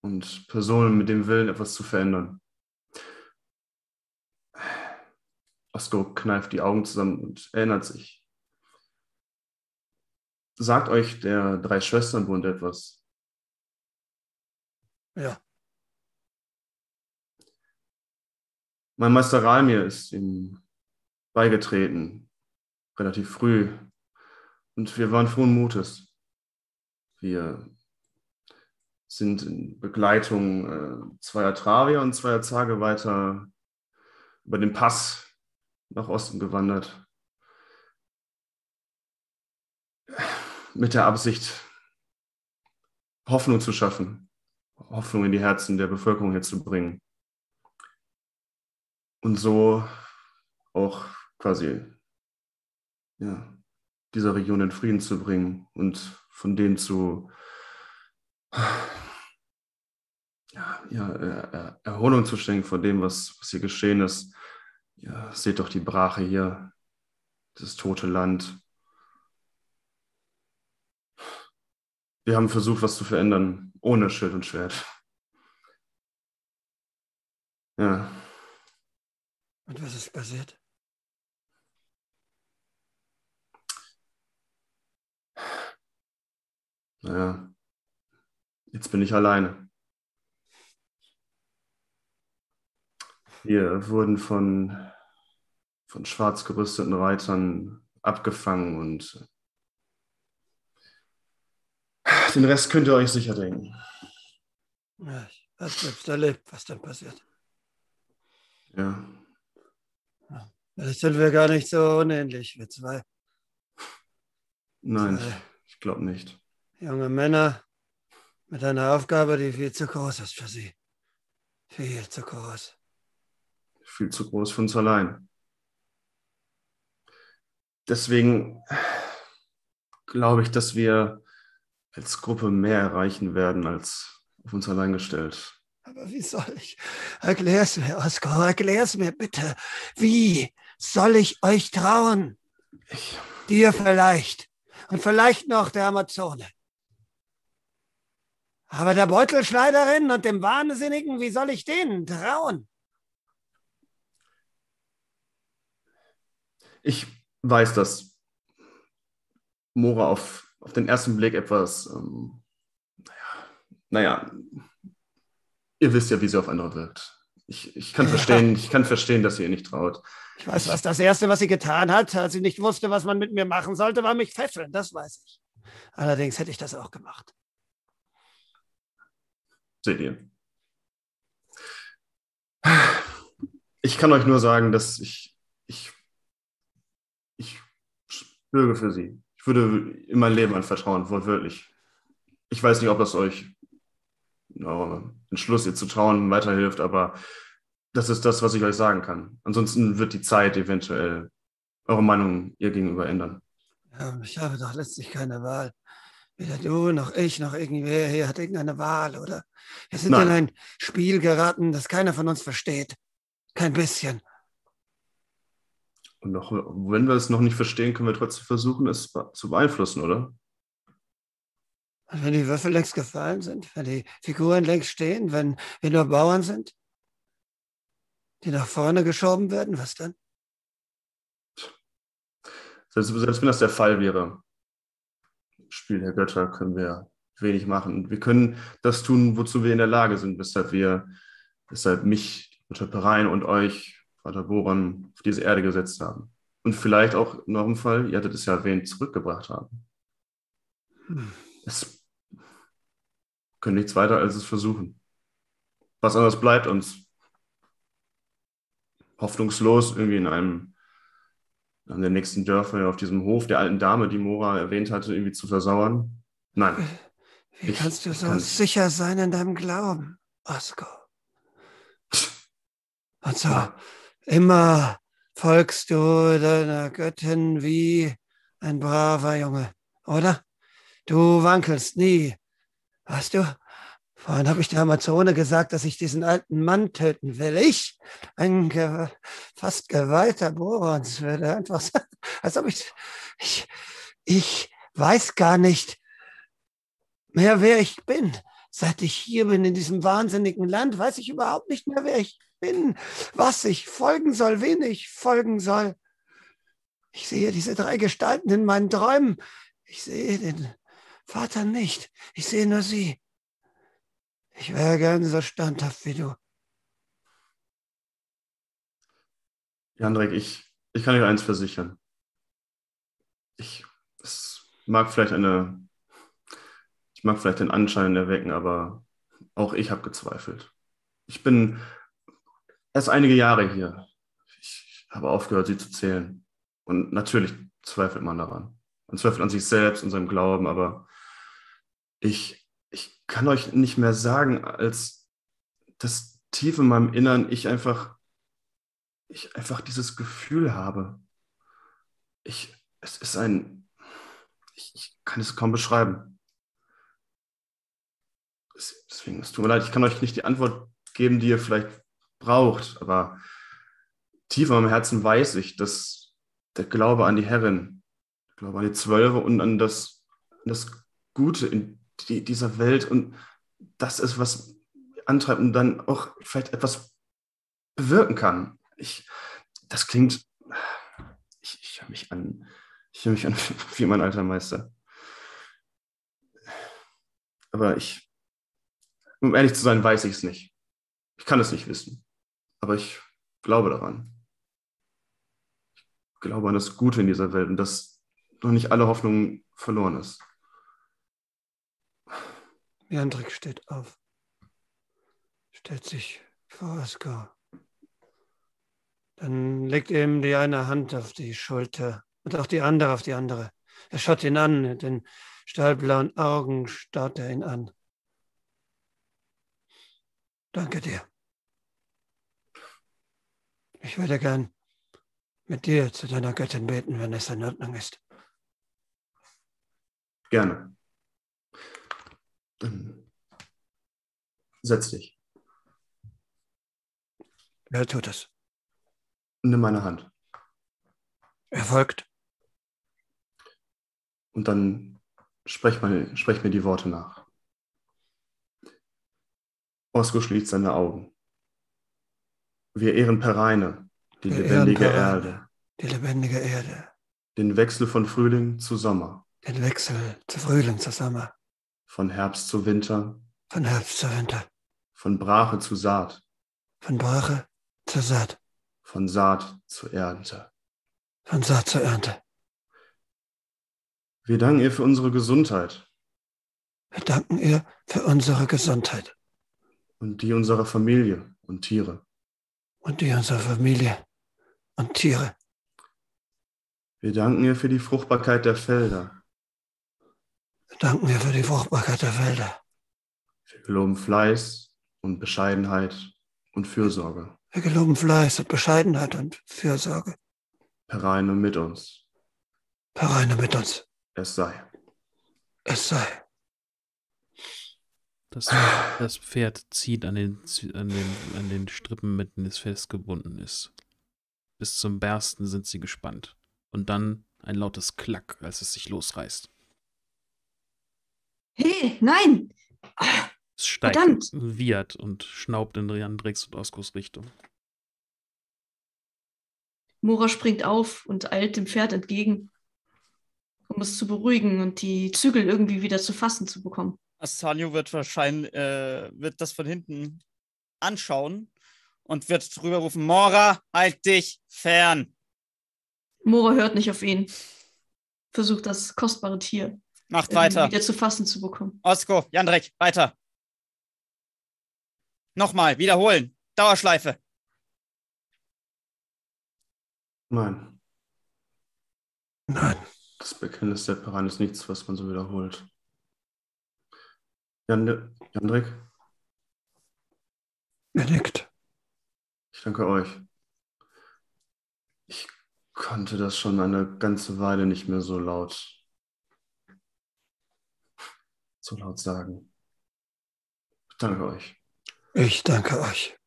und Personen mit dem Willen, etwas zu verändern. Osko kneift die Augen zusammen und erinnert sich. Sagt euch der Drei-Schwestern-Bund etwas? Ja. Mein Meister Ralmir ist ihm beigetreten, relativ früh. Und wir waren frohen Mutes. Wir sind in Begleitung äh, zweier Travier und zweier Zage weiter über den Pass nach Osten gewandert. Mit der Absicht, Hoffnung zu schaffen, Hoffnung in die Herzen der Bevölkerung hier zu bringen und so auch quasi ja, dieser Region in Frieden zu bringen und von denen zu ja, Er- Erholung zu schenken von dem, was, was hier geschehen ist. Ja, seht doch die Brache hier, das tote Land. Wir haben versucht, was zu verändern, ohne Schild und Schwert. Ja. Und was ist passiert? Naja, jetzt bin ich alleine. Wir wurden von, von schwarz gerüsteten Reitern abgefangen und den Rest könnt ihr euch sicher denken. Ja, ich habe selbst erlebt, was dann passiert. Ja, Vielleicht sind wir gar nicht so unähnlich, wir zwei. nein, Zwei ich glaube nicht. junge Männer mit einer Aufgabe, die viel zu groß ist für sie. Viel zu groß. Viel zu groß für uns allein. Deswegen glaube ich, dass wir als Gruppe mehr erreichen werden als auf uns allein gestellt. Aber wie soll ich? Erklär's mir, Oskar, erklär's mir bitte. Wie soll ich euch trauen? Ich, Dir vielleicht. Und vielleicht noch der Amazone. Aber der Beutelschneiderin und dem Wahnsinnigen, wie soll ich denen trauen? ich weiß, dass Mora auf, auf den ersten Blick etwas, ähm, naja, naja, ihr wisst ja, wie sie auf andere wirkt. Ich, ich, kann verstehen, ich kann verstehen, dass ihr ihr nicht traut. Ich weiß, was das Erste, was sie getan hat, als sie nicht wusste, was man mit mir machen sollte, war mich fesseln. Das weiß ich. Allerdings hätte ich das auch gemacht. Seht ihr. Ich kann euch nur sagen, dass ich, ich bürge für sie. Ich würde in mein Leben anvertrauen, wortwörtlich. Ich weiß nicht, ob das euch eurem Entschluss, ihr zu trauen, weiterhilft, aber das ist das, was ich euch sagen kann. Ansonsten wird die Zeit eventuell eure Meinung ihr gegenüber ändern. Ja, ich habe doch letztlich keine Wahl. Weder du noch ich noch irgendwer hier hat irgendeine Wahl, oder? Wir sind Nein. in ein Spiel geraten, das keiner von uns versteht. Kein bisschen. Und auch wenn wir es noch nicht verstehen, können wir trotzdem versuchen, es zu beeinflussen, oder? Wenn die Würfel längst gefallen sind, wenn die Figuren längst stehen, wenn wir nur Bauern sind, die nach vorne geschoben werden, was dann? Selbst, selbst wenn das der Fall wäre, im Spiel der Götter können wir wenig machen. Wir können das tun, wozu wir in der Lage sind, weshalb wir, weshalb mich, Mutter Perein und euch, Vater Boran, auf diese Erde gesetzt haben. Und vielleicht auch in eurem Fall, ihr hattet es ja erwähnt, zurückgebracht haben. Hm. Es, können nichts weiter als es versuchen. Was anderes bleibt uns hoffnungslos irgendwie in einem an der nächsten Dörfer auf diesem Hof der alten Dame, die Mora erwähnt hatte, irgendwie zu versauern. Nein. Wie Ich kannst du so kann- sicher sein in deinem Glauben, Osko? Und so, Ja. Immer folgst du deiner Göttin wie ein braver Junge, oder? Du wankelst nie. Weißt du, vorhin habe ich der Amazone gesagt, dass ich diesen alten Mann töten will. Ich, ein ge fast geweihter Borons, würde einfach <laughs> sagen, als ob ich, ich, ich weiß gar nicht mehr, wer ich bin. Seit ich hier bin in diesem wahnsinnigen Land, weiß ich überhaupt nicht mehr, wer ich bin, was ich folgen soll, wen ich folgen soll. Ich sehe diese drei Gestalten in meinen Träumen. Ich sehe den Vater nicht. Ich sehe nur sie. Ich wäre gern so standhaft wie du. Jandrek, ich, ich kann dir eins versichern. Ich, es mag vielleicht eine, ich mag vielleicht den Anschein erwecken, aber auch ich habe gezweifelt. Ich bin erst einige Jahre hier. Ich habe aufgehört, sie zu zählen. Und natürlich zweifelt man daran. Man zweifelt an sich selbst und seinem Glauben, aber ich, ich kann euch nicht mehr sagen, als dass tief in meinem Innern ich einfach ich einfach dieses Gefühl habe. Ich, es ist ein, ich, ich kann es kaum beschreiben. Es, deswegen, es tut mir leid, ich kann euch nicht die Antwort geben, die ihr vielleicht braucht, aber tief in meinem Herzen weiß ich, dass der Glaube an die Herrin, der Glaube an die Zwölfe und an das, an das Gute in die, dieser Welt und das ist, was antreibt und dann auch vielleicht etwas bewirken kann ich, das klingt, ich, ich höre mich an, ich höre mich an <laughs> wie mein alter Meister. Aber ich, um ehrlich zu sein, weiß ich es nicht. Ich kann es nicht wissen. Aber ich glaube daran. Ich glaube an das Gute in dieser Welt und dass noch nicht alle Hoffnung verloren ist. Jandrik steht auf, stellt sich vor Oskar. Dann legt er ihm die eine Hand auf die Schulter und auch die andere auf die andere. Er schaut ihn an, mit den stahlblauen Augen starrt er ihn an. Danke dir. Ich würde gern mit dir zu deiner Göttin beten, wenn es in Ordnung ist. Gerne. Dann setz dich. Wer tut es? Nimm meine Hand. Er folgt. Und dann sprech, mal, sprech mir die Worte nach. Osko schließt seine Augen. Wir ehren Pereine, die Wir lebendige Pereine. Erde, Die lebendige Erde. den Wechsel von Frühling zu Sommer, Den Wechsel zu Frühling zu Sommer. von Herbst zu Winter, Von Herbst zu Winter. von Brache zu Saat, Von Brache zur Saat. von Saat zu Ernte. Von Saat zur Ernte. Wir danken ihr für unsere Gesundheit Wir danken ihr für unsere Gesundheit und die unserer Familie und Tiere. Und die unserer Familie und Tiere. Wir danken ihr für die Fruchtbarkeit der Felder. Wir danken ihr für die Fruchtbarkeit der Felder. Wir loben Fleiß und Bescheidenheit und Fürsorge. Wir geloben Fleiß und Bescheidenheit und Fürsorge. Pereine mit uns. Vereine mit uns. Es sei. Es sei. Das, <laughs> das Pferd zieht an den, an, den, an den Strippen, mit denen es festgebunden ist. Bis zum Bersten sind sie gespannt. Und dann ein lautes Klack, als es sich losreißt. Hey, nein! Es steigt, Verdammt. wiehert und schnaubt in Riandrix und Oskos Richtung. Mora springt auf und eilt dem Pferd entgegen, um es zu beruhigen und die Zügel irgendwie wieder zu fassen zu bekommen. Astanio wird wahrscheinlich, äh, wird das von hinten anschauen und wird drüber rufen, Mora, halt dich fern. Mora hört nicht auf ihn. Versucht das kostbare Tier Macht irgendwie weiter. wieder zu fassen zu bekommen. Osko, Jandrek, weiter. Nochmal, wiederholen. Dauerschleife. Nein, Nein. das Bekenntnis der Paran ist nichts, was man so wiederholt. Jan, Jandrik, Er nickt. ich danke euch. Ich konnte das schon eine ganze Weile nicht mehr so laut, so laut sagen. Ich danke euch. Ich danke euch.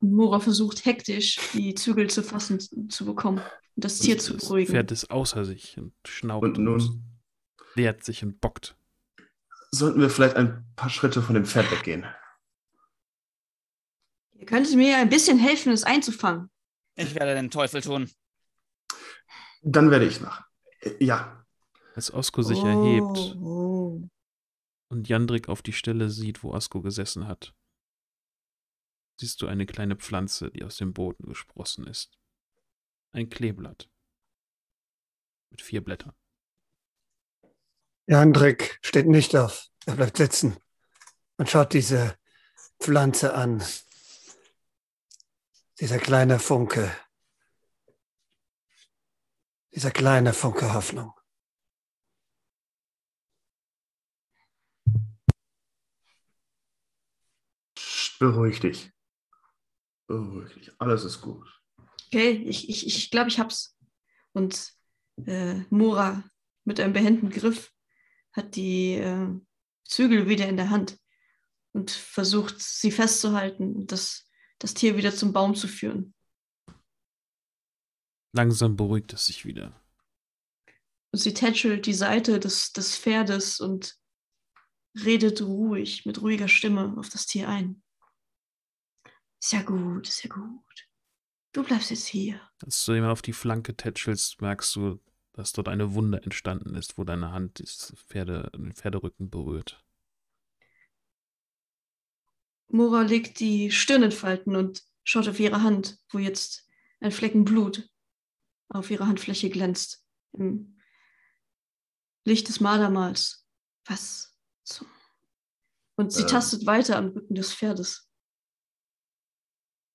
Mora versucht hektisch, die Zügel zu fassen zu bekommen und das Tier zu Das beruhigen. Pferd ist außer sich und schnaubt Und nun leert sich und bockt. Sollten wir vielleicht ein paar Schritte von dem Pferd weggehen. Ihr könntet mir ein bisschen helfen, es einzufangen. Ich werde den Teufel tun. Dann werde ich nach. Äh, Ja, Als Osko sich erhebt Oh. und Jandrik auf die Stelle sieht, wo Osko gesessen hat, siehst du eine kleine Pflanze, die aus dem Boden gesprossen ist. Ein Kleeblatt. Mit vier Blättern. Jandrik steht nicht auf. Er bleibt sitzen und schaut diese Pflanze an. Dieser kleine Funke. Dieser kleine Funke Hoffnung. Beruhig dich. Beruhig dich. Alles ist gut. Okay, ich, ich, ich glaube, ich hab's. Und äh, Mora mit einem behenden Griff hat die äh, Zügel wieder in der Hand und versucht, sie festzuhalten und das, das Tier wieder zum Baum zu führen. Langsam beruhigt es sich wieder. Und sie tätschelt die Seite des, des Pferdes und redet ruhig, mit ruhiger Stimme auf das Tier ein. Ist ja gut, ist ja gut. Du bleibst jetzt hier. Als du ihm auf die Flanke tätschelst, merkst du, dass dort eine Wunde entstanden ist, wo deine Hand das Pferde, den Pferderücken berührt. Mora legt die Stirn in Falten und schaut auf ihre Hand, wo jetzt ein Flecken Blut auf ihrer Handfläche glänzt. Im Licht des Mardermals. Was zum. Und sie Äh. tastet weiter am Rücken des Pferdes.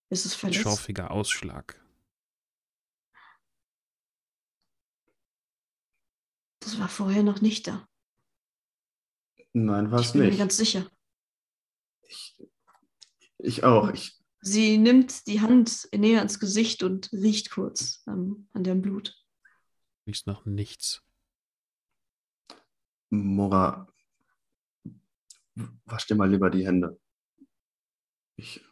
Ist es Ein verletzt? schorfiger Ausschlag. Das war vorher noch nicht da. Nein, war Ich es bin mir nicht. ganz sicher. Ich, ich auch. Ich, Sie nimmt die Hand näher ans Gesicht und riecht kurz ähm, an dem Blut. Riechst nach nichts. Mora, wasch dir mal lieber die Hände. Ich,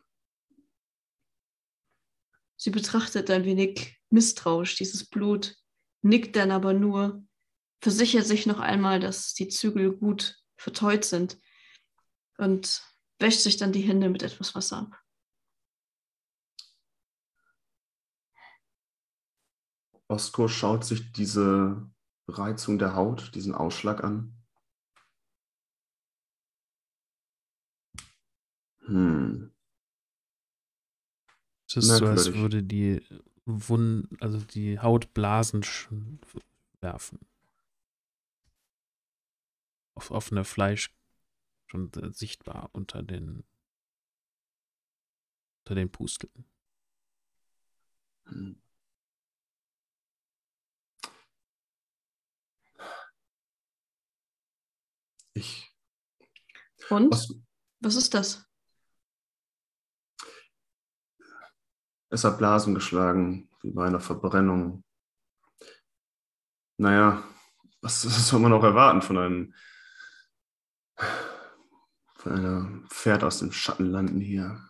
Sie betrachtet ein wenig misstrauisch dieses Blut, nickt dann aber nur, versichert sich noch einmal, dass die Zügel gut verteut sind und wäscht sich dann die Hände mit etwas Wasser ab. Osko schaut sich diese Reizung der Haut, diesen Ausschlag an. Hm. Es ist so, als würde die Wund, also die Haut Blasen werfen. Auf offene Fleisch schon äh, sichtbar unter den unter den Pusteln. Hm. Ich. Und? Was, Was ist das? es hat Blasen geschlagen, wie bei einer Verbrennung. Naja, was <laughs> soll man auch erwarten von einem, von einem Pferd aus dem Schattenlanden hier?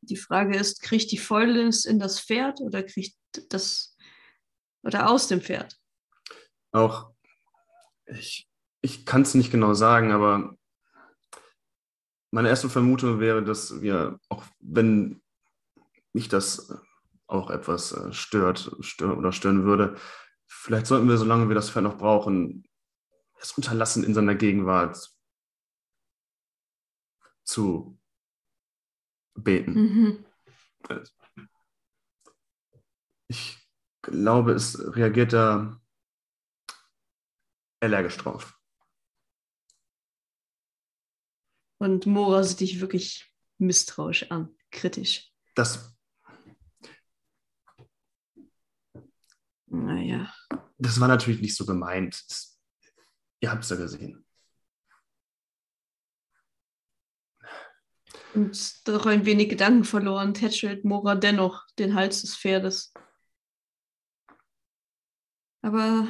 Die Frage ist, kriegt die Fäulnis in das Pferd oder kriegt das oder aus dem Pferd? Auch, ich, ich kann es nicht genau sagen, aber meine erste Vermutung wäre, dass wir, auch wenn mich das auch etwas äh, stört, stör oder stören würde, vielleicht sollten wir, solange wir das Pferd noch brauchen, es unterlassen, in seiner Gegenwart zu beten. Mhm. Ich glaube, es reagiert da allergisch drauf. Und Mora sieht dich wirklich misstrauisch an, kritisch. Das, Naja. das war natürlich nicht so gemeint. Das, ihr habt es ja gesehen. Und doch ein wenig Gedanken verloren, tätschelt Mora dennoch den Hals des Pferdes. Aber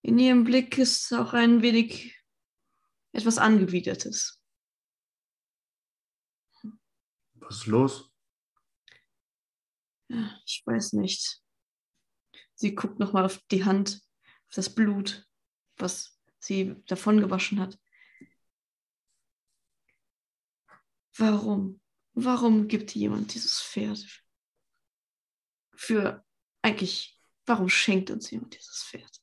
in ihrem Blick ist auch ein wenig etwas Angewidertes. Was ist los? Ich weiß nicht. Sie guckt nochmal auf die Hand, das Blut, was sie davongewaschen hat. Warum? Warum gibt jemand dieses Pferd? Für eigentlich, warum schenkt uns jemand dieses Pferd?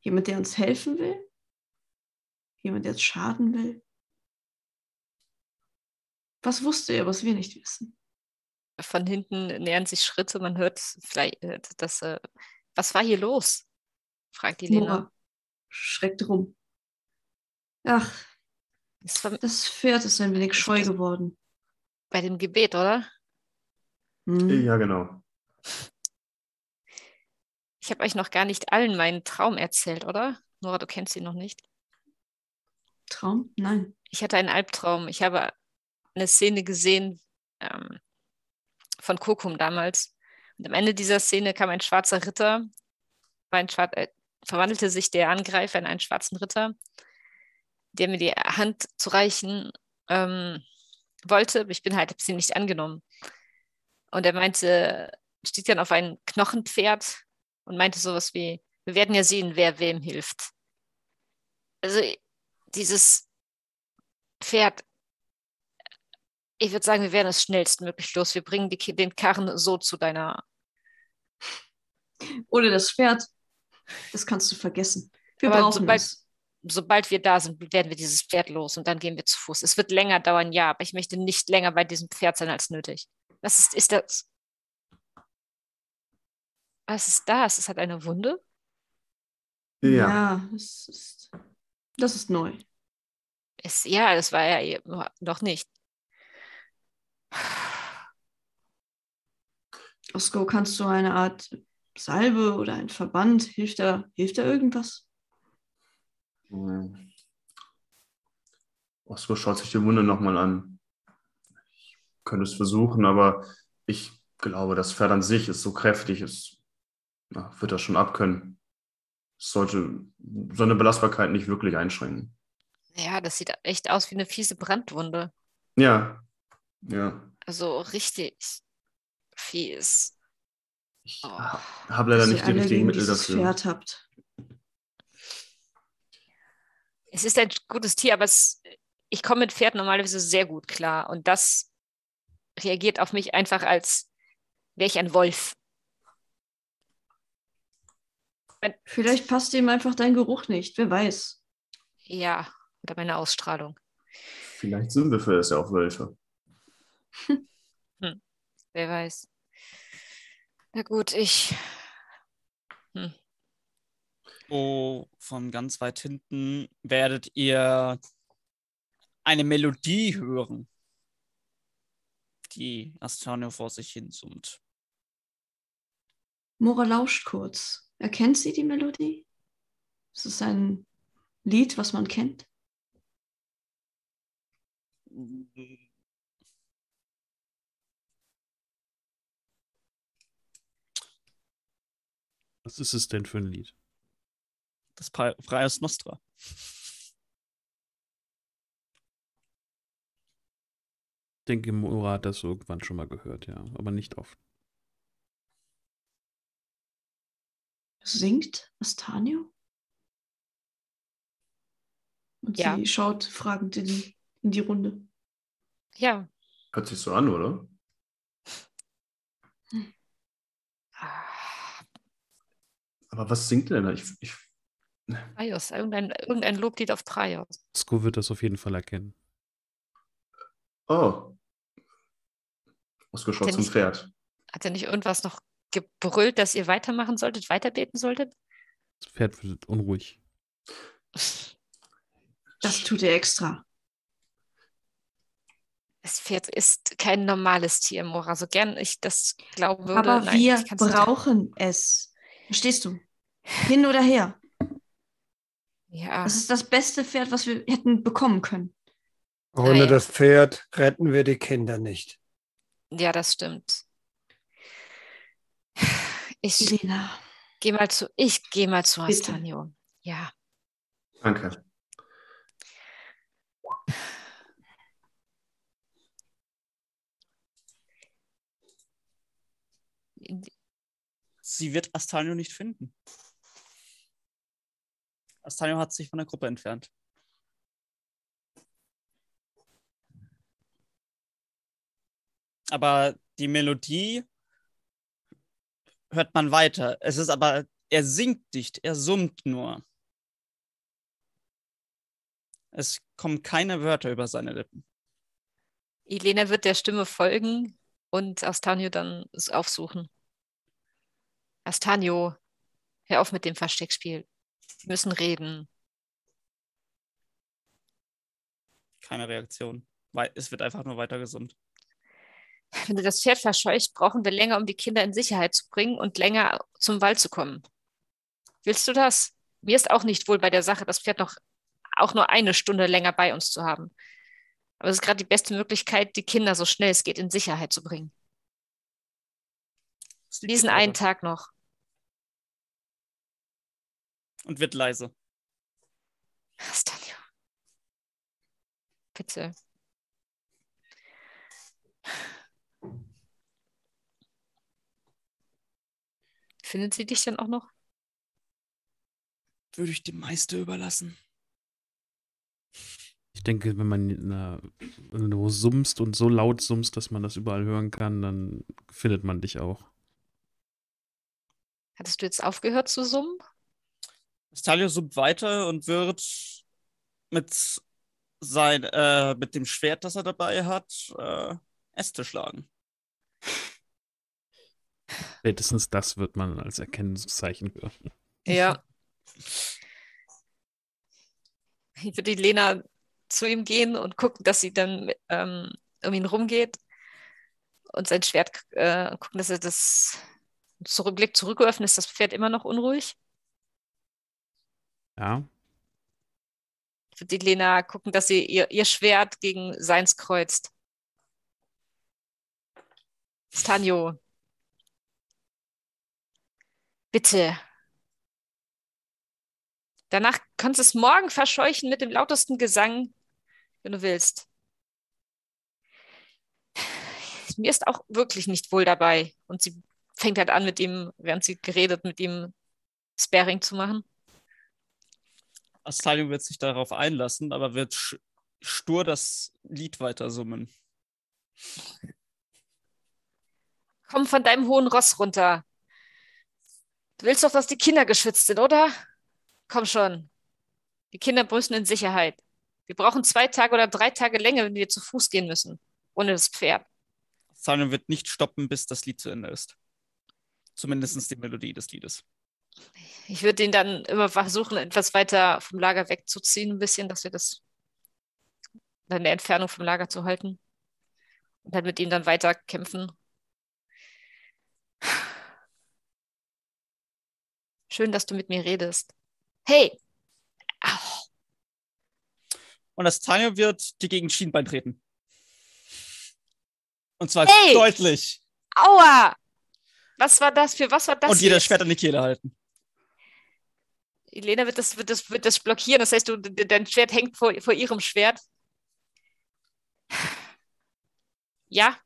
Jemand, der uns helfen will? Jemand, der uns schaden will? Was wusste er, was wir nicht wissen? Von hinten nähern sich Schritte, man hört vielleicht, äh, das, äh, was war hier los? Fragt die Lena. Nora schreckt rum. Ach, Das war das Pferd ist ein wenig scheu geworden. bei dem Gebet, oder? Hm. Ja, genau. Ich habe euch noch gar nicht allen meinen Traum erzählt, oder? Nora, du kennst ihn noch nicht. Traum? Nein. Ich hatte einen Albtraum. Ich habe eine Szene gesehen ähm, von Kokum damals. Und am Ende dieser Szene kam ein schwarzer Ritter, war ein Schwar äh, verwandelte sich der Angreifer in einen schwarzen Ritter, der mir die Hand zu reichen ähm, wollte. Ich bin halt, habe sie nicht angenommen. Und er meinte, stieg dann auf ein Knochenpferd und meinte sowas wie, wir werden ja sehen, wer wem hilft. Also dieses Pferd, ich würde sagen, wir werden es schnellstmöglich los. Wir bringen die, den Karren so zu deiner. Ohne das Pferd, das kannst du vergessen. Wir Aber brauchen sobald- es. Sobald wir da sind, werden wir dieses Pferd los und dann gehen wir zu Fuß. Es wird länger dauern, ja, aber ich möchte nicht länger bei diesem Pferd sein als nötig. Was ist, ist das? Was ist das? Es hat eine Wunde? Ja. Ja, es ist, das ist neu. Es, ja, das war ja eh- noch nicht. Osko, kannst du eine Art Salbe oder ein Verband? Hilft da, hilft da irgendwas? Hm. Osko schaut sich die Wunde nochmal an. Ich könnte es versuchen, aber ich glaube, das Pferd an sich ist so kräftig, es na, wird das schon abkönnen. Es sollte seine Belastbarkeit nicht wirklich einschränken. Ja, das sieht echt aus wie eine fiese Brandwunde. Ja, ja. Also richtig fies. Ich Oh. habe leider nicht die richtigen Mittel dafür. Pferd habt. Es ist ein gutes Tier, aber es, ich komme mit Pferd normalerweise sehr gut klar. Und das reagiert auf mich einfach, als wäre ich ein Wolf. Vielleicht passt ihm einfach dein Geruch nicht, wer weiß. Ja, oder meine Ausstrahlung. Vielleicht sind wir für das ja auch Wölfe. Wer weiß. Na gut, ich. Oh, von ganz weit hinten werdet ihr eine Melodie hören, die Astanio vor sich hin summt. Mora lauscht kurz. Erkennt sie die Melodie? Ist es ein Lied, was man kennt? Was ist es denn für ein Lied? Das Prius Nostra. Ich denke, Mora hat das irgendwann schon mal gehört, ja, aber nicht oft. Singt Astanio? Und Ja. sie schaut fragend in die, in die Runde. Ja. Hört sich so an, oder? Aber was singt denn da? Ich, ich, Praios, irgendein, irgendein Loblied auf Praios. Sko wird das auf jeden Fall erkennen. oh. Ausgeschaut zum Pferd. Hat er nicht irgendwas noch gebrüllt, dass ihr weitermachen solltet, weiterbeten solltet? Das Pferd wird unruhig. <laughs> Das tut er extra. Das Pferd ist kein normales Tier, Mora. So gern ich das glauben würde. Aber nein, wir brauchen es. Verstehst du? Hin oder her. Ja, Das ist das beste Pferd, was wir hätten bekommen können. Ohne Nein. das Pferd retten wir die Kinder nicht. ja, das stimmt. Ich Elena. gehe mal zu, ich gehe mal zu. Astanio. Ja. Danke. Sie wird Astanio nicht finden. Astanio hat sich von der Gruppe entfernt. Aber die Melodie hört man weiter. Es ist aber, er singt nicht, er summt nur. Es kommen keine Wörter über seine Lippen. Elena wird der Stimme folgen und Astanio dann aufsuchen. Astanio, hör auf mit dem Versteckspiel. Wir müssen reden. Keine Reaktion. Weil es wird einfach nur weiter gesummt. Wenn du das Pferd verscheucht, brauchen wir länger, um die Kinder in Sicherheit zu bringen und länger zum Wald zu kommen. Willst du das? Mir ist auch nicht wohl bei der Sache, das Pferd noch auch nur eine Stunde länger bei uns zu haben. Aber es ist gerade die beste Möglichkeit, die Kinder so schnell es geht in Sicherheit zu bringen. Diesen weiter einen Tag noch. Und wird leise. Astanio. Bitte. Findet sie dich dann auch noch? Würde ich dem Meister überlassen. Ich denke, wenn man na, wenn du summst und so laut summst, dass man das überall hören kann, dann findet man dich auch. Hattest du jetzt aufgehört zu summen? Stalio summt weiter und wird mit, sein, äh, mit dem Schwert, das er dabei hat, äh, Äste schlagen. Spätestens das wird man als Erkennungszeichen hören. Ja. Ich würde die Lena zu ihm gehen und gucken, dass sie dann ähm, um ihn rumgeht und sein Schwert äh, gucken, dass er das zurückblickt, zurückgeöffnet ist das Pferd immer noch unruhig. Ja, würde die Lena gucken, dass sie ihr, ihr Schwert gegen seins kreuzt. Stanjo. Bitte. Danach kannst du es morgen verscheuchen mit dem lautesten Gesang, wenn du willst. Mir ist auch wirklich nicht wohl dabei. Und sie fängt halt an, mit ihm, während sie geredet, mit ihm Sparing zu machen. Astalio wird sich darauf einlassen, aber wird stur das Lied weiter summen. Komm von deinem hohen Ross runter. Du willst doch, dass die Kinder geschützt sind, oder? Komm schon. Die Kinder müssen in Sicherheit. Wir brauchen zwei Tage oder drei Tage länger, wenn wir zu Fuß gehen müssen. Ohne das Pferd. Astalio wird nicht stoppen, bis das Lied zu Ende ist. Zumindest die Melodie des Liedes. Ich würde ihn dann immer versuchen, etwas weiter vom Lager wegzuziehen, ein bisschen, dass wir das in der Entfernung vom Lager zu halten. Und dann mit ihm dann weiter kämpfen. Schön, dass du mit mir redest. Hey! Au. Und Astalio wird dir gegen Schienbein treten. Und zwar Hey! deutlich. Aua! Was war das? Für was war das? Und das jetzt? Schwert an die Kehle halten. Elena wird das, wird, das, wird das blockieren. Das heißt, du, de- dein Schwert hängt vor, vor ihrem Schwert. Ja,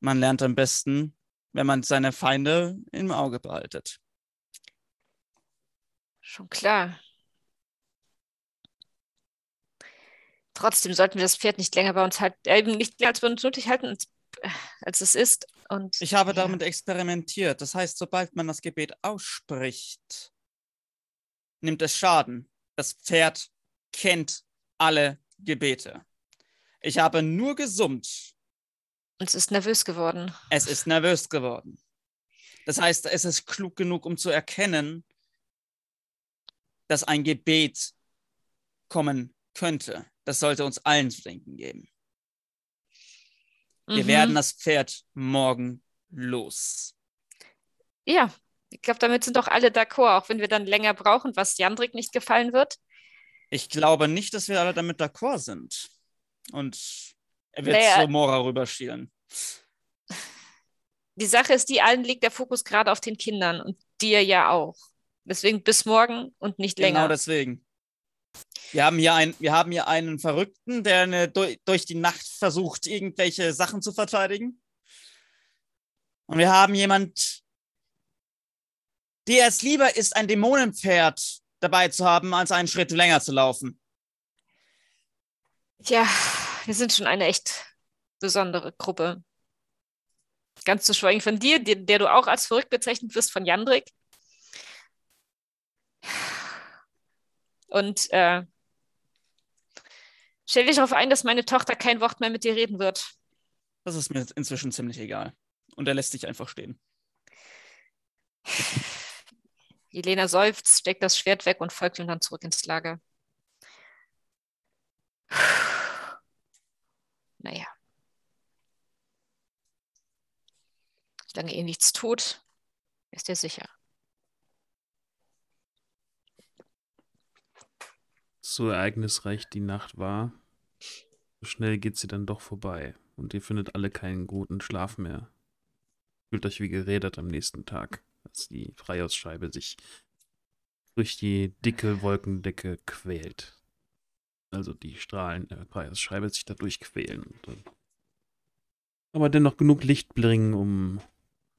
Man lernt am besten, wenn man seine Feinde im Auge behaltet. schon klar. Trotzdem sollten wir das Pferd nicht länger bei uns halten, äh, eben nicht länger als wir uns nötig halten, als es ist. Und Ich habe ja. damit experimentiert. Das heißt, sobald man das Gebet ausspricht, nimmt es Schaden. Das Pferd kennt alle Gebete. Ich habe nur gesummt. Es ist nervös geworden. Es ist nervös geworden. Das heißt, es ist klug genug, um zu erkennen, dass ein Gebet kommen könnte, das sollte uns allen zu denken geben. Wir Mhm. werden das Pferd morgen los. Ja, ich glaube, damit sind doch alle d'accord, auch wenn wir dann länger brauchen, was Jandrik nicht gefallen wird. Ich glaube nicht, dass wir alle damit d'accord sind. Und er wird Naja. zu Mora rüberschielen. <laughs> Die Sache ist, die allen liegt der Fokus gerade auf den Kindern und dir ja auch. Deswegen bis morgen und nicht Genau länger. deswegen. Wir haben hier, ein, wir haben hier einen Verrückten, der eine, durch, die Nacht versucht, irgendwelche Sachen zu verteidigen. Und wir haben jemand, der es lieber ist, ein Dämonenpferd dabei zu haben, als einen Schritt länger zu laufen. Tja, wir sind schon eine echt besondere Gruppe. Ganz zu schweigen von dir, der, der du auch als verrückt bezeichnet wirst von Jandrik. Und äh, stell dich darauf ein, dass meine Tochter kein Wort mehr mit dir reden wird. Das ist mir inzwischen ziemlich egal. Und er lässt sich einfach stehen. Jelena seufzt, steckt das Schwert weg und folgt ihm dann zurück ins Lager. Naja. Solange ihr nichts tut, ist ihr sicher. So ereignisreich die Nacht war, so schnell geht sie dann doch vorbei und ihr findet alle keinen guten Schlaf mehr. Fühlt euch wie gerädert am nächsten Tag, als die Freihausscheibe sich durch die dicke Wolkendecke quält. Also die Strahlen der Freihausscheibe sich dadurch quälen. Aber dennoch genug Licht bringen, um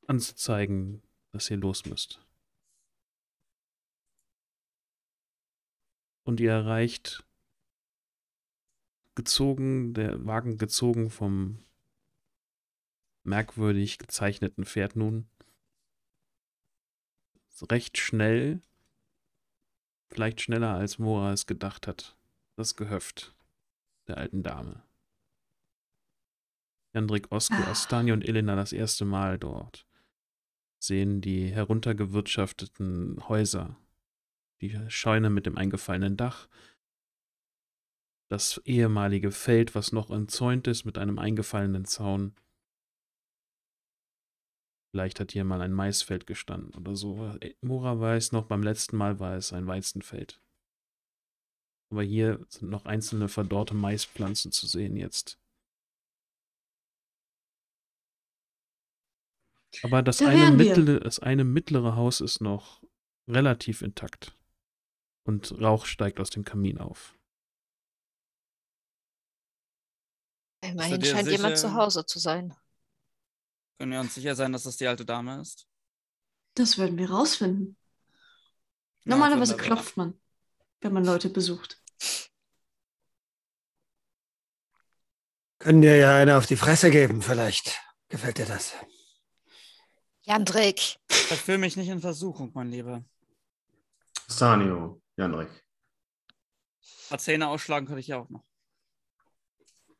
anzuzeigen, dass ihr los müsst. Und ihr erreicht gezogen, der Wagen gezogen vom merkwürdig gezeichneten Pferd nun. Recht schnell, vielleicht schneller als Mora es gedacht hat, das Gehöft der alten Dame. Jandrik, Osko, Ah. Astani und Elena das erste Mal dort sehen die heruntergewirtschafteten Häuser die Scheune mit dem eingefallenen Dach, das ehemalige Feld, was noch entzäunt ist mit einem eingefallenen Zaun. Vielleicht hat hier mal ein Maisfeld gestanden oder so. Mora weiß noch, beim letzten Mal war es ein Weizenfeld. Aber hier sind noch einzelne verdorrte Maispflanzen zu sehen jetzt. Aber das Da eine, mittlere, das eine mittlere Haus ist noch relativ intakt. Und Rauch steigt aus dem Kamin auf. Immerhin scheint jemand sicher? zu Hause zu sein. Können wir uns sicher sein, dass das die alte Dame ist? Das werden wir rausfinden. Ja, Normalerweise klopft man, wenn man Leute besucht. Können dir ja eine auf die Fresse geben, vielleicht. Gefällt dir das? Jandrik, Verführ mich nicht in Versuchung, mein Lieber. Stanio, Paar Zähne ausschlagen könnte ich ja auch noch.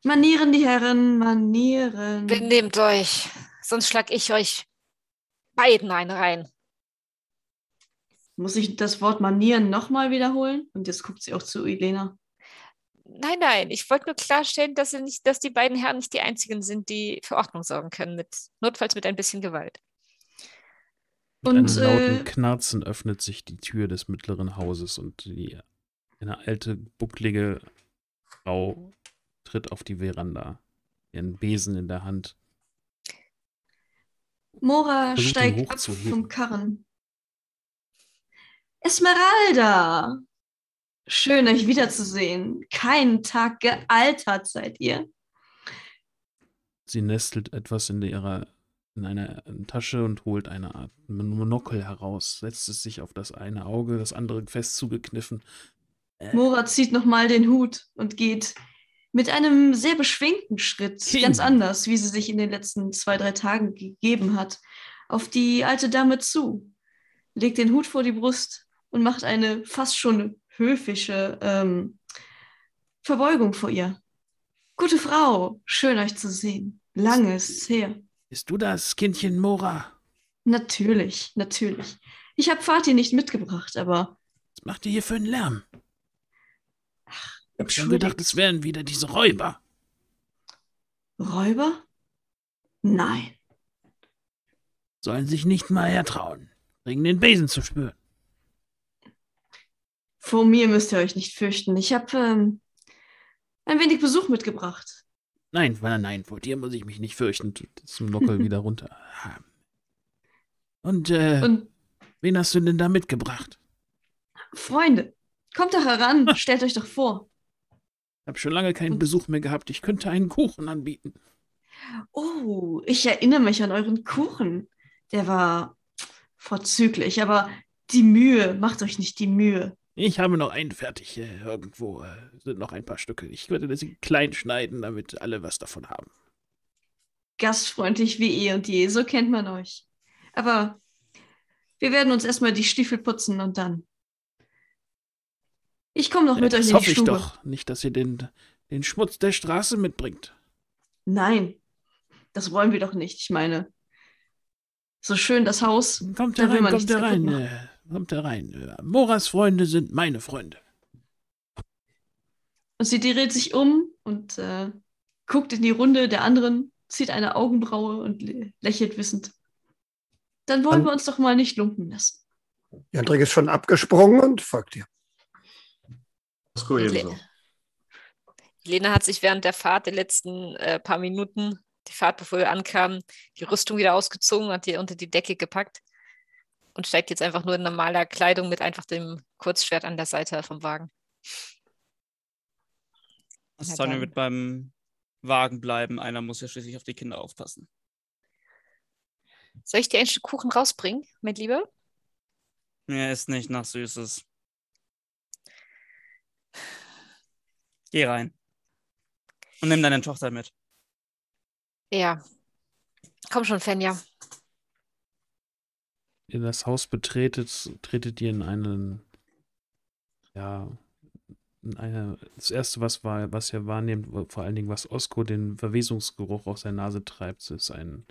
Manieren, die Herren, Manieren. benehmt euch, sonst schlag ich euch beiden einen rein. Muss ich das Wort Manieren nochmal wiederholen? Und jetzt guckt sie auch zu Elena. Nein, nein, ich wollte nur klarstellen, dass, sie nicht, dass die beiden Herren nicht die einzigen sind, die für Ordnung sorgen können, mit, notfalls mit ein bisschen Gewalt. Mit Und, einem lauten äh, Knarzen öffnet sich die Tür des mittleren Hauses und die, eine alte, bucklige Frau tritt auf die Veranda, ihren Besen in der Hand. Mora Versucht, steigt ab vom Karren. Esmeralda! Schön, euch wiederzusehen. Keinen Tag gealtert seid ihr. Sie nestelt etwas in ihrer in einer Tasche und holt eine Art Monokel heraus, setzt es sich auf das eine Auge, das andere fest zugekniffen. Mora zieht nochmal den Hut und geht mit einem sehr beschwingten Schritt, King. ganz anders, wie sie sich in den letzten zwei, drei Tagen gegeben hat, auf die alte Dame zu, legt den Hut vor die Brust und macht eine fast schon höfische ähm, Verbeugung vor ihr. Gute Frau, schön euch zu sehen. Lange ist's her. Bist du das, Kindchen Mora? Natürlich, natürlich. Ich habe Vati nicht mitgebracht, aber Was macht ihr hier für einen Lärm? Ich hab schon gedacht, es wären wieder diese Räuber. Räuber? Nein. Sollen sich nicht mal hertrauen, bringen den Besen zu spüren. Vor mir müsst ihr euch nicht fürchten. Ich habe ähm, ein wenig Besuch mitgebracht. Nein, nein, vor dir muss ich mich nicht fürchten. Zum Nockel wieder <laughs> runter. Und, äh, Und wen hast du denn da mitgebracht? Freunde, kommt doch heran, <laughs> stellt euch doch vor. Ich habe schon lange keinen Und- Besuch mehr gehabt. Ich könnte einen Kuchen anbieten. Oh, ich erinnere mich an euren Kuchen. Der war vorzüglich, aber die Mühe, macht euch nicht die Mühe. Ich habe noch einen fertig. Äh, irgendwo äh, sind noch ein paar Stücke. Ich würde das klein schneiden, damit alle was davon haben. Gastfreundlich wie eh und je, so kennt man euch. Aber wir werden uns erstmal die Stiefel putzen und dann. Ich komme noch Äh, mit euch in die hoffe ich Stube. doch. Nicht, dass ihr den, den Schmutz der Straße mitbringt. Nein, das wollen wir doch nicht. Ich meine, so schön das Haus. Kommt Da will herein, man kommt machen. Äh, kommt herein. Äh, Moras Freunde sind meine Freunde. Und sie dreht sich um und äh, guckt in die Runde der anderen, zieht eine Augenbraue und lä- lächelt wissend. Dann wollen An- wir uns doch mal nicht lumpen lassen. Jandrik ist schon abgesprungen und folgt dir. Osko Le- ebenso. Lena hat sich während der Fahrt der letzten äh, paar Minuten, die Fahrt, bevor wir ankamen, die Rüstung wieder ausgezogen, hat die unter die Decke gepackt und steigt jetzt einfach nur in normaler Kleidung mit einfach dem Kurzschwert an der Seite vom Wagen. Dann. wird beim Wagen bleiben. Einer muss ja schließlich auf die Kinder aufpassen. Soll ich dir ein Stück Kuchen rausbringen, mein Lieber? Er ist nicht nach Süßes. Geh rein. Und nimm deine Tochter mit. Ja. Komm schon, Fenja. Ihr das Haus betretet, tretet ihr in einen, ja, in eine, das erste, was war, was ihr wahrnehmt, vor allen Dingen, was Osko den Verwesungsgeruch aus der Nase treibt, ist ein,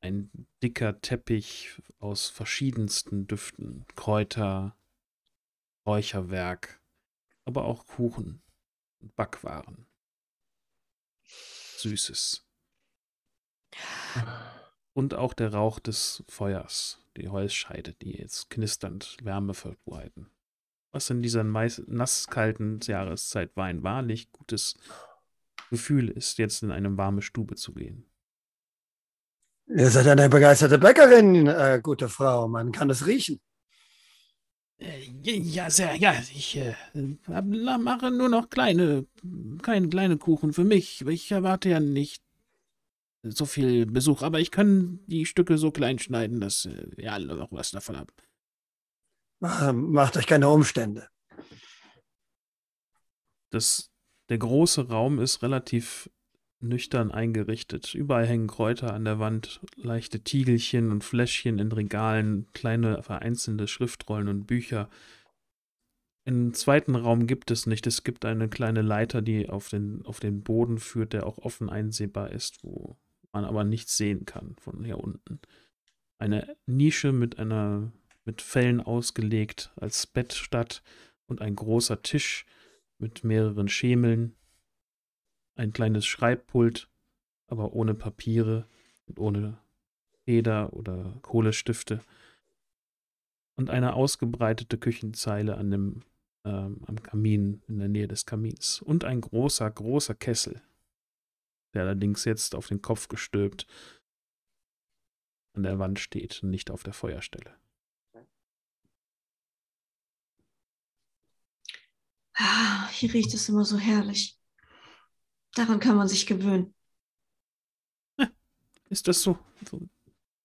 ein dicker Teppich aus verschiedensten Düften, Kräuter, Räucherwerk, aber auch Kuchen und Backwaren. Süßes. Und auch der Rauch des Feuers, die Holzscheide, die jetzt knisternd Wärme verbreiten. Was in dieser nasskalten Jahreszeit war ein wahrlich gutes Gefühl ist, jetzt in eine warme Stube zu gehen. Ihr seid eine begeisterte Bäckerin, äh, gute Frau. Man kann es riechen. Äh, Ja, sehr, ja, ich äh, mache nur noch kleine, keine kleine Kuchen für mich. Ich erwarte ja nicht so viel Besuch, aber ich kann die Stücke so klein schneiden, dass äh, wir alle noch was davon haben. Ähm, Macht euch keine Umstände. Das, der große Raum ist relativ nüchtern eingerichtet. Überall hängen Kräuter an der Wand, leichte Tiegelchen und Fläschchen in Regalen, kleine vereinzelte Schriftrollen und Bücher. Einen zweiten Raum gibt es nicht. Es gibt eine kleine Leiter, die auf den, auf den Boden führt, der auch offen einsehbar ist, wo man aber nichts sehen kann von hier unten. Eine Nische mit einer mit Fellen ausgelegt als Bett statt und ein großer Tisch mit mehreren Schemeln, ein kleines Schreibpult, aber ohne Papiere und ohne Feder oder Kohlestifte und eine ausgebreitete Küchenzeile an dem ähm, am Kamin in der Nähe des Kamins und ein großer großer Kessel, der allerdings jetzt auf den Kopf gestülpt an der Wand steht und nicht auf der Feuerstelle. Ah, hier riecht es immer so herrlich. Daran kann man sich gewöhnen. Ist das so? so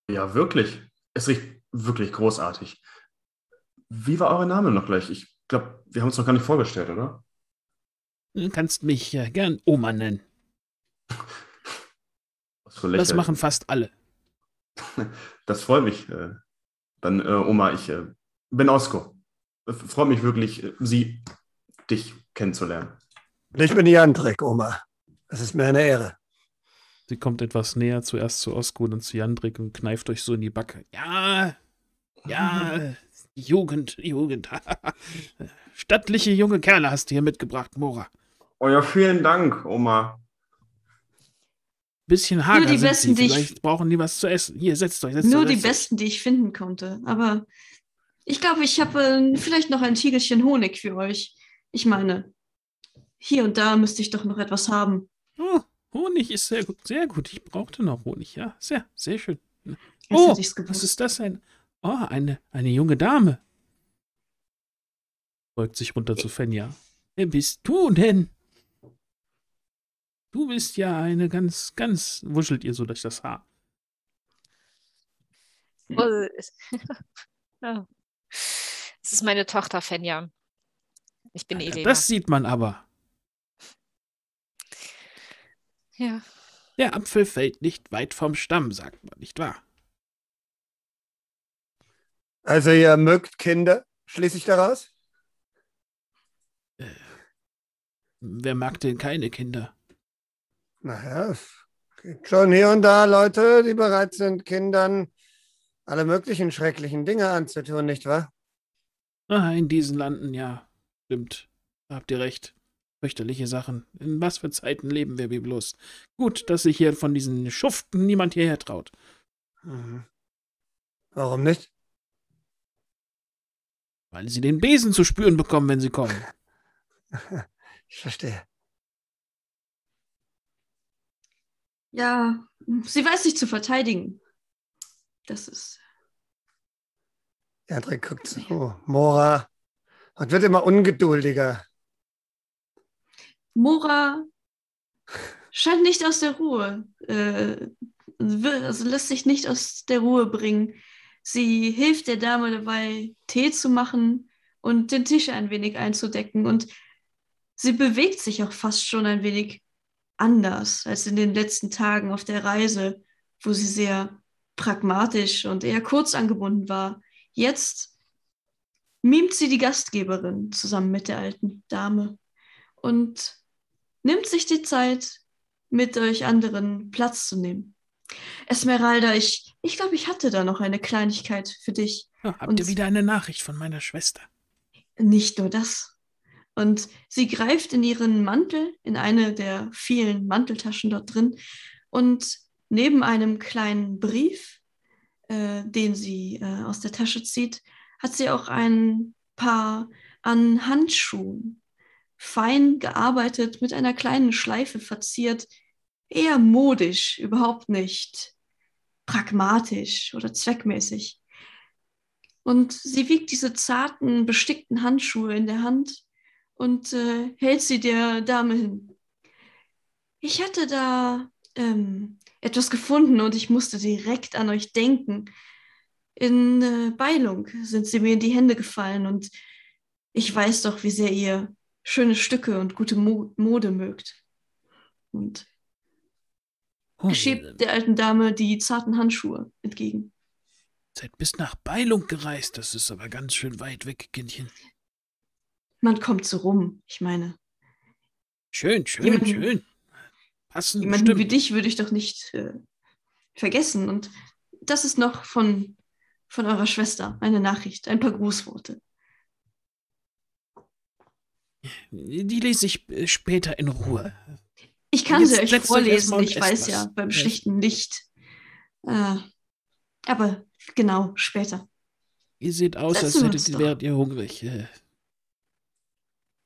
Ja, wirklich. Es riecht wirklich großartig. Wie war euer Name noch gleich? Ich glaube, wir haben uns noch gar nicht vorgestellt, oder? Du kannst mich äh, gern Oma nennen. Was für Das machen fast alle. Das freut mich. äh, Dann, äh, Oma, ich äh, bin Osko. Freut mich wirklich, Sie, dich kennenzulernen. Und ich bin Jandrik, Oma. Es ist mir eine Ehre. Sie kommt etwas näher, zuerst zu Osko, dann zu Jandrik und kneift euch so in die Backe. Ja, ja, Jugend, Jugend. <laughs> Stattliche junge Kerle hast du hier mitgebracht, Mora. Oh ja, vielen Dank, Oma. Bisschen hager die sind Besten, die ich- Vielleicht brauchen die was zu essen. Hier, setzt euch, setzt Nur euch. die setzt euch. besten, die ich finden konnte. Aber ich glaube, ich habe äh, vielleicht noch ein Tiegelchen Honig für euch. Ich meine, hier und da müsste ich doch noch etwas haben. Oh, Honig ist sehr gut, sehr gut. Ich brauchte noch Honig, ja. Sehr, sehr schön. Oh, was ist das denn? Oh, eine, eine junge Dame. Beugt sich runter zu Fenja. Wer bist du denn? Du bist ja eine ganz, ganz, wuschelt ihr so durch das Haar. Oh, <laughs> es- ist meine Tochter Fenja. Ich bin Ja, Elena. das sieht man aber. ja. Der Apfel fällt nicht weit vom Stamm, sagt man, nicht wahr? Also ihr mögt Kinder, schließe ich daraus? Wer mag denn keine Kinder? Naja, es gibt schon hier und da Leute, die bereit sind, Kindern alle möglichen schrecklichen Dinge anzutun, nicht wahr? Ah, in diesen Landen, ja. Stimmt. Da habt ihr recht. Fürchterliche Sachen. In was für Zeiten leben wir wie bloß? Gut, dass sich hier von diesen Schuften niemand hierher traut. Mhm. Warum nicht? Weil sie den Besen zu spüren bekommen, wenn sie kommen. <laughs> Ich verstehe. Ja, sie weiß sich zu verteidigen. Das ist. Ja, André guckt so. Mora. Und wird immer ungeduldiger. Mora scheint nicht aus der Ruhe, äh, also lässt sich nicht aus der Ruhe bringen. Sie hilft der Dame dabei, Tee zu machen und den Tisch ein wenig einzudecken. Und sie bewegt sich auch fast schon ein wenig anders als in den letzten Tagen auf der Reise, wo sie sehr pragmatisch und eher kurz angebunden war. Jetzt mimt sie die Gastgeberin zusammen mit der alten Dame und nimmt sich die Zeit, mit euch anderen Platz zu nehmen. Esmeralda, ich, ich glaube, ich hatte da noch eine Kleinigkeit für dich. Ja, habt Und- ihr wieder eine Nachricht von meiner Schwester? Nicht nur das. Und sie greift in ihren Mantel, in eine der vielen Manteltaschen dort drin, und neben einem kleinen Brief, äh, den sie äh, aus der Tasche zieht, hat sie auch ein paar an Handschuhen, fein gearbeitet, mit einer kleinen Schleife verziert, eher modisch, überhaupt nicht pragmatisch oder zweckmäßig. Und sie wiegt diese zarten, bestickten Handschuhe in der Hand und äh, hält sie der Dame hin. Ich hatte da ähm, etwas gefunden und ich musste direkt an euch denken. In äh, Beilung sind sie mir in die Hände gefallen und ich weiß doch, wie sehr ihr schöne Stücke und gute Mo Mode mögt. Und er schiebt der alten Dame die zarten Handschuhe entgegen. seid bis nach Beilung gereist. Das ist aber ganz schön weit weg, Kindchen. Man kommt so rum, ich meine. Schön, schön, Jemanden- schön. Passen Jemanden bestimmt. wie dich würde ich doch nicht äh, vergessen. Und das ist noch von, von eurer Schwester eine Nachricht, ein paar Grußworte. Die lese ich äh, später in Ruhe. Ich kann Jetzt sie euch vorlesen, ich weiß was. ja, beim schlichten Licht. Äh, aber genau, später. Ihr seht aus, als Setzen wir hättet wäret ihr hungrig. Äh,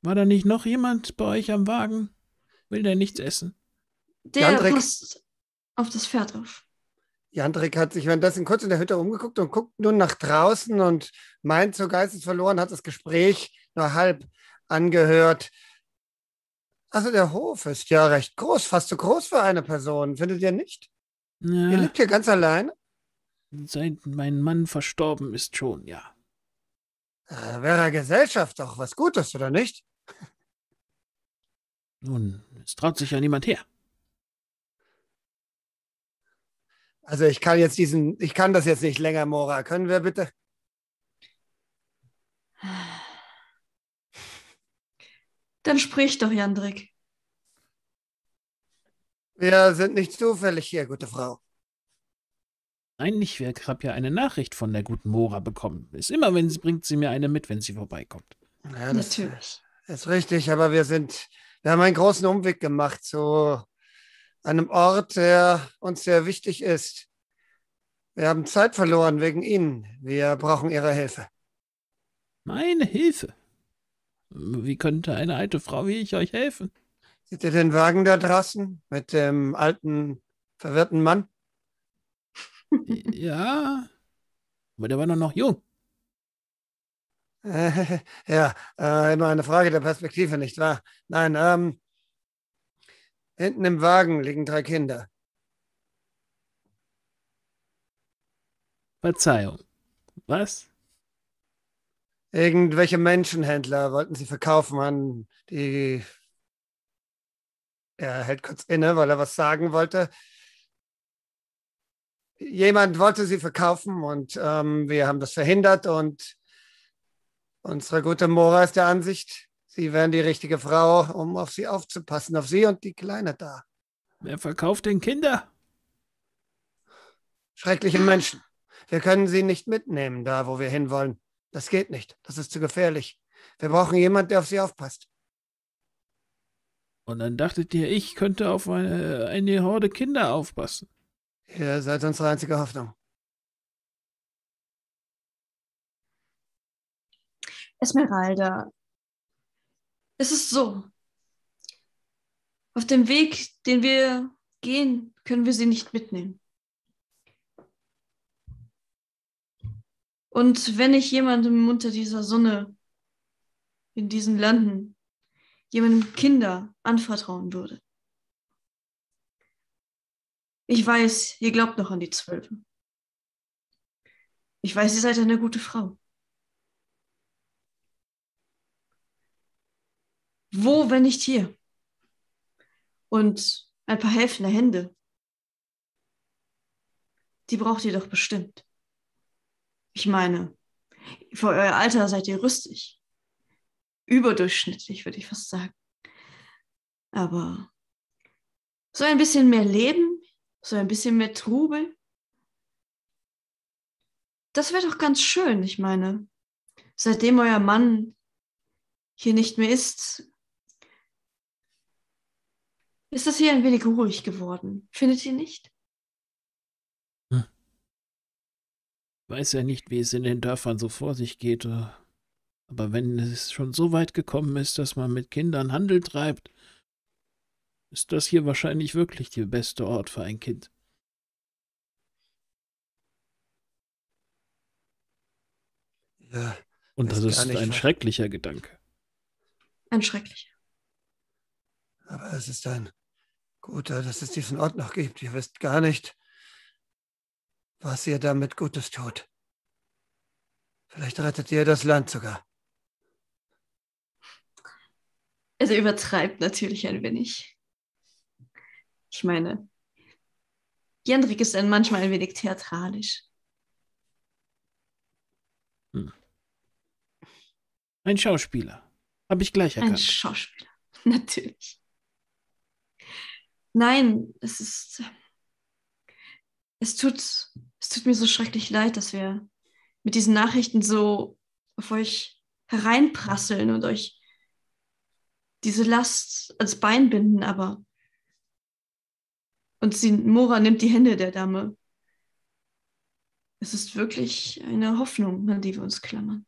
War da nicht noch jemand bei euch am Wagen? Will der nichts essen? Der Jandrek. passt auf das Pferd auf. Jandrik hat sich währenddessen kurz in der Hütte umgeguckt und guckt nun nach draußen und meint, so geistesverloren hat das Gespräch nur halb angehört. Also der Hof ist ja recht groß, fast zu groß für eine Person, findet ihr nicht? Ihr Ja, lebt hier ganz alleine? seit mein Mann verstorben ist schon, ja. Da wäre Gesellschaft doch was Gutes, oder nicht? Nun, es traut sich ja niemand her. Also ich kann jetzt diesen, ich kann das jetzt nicht länger, Mora. Können wir bitte? Dann sprich doch, Jandrik. Wir sind nicht zufällig hier, gute Frau. Eigentlich ich habe ja eine Nachricht von der guten Mora bekommen. Ist immer, wenn sie bringt sie mir eine mit, wenn sie vorbeikommt. Ja, das Natürlich. ist richtig, aber wir sind, wir haben einen großen Umweg gemacht zu einem Ort, der uns sehr wichtig ist. Wir haben Zeit verloren wegen Ihnen. Wir brauchen Ihre Hilfe. Meine Hilfe. Wie könnte eine alte Frau wie ich euch helfen? Seht ihr den Wagen da draußen mit dem alten, verwirrten Mann? Ja, aber der war doch noch jung. Äh, <laughs> ja, äh, immer eine Frage der Perspektive, nicht wahr? Nein, ähm, hinten im Wagen liegen drei Kinder. Verzeihung. Was? Irgendwelche Menschenhändler wollten sie verkaufen an die. Er hält kurz inne, weil er was sagen wollte. Jemand wollte sie verkaufen und ähm, wir haben das verhindert und unsere gute Mora ist der Ansicht, sie wären die richtige Frau, um auf sie aufzupassen, auf sie und die Kleine da. Wer verkauft denn Kinder? Schreckliche Menschen. Wir können sie nicht mitnehmen, da wo wir hinwollen. Das geht nicht. Das ist zu gefährlich. Wir brauchen jemanden, der auf sie aufpasst. Und dann dachtet ihr, ich könnte auf eine, eine Horde Kinder aufpassen. Ihr seid unsere einzige Hoffnung. Esmeralda, es ist so. Auf dem Weg, den wir gehen, können wir sie nicht mitnehmen. Und wenn ich jemandem unter dieser Sonne in diesen Landen, jemandem Kinder anvertrauen würde, ich weiß, ihr glaubt noch an die Zwölfe. Ich weiß, ihr seid eine gute Frau. Wo, wenn nicht hier? Und ein paar helfende Hände. Die braucht ihr doch bestimmt. Ich meine, für euer Alter seid ihr rüstig. Überdurchschnittlich, würde ich fast sagen. Aber so ein bisschen mehr Leben, so ein bisschen mehr Trubel, das wäre doch ganz schön. Ich meine, seitdem euer Mann hier nicht mehr ist, ist das hier ein wenig ruhig geworden. Findet ihr nicht? weiß ja nicht, wie es in den Dörfern so vor sich geht. äh, Aber wenn es schon so weit gekommen ist, dass man mit Kindern Handel treibt, ist das hier wahrscheinlich wirklich der beste Ort für ein Kind. Ja, Und das ist ein was- schrecklicher Gedanke. Ein schrecklicher. aber es ist ein guter, dass es diesen Ort noch gibt. Ihr wisst gar nicht, was ihr damit Gutes tut. Vielleicht rettet ihr das Land sogar. Also übertreibt natürlich ein wenig. Ich meine, Jendrik ist dann manchmal ein wenig theatralisch. Ein Schauspieler. Habe ich gleich Ein erkannt. Schauspieler, <laughs> natürlich. Nein, es ist. Es tut, es tut mir so schrecklich leid, dass wir mit diesen Nachrichten so auf euch hereinprasseln und euch diese Last ans Bein binden, aber. Und sie, Mora nimmt die Hände der Dame. Es ist wirklich eine Hoffnung, an die wir uns klammern.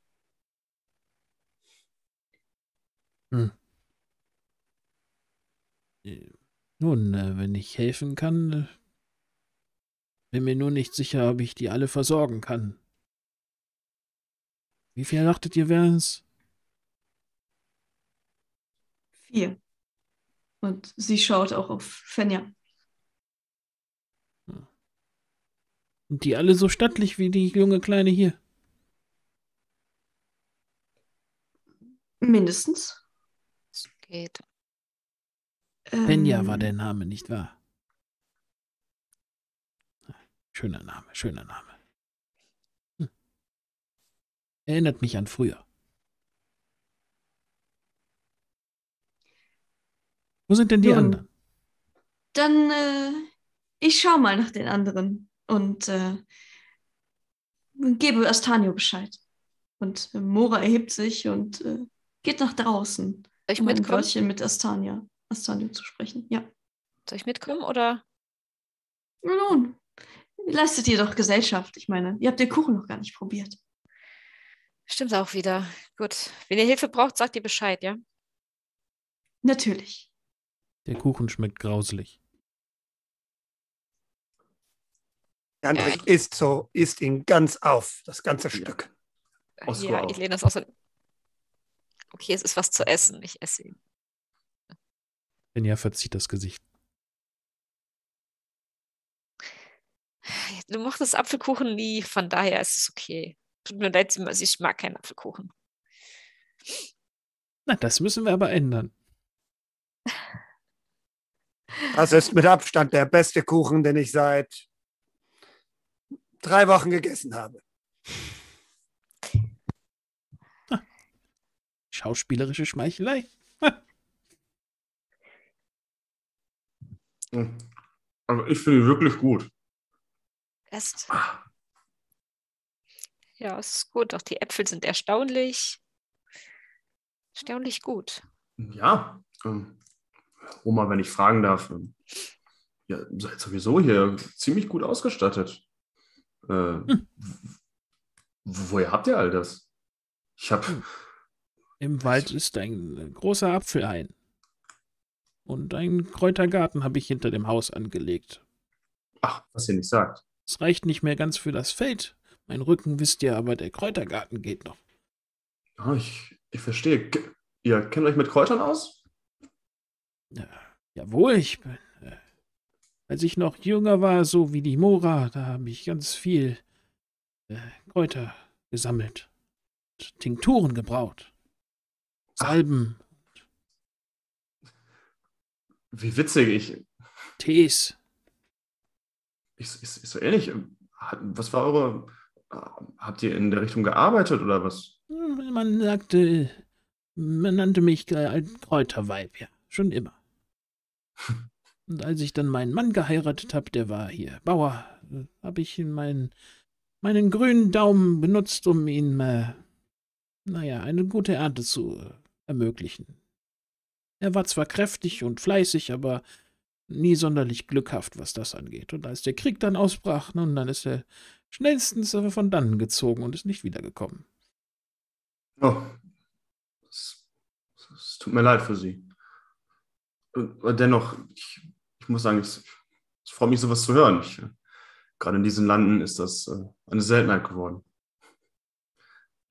Äh, Nun, äh, wenn ich helfen kann, äh, bin mir nur nicht sicher, ob ich die alle versorgen kann. Wie viel dachtet ihr, wären es? Vier. Und sie schaut auch auf Fenja. Sind die alle so stattlich wie die junge Kleine hier? Mindestens. Es geht. Benja Ähm, war der Name, nicht wahr? Schöner Name, schöner Name. Hm. Erinnert mich an früher. Wo sind denn die Nun. anderen? Dann, äh, ich schau mal nach den anderen. und äh, gebe Astanio Bescheid. Und Mora erhebt sich und äh, geht nach draußen, ich um ein mitkommen? Wörtchen mit Astania, Astanio zu sprechen. Ja. Soll ich mitkommen oder? Nun, leistet ihr doch Gesellschaft. Ich meine, ihr habt den Kuchen noch gar nicht probiert. Stimmt auch wieder. Gut. Wenn ihr Hilfe braucht, sagt ihr Bescheid, ja? Natürlich. Der Kuchen schmeckt grauselig. Jandrik isst so, isst ihn ganz auf, das ganze Stück. Oskar ja, ich lehne das auch so. Okay, es ist was zu essen. Ich esse ihn. Fenja verzieht das Gesicht. Du mochtest Apfelkuchen nie, von daher ist es okay. Tut mir leid, Simon, ich mag keinen Apfelkuchen. Na, das müssen wir aber ändern. Das ist mit Abstand der beste Kuchen, den ich seit drei Wochen gegessen habe. Schauspielerische Schmeichelei. Hm. Aber ich finde ihn wirklich gut. Esst. Ja, es ist gut. Auch die Äpfel sind erstaunlich. Erstaunlich gut. Ja, ähm, Oma, wenn ich fragen darf, ähm, ihr seid sowieso hier ziemlich gut ausgestattet. Äh, w- Woher habt ihr all das? Ich habe Im Wald ist ein großer Apfelhain. Und einen Kräutergarten habe ich hinter dem Haus angelegt. Ach, was ihr nicht sagt. Es reicht nicht mehr ganz für das Feld. Mein Rücken wisst ihr, aber der Kräutergarten geht noch. Ah, ich, ich verstehe. Ke- Ihr kennt euch mit Kräutern aus? Ja, jawohl, ich bin. Äh, als ich noch jünger war, so wie die Mora, da habe ich ganz viel äh, Kräuter gesammelt. Und Tinkturen gebraut. Salben, Wie witzig. Ich, Tees. ich, ist, ist so ähnlich. Hat- Was war eure. Habt ihr in der Richtung gearbeitet oder was? Hm, Man sagte, man nannte mich äh, Kräuterweib, ja, schon immer. <laughs> Und als ich dann meinen Mann geheiratet habe, der war hier Bauer, habe ich meinen, meinen grünen Daumen benutzt, um ihm, äh, naja, eine gute Ernte zu äh, ermöglichen. Er war zwar kräftig und fleißig, aber nie sonderlich glückhaft, was das angeht. Und als der Krieg dann ausbrach, nun, dann ist er schnellstens äh, von dannen gezogen und ist nicht wiedergekommen. Oh. Es, tut mir leid für Sie. Aber dennoch, ich, ich muss sagen, es, es freut mich, sowas zu hören. Ich, gerade in diesen Landen ist das äh, eine Seltenheit geworden.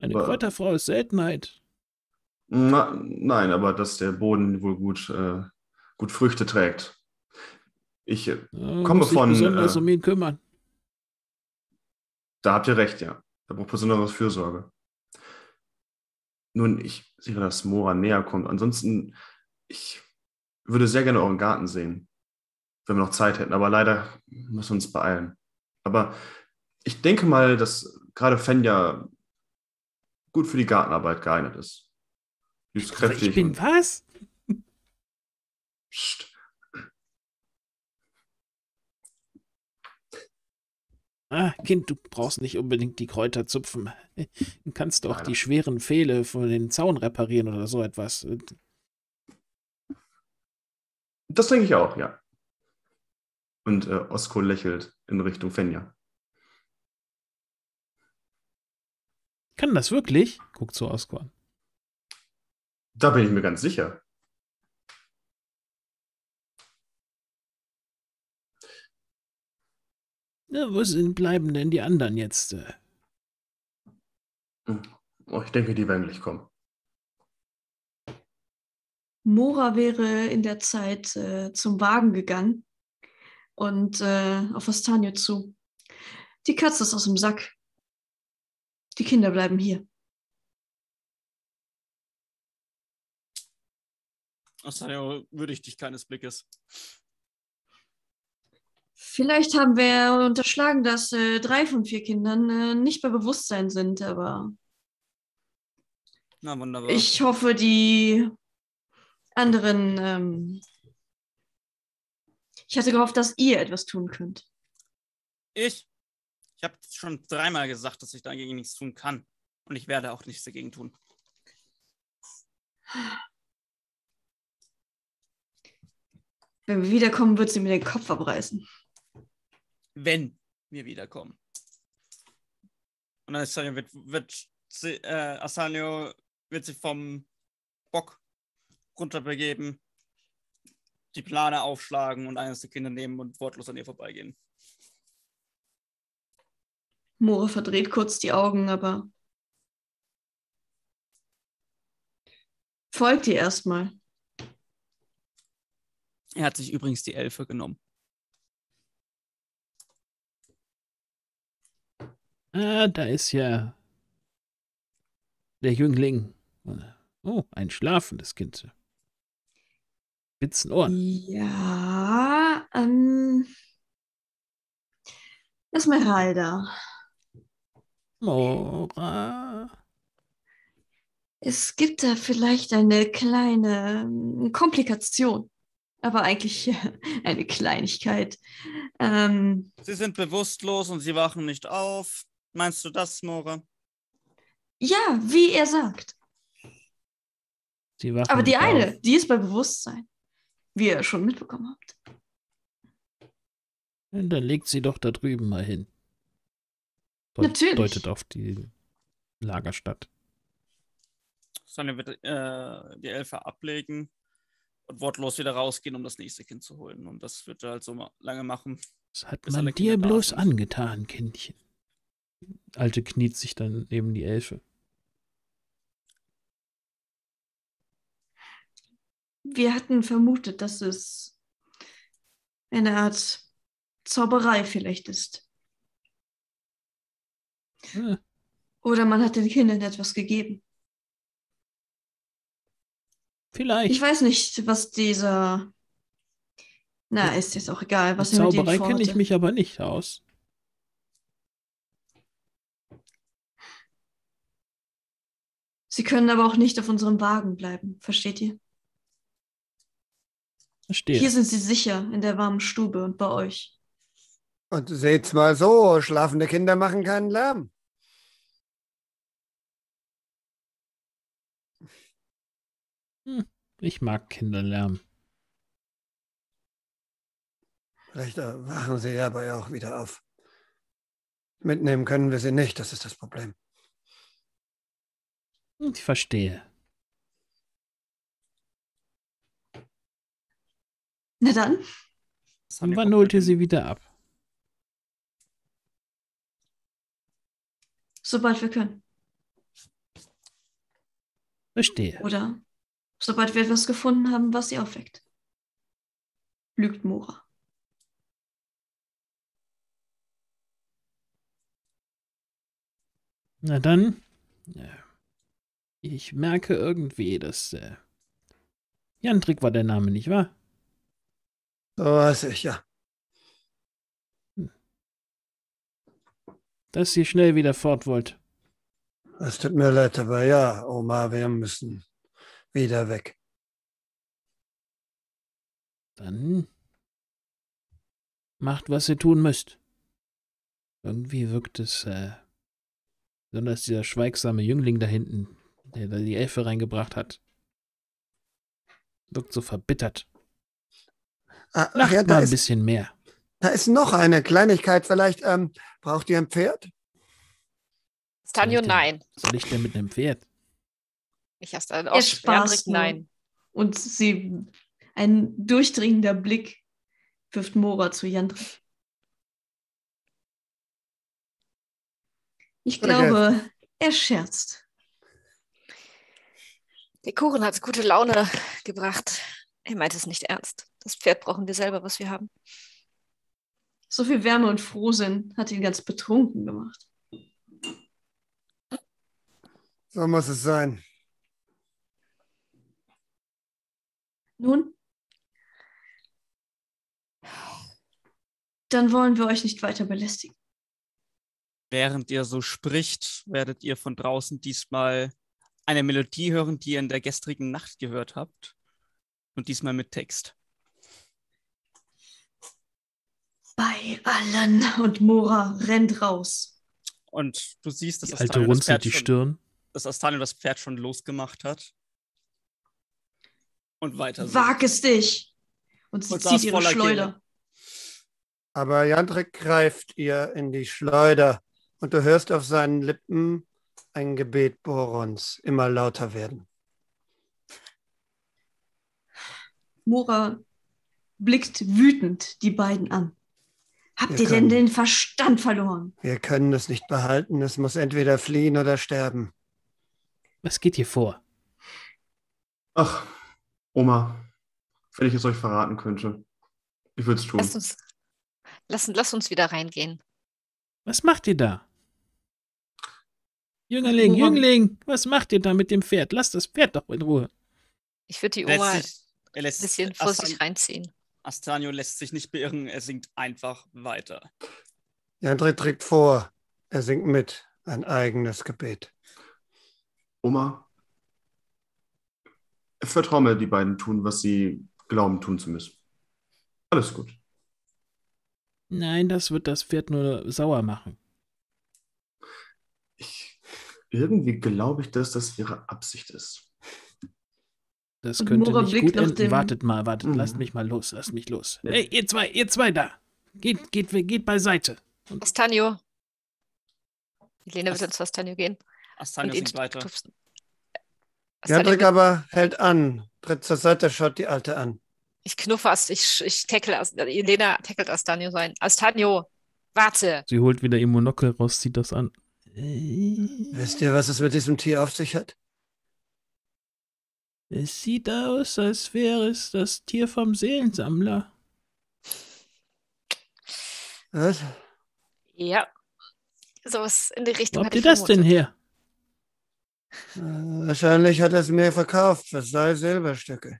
Eine Aber- Kräuterfrau ist Seltenheit. Na, nein, aber dass der Boden wohl gut, äh, gut Früchte trägt. Ich, äh, Komme muss sich von, besonders äh, um ihn kümmern. da habt ihr recht, ja. Da braucht besondere Fürsorge. Nun, ich sehe, dass Mora näher kommt. Ansonsten, ich würde sehr gerne euren Garten sehen, wenn wir noch Zeit hätten. Aber leider müssen wir uns beeilen. Aber ich denke mal, dass gerade Fenja gut für die Gartenarbeit geeignet ist. Die ist kräftig. ich bin was? Psst. Ah, Kind, du brauchst nicht unbedingt die Kräuter zupfen. Du kannst doch Nein. die schweren Pfähle vor den Zaun reparieren oder so etwas. Das denke ich auch, ja. Und äh, Osko lächelt in Richtung Fenja. Kann das wirklich? Guckt zu Oskar. an. Da bin ich mir ganz sicher. Na, wo sind, bleiben denn die anderen jetzt? äh? Oh, ich denke, die werden gleich kommen. Mora wäre in der Zeit äh, zum Wagen gegangen und äh, auf Astanio zu. Die Katze ist aus dem Sack. Die Kinder bleiben hier. Astanio würdigt dich keines Blickes. Vielleicht haben wir unterschlagen, dass äh, drei von vier Kindern äh, nicht bei Bewusstsein sind, aber Na, wunderbar. ich hoffe, die anderen. Ähm ich hatte gehofft, dass ihr etwas tun könnt. Ich? Ich habe schon dreimal gesagt, dass ich dagegen nichts tun kann. Und ich werde auch nichts dagegen tun. Wenn wir wiederkommen, wird sie mir den Kopf abreißen. Wenn wir wiederkommen. Und dann ist wird, wird sie, äh, Asanio wird sich vom Bock runterbegeben, die Plane aufschlagen und eines der Kinder nehmen und wortlos an ihr vorbeigehen. Moore verdreht kurz die Augen, aber folgt ihr erstmal. Er hat sich übrigens die Elfe genommen. Ah, da ist ja der Jüngling. Oh, ein schlafendes Kind. Spitzen Ohren. Ja, ähm. Esmeralda. Mora. Es gibt da vielleicht eine kleine ähm, Komplikation, aber eigentlich <laughs> eine Kleinigkeit. Ähm, Sie sind bewusstlos und sie wachen nicht auf. Meinst du das, Mora? ja, wie er sagt. Sie wachen Aber die eine, auf. die ist bei Bewusstsein, wie ihr schon mitbekommen habt. Dann legt sie doch da drüben mal hin. Deut- Natürlich. Deutet auf die Lagerstadt. Sonja wird äh, die Elfe ablegen und wortlos wieder rausgehen, um das nächste Kind zu holen. Und das wird er halt so lange machen. Was hat man dir bloß sind. angetan, Kindchen? Alte kniet sich dann neben die Elfe. Wir hatten vermutet, dass es eine Art Zauberei vielleicht ist. Ah, Oder man hat den Kindern etwas gegeben. Vielleicht. Ich weiß nicht, was dieser. Na, ist jetzt auch egal, was Mit er mit Zauberei kenne ich mich aber nicht aus. Sie können aber auch nicht auf unserem Wagen bleiben, versteht ihr? Verstehe. Hier sind sie sicher in der warmen Stube und bei euch. Und seht's mal so, schlafende Kinder machen keinen Lärm. Ich mag Kinderlärm. Vielleicht äh, wachen sie aber ja auch wieder auf. Mitnehmen können wir sie nicht, das ist das Problem. Ich verstehe. Na dann, Und Sonja wann kommt holt ihr sie wieder ab? sobald wir können. Verstehe. Oder sobald wir etwas gefunden haben, was sie aufweckt. Lügt Mora. Na dann. äh, Ich merke irgendwie, dass. Äh, Jandrik war der Name, nicht wahr? So weiß ich, ja. Dass ihr schnell wieder fort wollt. Es tut mir leid, aber ja, Oma, wir müssen wieder weg. Dann. Macht, was ihr tun müsst. Irgendwie wirkt es. Äh, besonders dieser schweigsame Jüngling da hinten, der da die Elfe reingebracht hat. Wirkt so verbittert. Ah, ach Lacht ja, mal da ein ist, bisschen mehr. da ist noch eine Kleinigkeit. Vielleicht ähm, braucht ihr ein Pferd? Stanio, denn? nein. Was soll ich denn mit einem Pferd? Ich hast dann Er auch spaßt nur. nein. Und sie, ein durchdringender Blick wirft Mora zu Jandrik. Ich Okay. glaube, er scherzt. Der Kuchen hat gute Laune gebracht. Er meint es nicht ernst. Das Pferd brauchen wir selber, was wir haben. So viel Wärme und Frohsinn hat ihn ganz betrunken gemacht. So muss es sein. Nun? Dann wollen wir euch nicht weiter belästigen. Während ihr so spricht, werdet ihr von draußen diesmal eine Melodie hören, die ihr in der gestrigen Nacht gehört habt. Und diesmal mit Text. Bei allen. Und Mora rennt raus. Und du siehst, dass Die alte Astanio das runzelt Pferd die schon, Stirn. dass Astanio das Pferd schon losgemacht hat. Und weiter. Wag es dich. Und sie Und zieht ihre Schleuder. Kehle. Aber Jandrik greift ihr in die Schleuder und du hörst auf seinen Lippen ein Gebet Borons immer lauter werden. Mora blickt wütend die beiden an. Habt Wir ihr denn können- den Verstand verloren? Wir können es nicht behalten, es muss entweder fliehen oder sterben. Was geht hier vor? Ach, Oma, wenn ich es euch verraten könnte. Ich würde es tun. Lass uns, lass, lass uns wieder reingehen. Was macht ihr da? Jüngerling, Woran- Jüngling, was macht ihr da mit dem Pferd? Lasst das Pferd doch in Ruhe. Ich würde die Oma ein sich, er bisschen vor sich Astan- reinziehen. Astanio lässt sich nicht beirren, er singt einfach weiter. Jandrik trägt vor, er singt mit, ein eigenes Gebet. Oma, vertrau mir, die beiden tun, was sie glauben tun zu müssen. Alles gut. Nein, das wird das Pferd nur sauer machen. Ich, irgendwie glaube ich, dass das ihre Absicht ist. Das Und könnte Nora nicht gut enden. dem- Wartet mal, wartet, Mhm. lasst mich mal los, lasst mich los. Ja. Hey, ihr zwei, ihr zwei da. Geht, geht, geht beiseite. Astanio. Helene wird Ast- dann zu Astanio gehen. Astanio und singt weiter. stupsen. Jandrik aber hält an, tritt zur Seite, schaut die Alte an. Ich knuffe Ast, ich, ich tackle Ast, Elena tackelt Astanio sein. Astanio, warte. Sie holt wieder ihr Monokel raus, zieht das an. Wisst ihr, was es mit diesem Tier auf sich hat? Es sieht aus, als wäre es das Tier vom Seelensammler. Was? Ja. Sowas in die Richtung Wo habt ihr das denn her? Äh, Wahrscheinlich hat er es mir verkauft für zwei Silberstücke.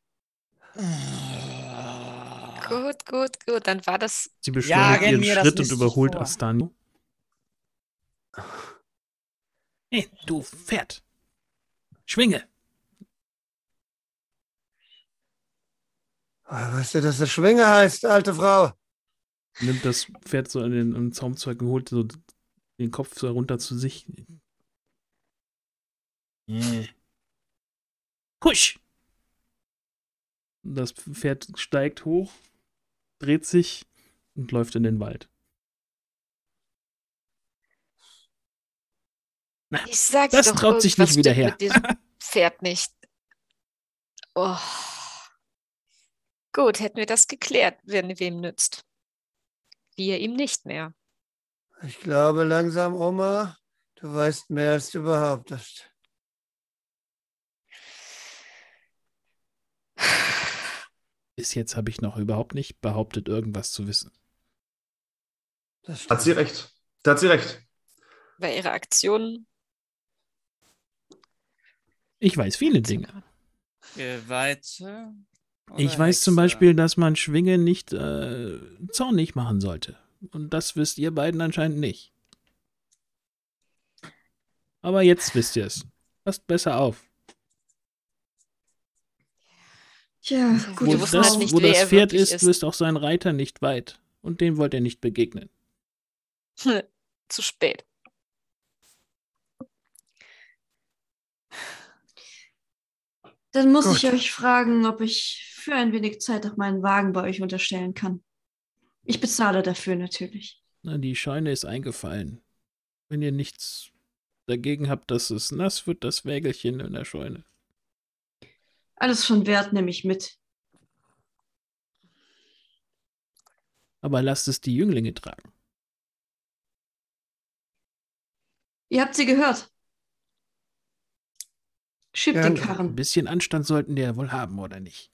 Gut, gut, gut. Dann war das. Sie beschleunigt Jagen ihren mir das Schritt und überholt vor. Astanio. Hey, du Pferd. Schwinge. Oh, weißt du, dass das Schwinge heißt, alte Frau? Nimmt das Pferd so an den, an den Zaumzweig und holt so den Kopf so runter zu sich. Äh. Husch! Das Pferd steigt hoch, dreht sich und läuft in den Wald. Ich sag's Das doch, traut sich nicht wieder her. Mit diesem Pferd nicht. Oh. Gut, hätten wir das geklärt, wenn wem nützt. Wir ihm nicht mehr. Ich glaube langsam, Oma, du weißt mehr, als du behauptest. Bis jetzt habe ich noch überhaupt nicht behauptet, irgendwas zu wissen. Das Hat sie recht. Da hat sie recht. Bei ihrer Aktion. Ich weiß viele Dinge. Geweihte. Ich weiß zum Hexe? Beispiel, dass man Schwinge nicht äh, zornig machen sollte. Und das wisst ihr beiden anscheinend nicht. Aber jetzt wisst ihr es. Passt besser auf. Tja, Sehr gut. Wo das, halt nicht, wo das er Pferd ist, ist. ist auch sein Reiter nicht weit. Und dem wollt ihr nicht begegnen. <laughs> Zu spät. Dann muss Gut. ich euch fragen, ob ich für ein wenig Zeit auch meinen Wagen bei euch unterstellen kann. Ich bezahle dafür natürlich. Na, die Scheune ist eingefallen. Wenn ihr nichts dagegen habt, dass es nass wird, das Wägelchen in der Scheune. Alles von Wert nehme ich mit. Aber lasst es die Jünglinge tragen. Ihr habt sie gehört. Schiebt Ja, den ein Ein Karren. bisschen Anstand sollten die ja wohl haben, oder nicht?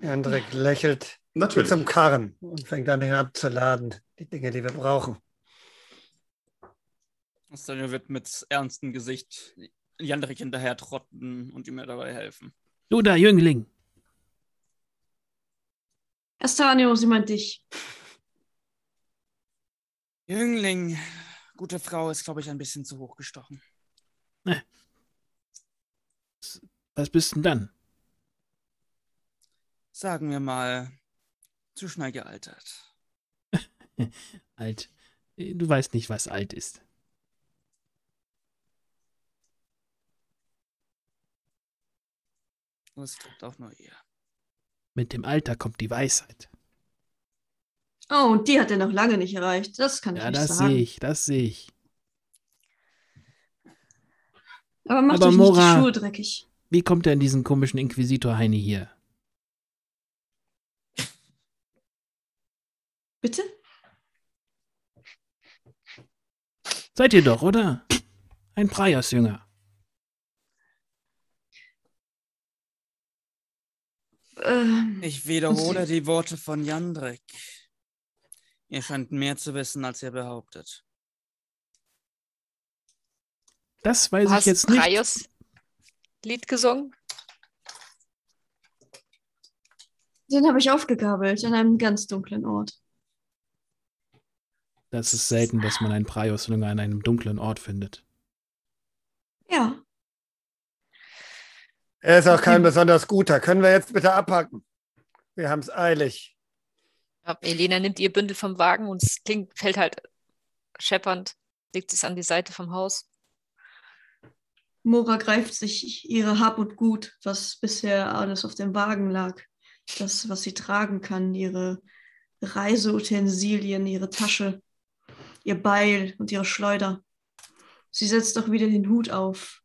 Jandrik lächelt Natürlich. zum Karren und fängt an, ihn abzuladen. Die Dinge, die wir brauchen. Astanio wird mit ernstem Gesicht Jandrik hinterher trotten und ihm dabei helfen. Du da, Jüngling. Estanio, sie meint dich. Jüngling, gute Frau ist, glaube ich, ein bisschen zu hoch gestochen. Was bist denn dann? Sagen wir mal, zu schnell gealtert. <laughs> alt. Du weißt nicht, was alt ist. Das tut auch nur ihr. Mit dem Alter kommt die Weisheit. Oh, und die hat er noch lange nicht erreicht. Das kann ich Ja, nicht das sagen. sehe ich, das sehe ich. Aber macht Aber euch Mora- nicht die Schuhe dreckig. Wie kommt denn diesen komischen Inquisitor Heini hier? Bitte? Seid ihr doch, oder? Ein Praios-Jünger. Ähm, Ich wiederhole die Worte von Jandrek. Ihr scheint mehr zu wissen, als ihr behauptet. Das weiß Du ich hast jetzt nicht. Praios Lied gesungen? den habe ich aufgegabelt an einem ganz dunklen Ort. Das ist selten, dass man einen Praios-Jünger an einem dunklen Ort findet. Ja, Er ist auch kein besonders guter. Können wir jetzt bitte abhaken? Wir haben es eilig. Ja, Elena nimmt ihr Bündel vom Wagen und es klingt, fällt halt scheppernd, legt es an die Seite vom Haus. Mora greift sich ihre Hab und Gut, was bisher alles auf dem Wagen lag. Das, was sie tragen kann, ihre Reiseutensilien, ihre Tasche, ihr Beil und ihre Schleuder. Sie setzt auch wieder den Hut auf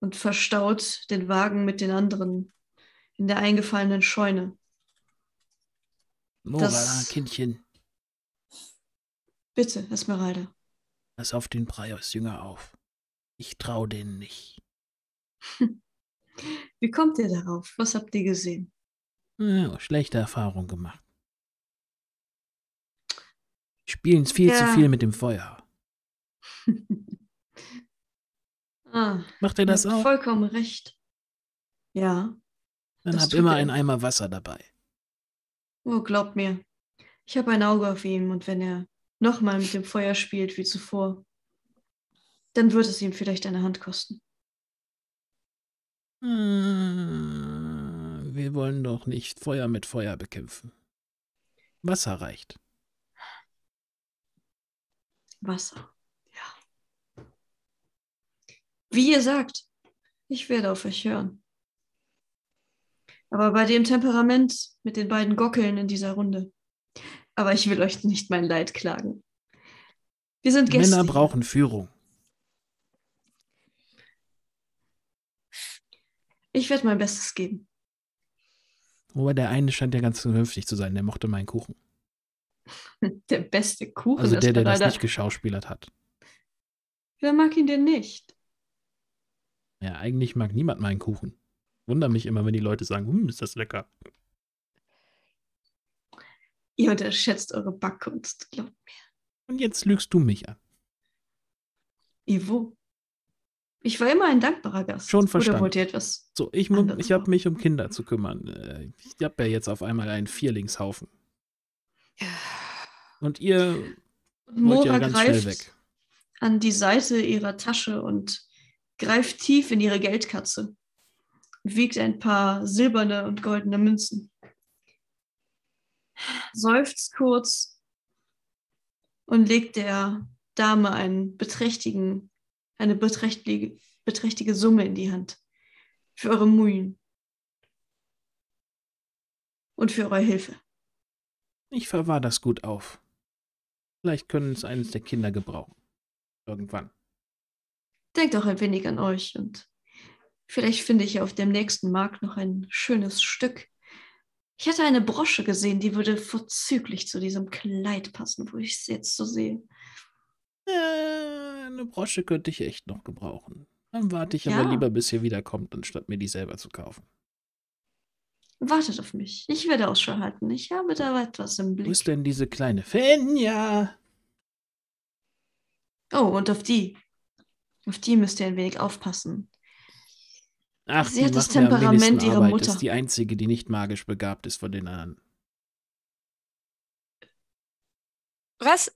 und verstaut den Wagen mit den anderen in der eingefallenen Scheune. Mora, Das- Kindchen, Bitte, Esmeralda. pass auf den Praios-Jünger auf. Ich trau denen nicht. <laughs> Wie kommt ihr darauf? Was habt ihr gesehen? Ja, schlechte Erfahrung gemacht. Spielen viel zu Ja. viel mit dem Feuer. <laughs> ah, Macht ihr das habt auch? vollkommen recht. Ja, Dann das hab tut immer er. einen Eimer Wasser dabei. Oh, glaubt mir. Ich habe ein Auge auf ihn und wenn er nochmal mit dem Feuer spielt wie zuvor, dann wird es ihm vielleicht eine Hand kosten. Hm, Wir wollen doch nicht Feuer mit Feuer bekämpfen. Wasser reicht. Wasser. Wie ihr sagt, ich werde auf euch hören. Aber bei dem Temperament mit den beiden Gockeln in dieser Runde. Aber ich will euch nicht mein Leid klagen. Wir sind Gäste. Männer brauchen Führung. Ich werde mein Bestes geben. Wobei der eine scheint ja ganz vernünftig zu sein. Der mochte meinen Kuchen. <laughs> Der beste Kuchen Also der, der das nicht geschauspielert hat. Wer mag ihn denn nicht? Ja, eigentlich mag niemand meinen Kuchen. Wunder mich immer, wenn die Leute sagen, hm, ist das lecker. Ihr unterschätzt eure Backkunst, glaubt mir. Und jetzt lügst du mich an. Ivo. Ich war immer ein dankbarer Gast. Schon Oder verstanden. wollt ihr etwas? So, ich, ich habe mich um Kinder zu kümmern. Äh, Ich habe ja jetzt auf einmal einen Vierlingshaufen. Und ihr Und wollt Mora ja ganz schnell greift weg. an die Seite ihrer Tasche und greift tief in ihre Geldkatze wiegt ein paar silberne und goldene Münzen. Seufzt kurz und legt der Dame einen beträchtigen, eine beträchtliche, beträchtige Summe in die Hand für eure Mühen und für eure Hilfe. Ich verwahr das gut auf. Vielleicht können es eines der Kinder gebrauchen. Irgendwann. Denkt auch ein wenig an euch und vielleicht finde ich auf dem nächsten Markt noch ein schönes Stück. Ich hatte eine Brosche gesehen, die würde vorzüglich zu diesem Kleid passen, wo ich es jetzt so sehe. Äh, eine Brosche könnte ich echt noch gebrauchen. Dann warte ich Ja. aber lieber, bis ihr wiederkommt, anstatt mir die selber zu kaufen. Wartet auf mich. Ich werde Ausschau halten. Ich habe da etwas im Wo Blick. ist denn diese kleine Fenja? Oh, und auf die. Auf die müsst ihr ein wenig aufpassen. Ach, Sie hat das Temperament ihrer Arbeit. Mutter. Ist die einzige, die nicht magisch begabt ist von den anderen. Was?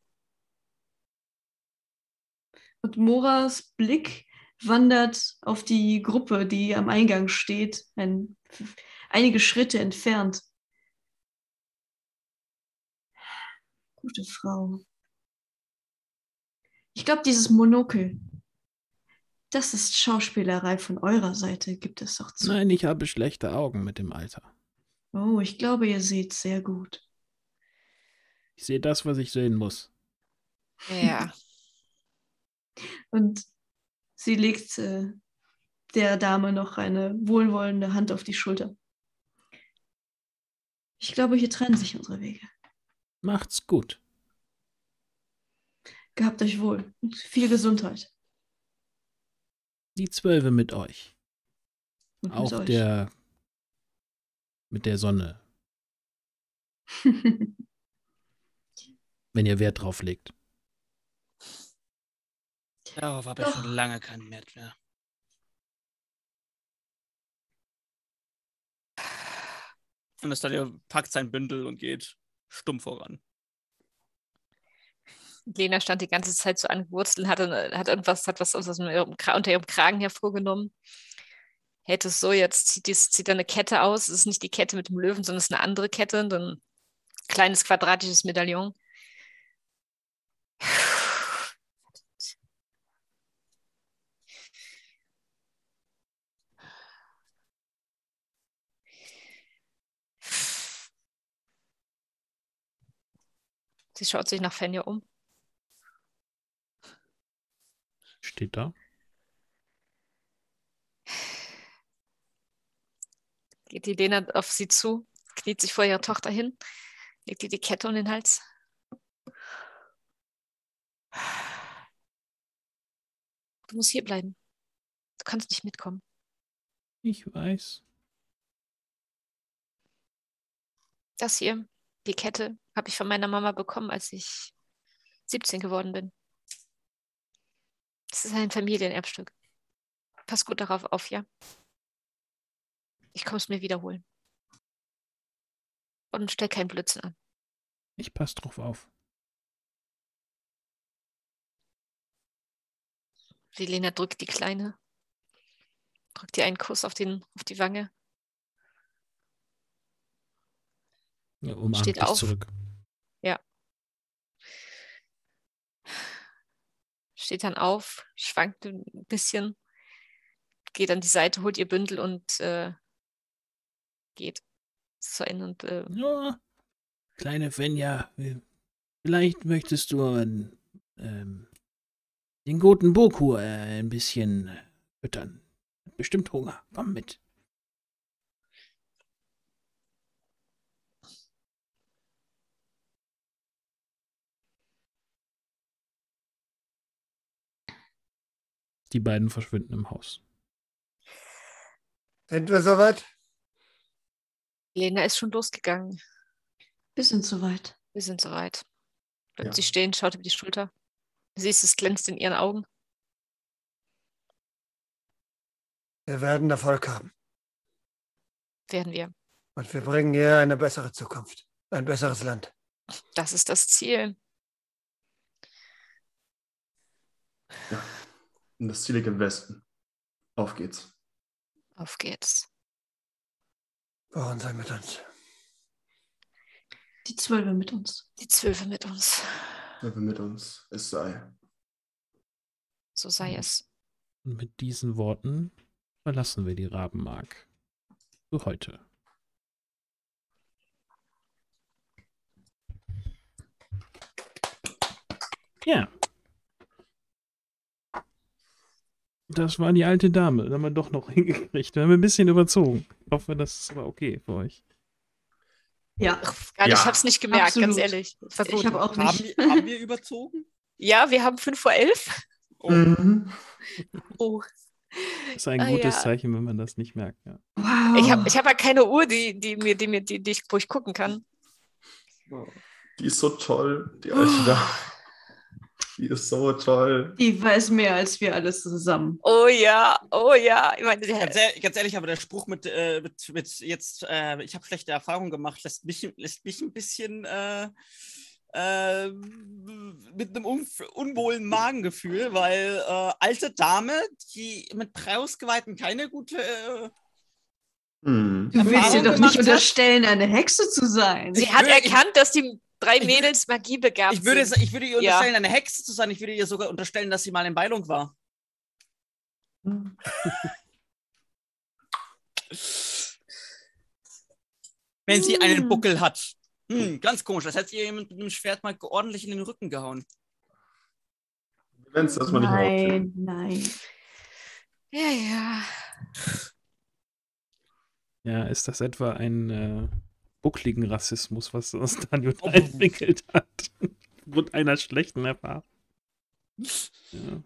Und Moras Blick wandert auf die Gruppe, die am Eingang steht, ein, einige Schritte entfernt. Gute Frau. Ich glaube, dieses Monokel, das ist Schauspielerei von eurer Seite, gibt es doch zu. Nein, ich habe schlechte Augen mit dem Alter. Oh, ich glaube, ihr seht sehr gut. Ich sehe das, was ich sehen muss. Ja. <laughs> Und sie legt äh, der Dame noch eine wohlwollende Hand auf die Schulter. Ich glaube, hier trennen sich unsere Wege. Macht's gut. Gehabt euch wohl und viel Gesundheit. Die Zwölfe mit euch. Und mit Auch euch. der mit der Sonne, <laughs> wenn ihr Wert drauf legt. Darauf habe ich schon lange keinen Wert mehr. Und Nastalia packt sein Bündel und geht stumm voran. Lena stand die ganze Zeit so angewurzelt, hat, hat irgendwas, hat was aus ihrem, unter ihrem Kragen hervorgenommen. Hält es so, jetzt zieht, dies, zieht eine Kette aus. Es ist nicht die Kette mit dem Löwen, sondern es ist eine andere Kette, ein kleines quadratisches Medaillon. <sighs> Sie schaut sich nach Fenja um. Steht da. geht die Lena auf sie zu, kniet sich vor ihrer Tochter hin, legt ihr die Kette um den Hals. Du musst hier bleiben. Du kannst nicht mitkommen. Ich weiß. Das hier, die Kette, habe ich von meiner Mama bekommen, als ich 17 geworden bin. Ist ein Familienerbstück. Pass gut darauf auf, ja? Ich komme es mir wiederholen. Und stell keinen Blödsinn an. Ich pass drauf auf. Die Lena drückt die Kleine, drückt ihr einen Kuss auf, den, auf die Wange. Ja, umarmt Steht auf. zurück. Steht dann auf, schwankt ein bisschen, geht an die Seite, holt ihr Bündel und äh, geht zu Ende und äh, Ja, kleine Fenja, vielleicht möchtest du ähm, den guten Boku äh, ein bisschen äh, füttern. Bestimmt Hunger. Komm mit. Die beiden verschwinden im Haus. Sind wir soweit? Lena ist schon losgegangen. Wir sind soweit. Wir sind soweit. Bleibt Ja. sie stehen, schaut über die Schulter. Du siehst, es glänzt in ihren Augen. Wir werden Erfolg haben. Werden wir. Und wir bringen ihr eine bessere Zukunft. Ein besseres Land. Das ist das Ziel. Und das Ziel liegt im Westen. Auf geht's. Auf geht's. Woran sei mit uns? Die Zwölfe mit uns. Die Zwölfe mit uns. Möge mit uns es sei. So sei es. Und mit diesen Worten verlassen wir die Rabenmark. Für heute. Ja. Das war die alte Dame. Das haben wir doch noch <laughs> hingekriegt. Wir haben ein bisschen überzogen. Ich hoffe, das war okay für euch. Ja, Ja, ich hab's nicht gemerkt, absolut. ganz ehrlich. Ich habe auch Haben, nicht. wir- haben wir überzogen? Ja, wir haben 5 vor 11. Oh, Mhm. Oh. Das ist ein Ah, gutes ja. Zeichen, wenn man das nicht merkt. Ja. Wow. Ich habe ich hab ja keine Uhr, die, die mir, die mir, die, die ich, wo ich gucken kann. Die ist so toll, die alte da. <gasps> <laughs> Die ist so toll. Die weiß mehr als wir alles zusammen. Oh ja, oh ja. Ich meine, Ganz, der, ehr- ganz ehrlich, aber der Spruch mit, äh, mit, mit jetzt, äh, ich habe schlechte Erfahrungen gemacht, lässt mich, lässt mich ein bisschen äh, äh, mit einem un unwohlen Magengefühl, weil äh, alte Dame, die mit Preisgeweihten keine gute. Äh, Mhm. Du willst dir doch nicht hat? unterstellen, eine Hexe zu sein. sie hat erkannt, dass die drei Ich würde- Mädels magiebegabt Ich würde, ich würde ihr Ja. unterstellen, eine Hexe zu sein. Ich würde ihr sogar unterstellen, dass sie mal in Beilung war. <laughs> Wenn sie einen Hm. Buckel hat. Hm, ganz komisch. Das hätte ihr jemand mit dem Schwert mal ordentlich in den Rücken gehauen. Wir werden es erstmal nicht. Nein, nein. Ja, ja. Ja, ist das etwa ein äh, buckligen Rassismus, was was <laughs> Daniel Oh. entwickelt hat? <laughs> Aufgrund einer schlechten Erfahrung. Ja,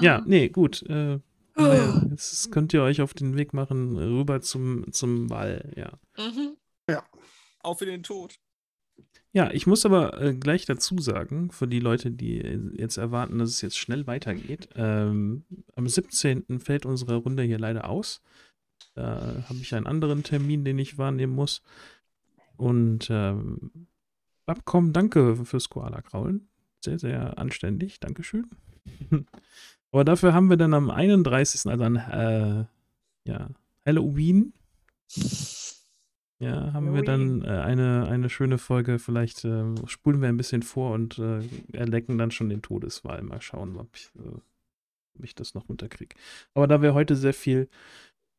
ja nee, gut. Äh, naja, jetzt könnt ihr euch auf den Weg machen, rüber zum, zum Wall, ja. Mhm. Auf für den Tod. Ja, ich muss aber äh, gleich dazu sagen, für die Leute, die jetzt erwarten, dass es jetzt schnell weitergeht, ähm, am 17. fällt unsere Runde hier leider aus. Da habe ich einen anderen Termin, den ich wahrnehmen muss. Und ähm, Abkommen, danke fürs Koala-Kraulen. Sehr, sehr anständig. Dankeschön. <laughs> aber dafür haben wir dann am 31., also an äh, ja, Halloween, ja, haben wir dann äh, eine, eine schöne Folge. Vielleicht äh, spulen wir ein bisschen vor und äh, erlecken dann schon den Todeswahl. Mal schauen, ob ich, äh, ob ich das noch unterkriege. Aber da wir heute sehr viel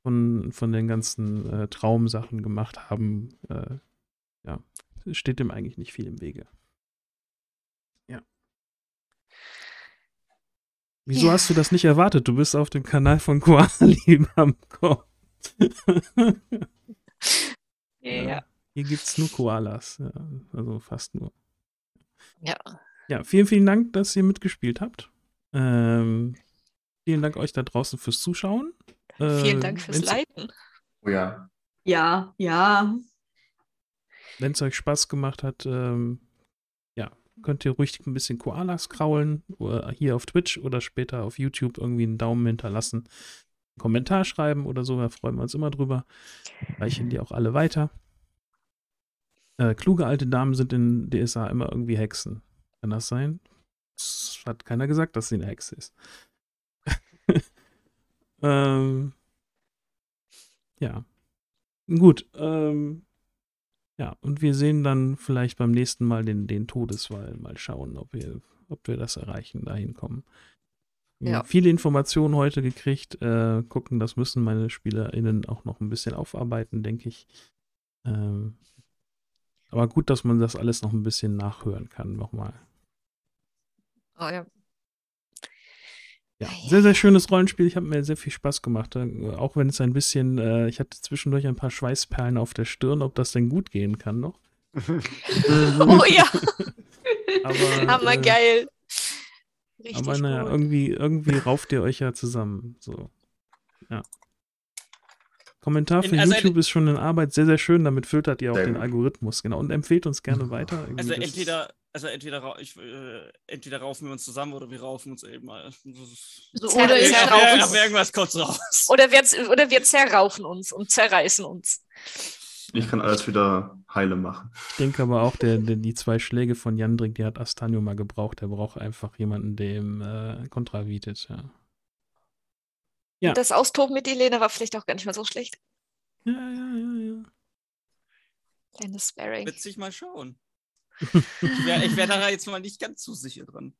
von, von den ganzen äh, Traumsachen gemacht haben, äh, ja, steht dem eigentlich nicht viel im Wege. Ja. Wieso Ja. hast du das nicht erwartet? Du bist auf dem Kanal von Koali <laughs> am Kopf. Ja, ja. Hier gibt es nur Koalas. Ja, also fast nur. ja. Ja, vielen, vielen Dank, dass ihr mitgespielt habt. Ähm, vielen Dank euch da draußen fürs Zuschauen. Vielen Äh, Dank fürs Leiten. Oh ja. Ja, ja. Wenn es euch Spaß gemacht hat, ähm, ja, könnt ihr ruhig ein bisschen Koalas kraulen oder hier auf Twitch oder später auf YouTube irgendwie einen Daumen hinterlassen, einen Kommentar schreiben oder so, da freuen wir uns immer drüber. Reichen die auch alle weiter. Äh, kluge alte Damen sind in DSA immer irgendwie Hexen. Kann das sein? Das hat keiner gesagt, dass sie eine Hexe ist. <laughs> ähm, ja. Gut. Ähm, ja, und wir sehen dann vielleicht beim nächsten Mal den, den Todeswall. Mal schauen, ob wir, ob wir das erreichen, dahin kommen. Wir Ja. Viele Informationen heute gekriegt. Äh, gucken, das müssen meine SpielerInnen auch noch ein bisschen aufarbeiten, denke ich. Ähm, aber gut, dass man das alles noch ein bisschen nachhören kann, nochmal. Oh, ja. Ja, Ah, ja. sehr, sehr schönes Rollenspiel. Ich habe mir sehr viel Spaß gemacht. Äh, Auch wenn es ein bisschen, äh, ich hatte zwischendurch ein paar Schweißperlen auf der Stirn, ob das denn gut gehen kann noch. <laughs> Oh ja, <laughs> Aber, hammer äh, geil. Richtig Aber naja, irgendwie, irgendwie rauft ihr euch ja zusammen. So. Ja. Kommentar In- für also YouTube ist schon in Arbeit sehr, sehr schön. Damit filtert ihr auch den. Algorithmus, genau. Und empfehlt uns gerne weiter. Irgendwie Also das- entweder, also entweder, ich, äh, entweder raufen wir uns zusammen oder wir raufen uns eben mal. So, oder ich aber irgendwas kommt raus. Oder wir, oder wir zerraufen uns und zerreißen uns. Ich kann alles wieder heile machen. Ich denke aber auch, der, der, die zwei Schläge von Jandrik, die hat Astanio mal gebraucht. Der braucht einfach jemanden, der ihm äh, kontra bietet. Ja. Ja. Und das Austoben mit Elena war vielleicht auch gar nicht mal so schlecht. ja, ja, ja, ja. Kleines Sparring. Witzig mal schauen. Ich wäre ich wär da jetzt mal nicht ganz so sicher dran.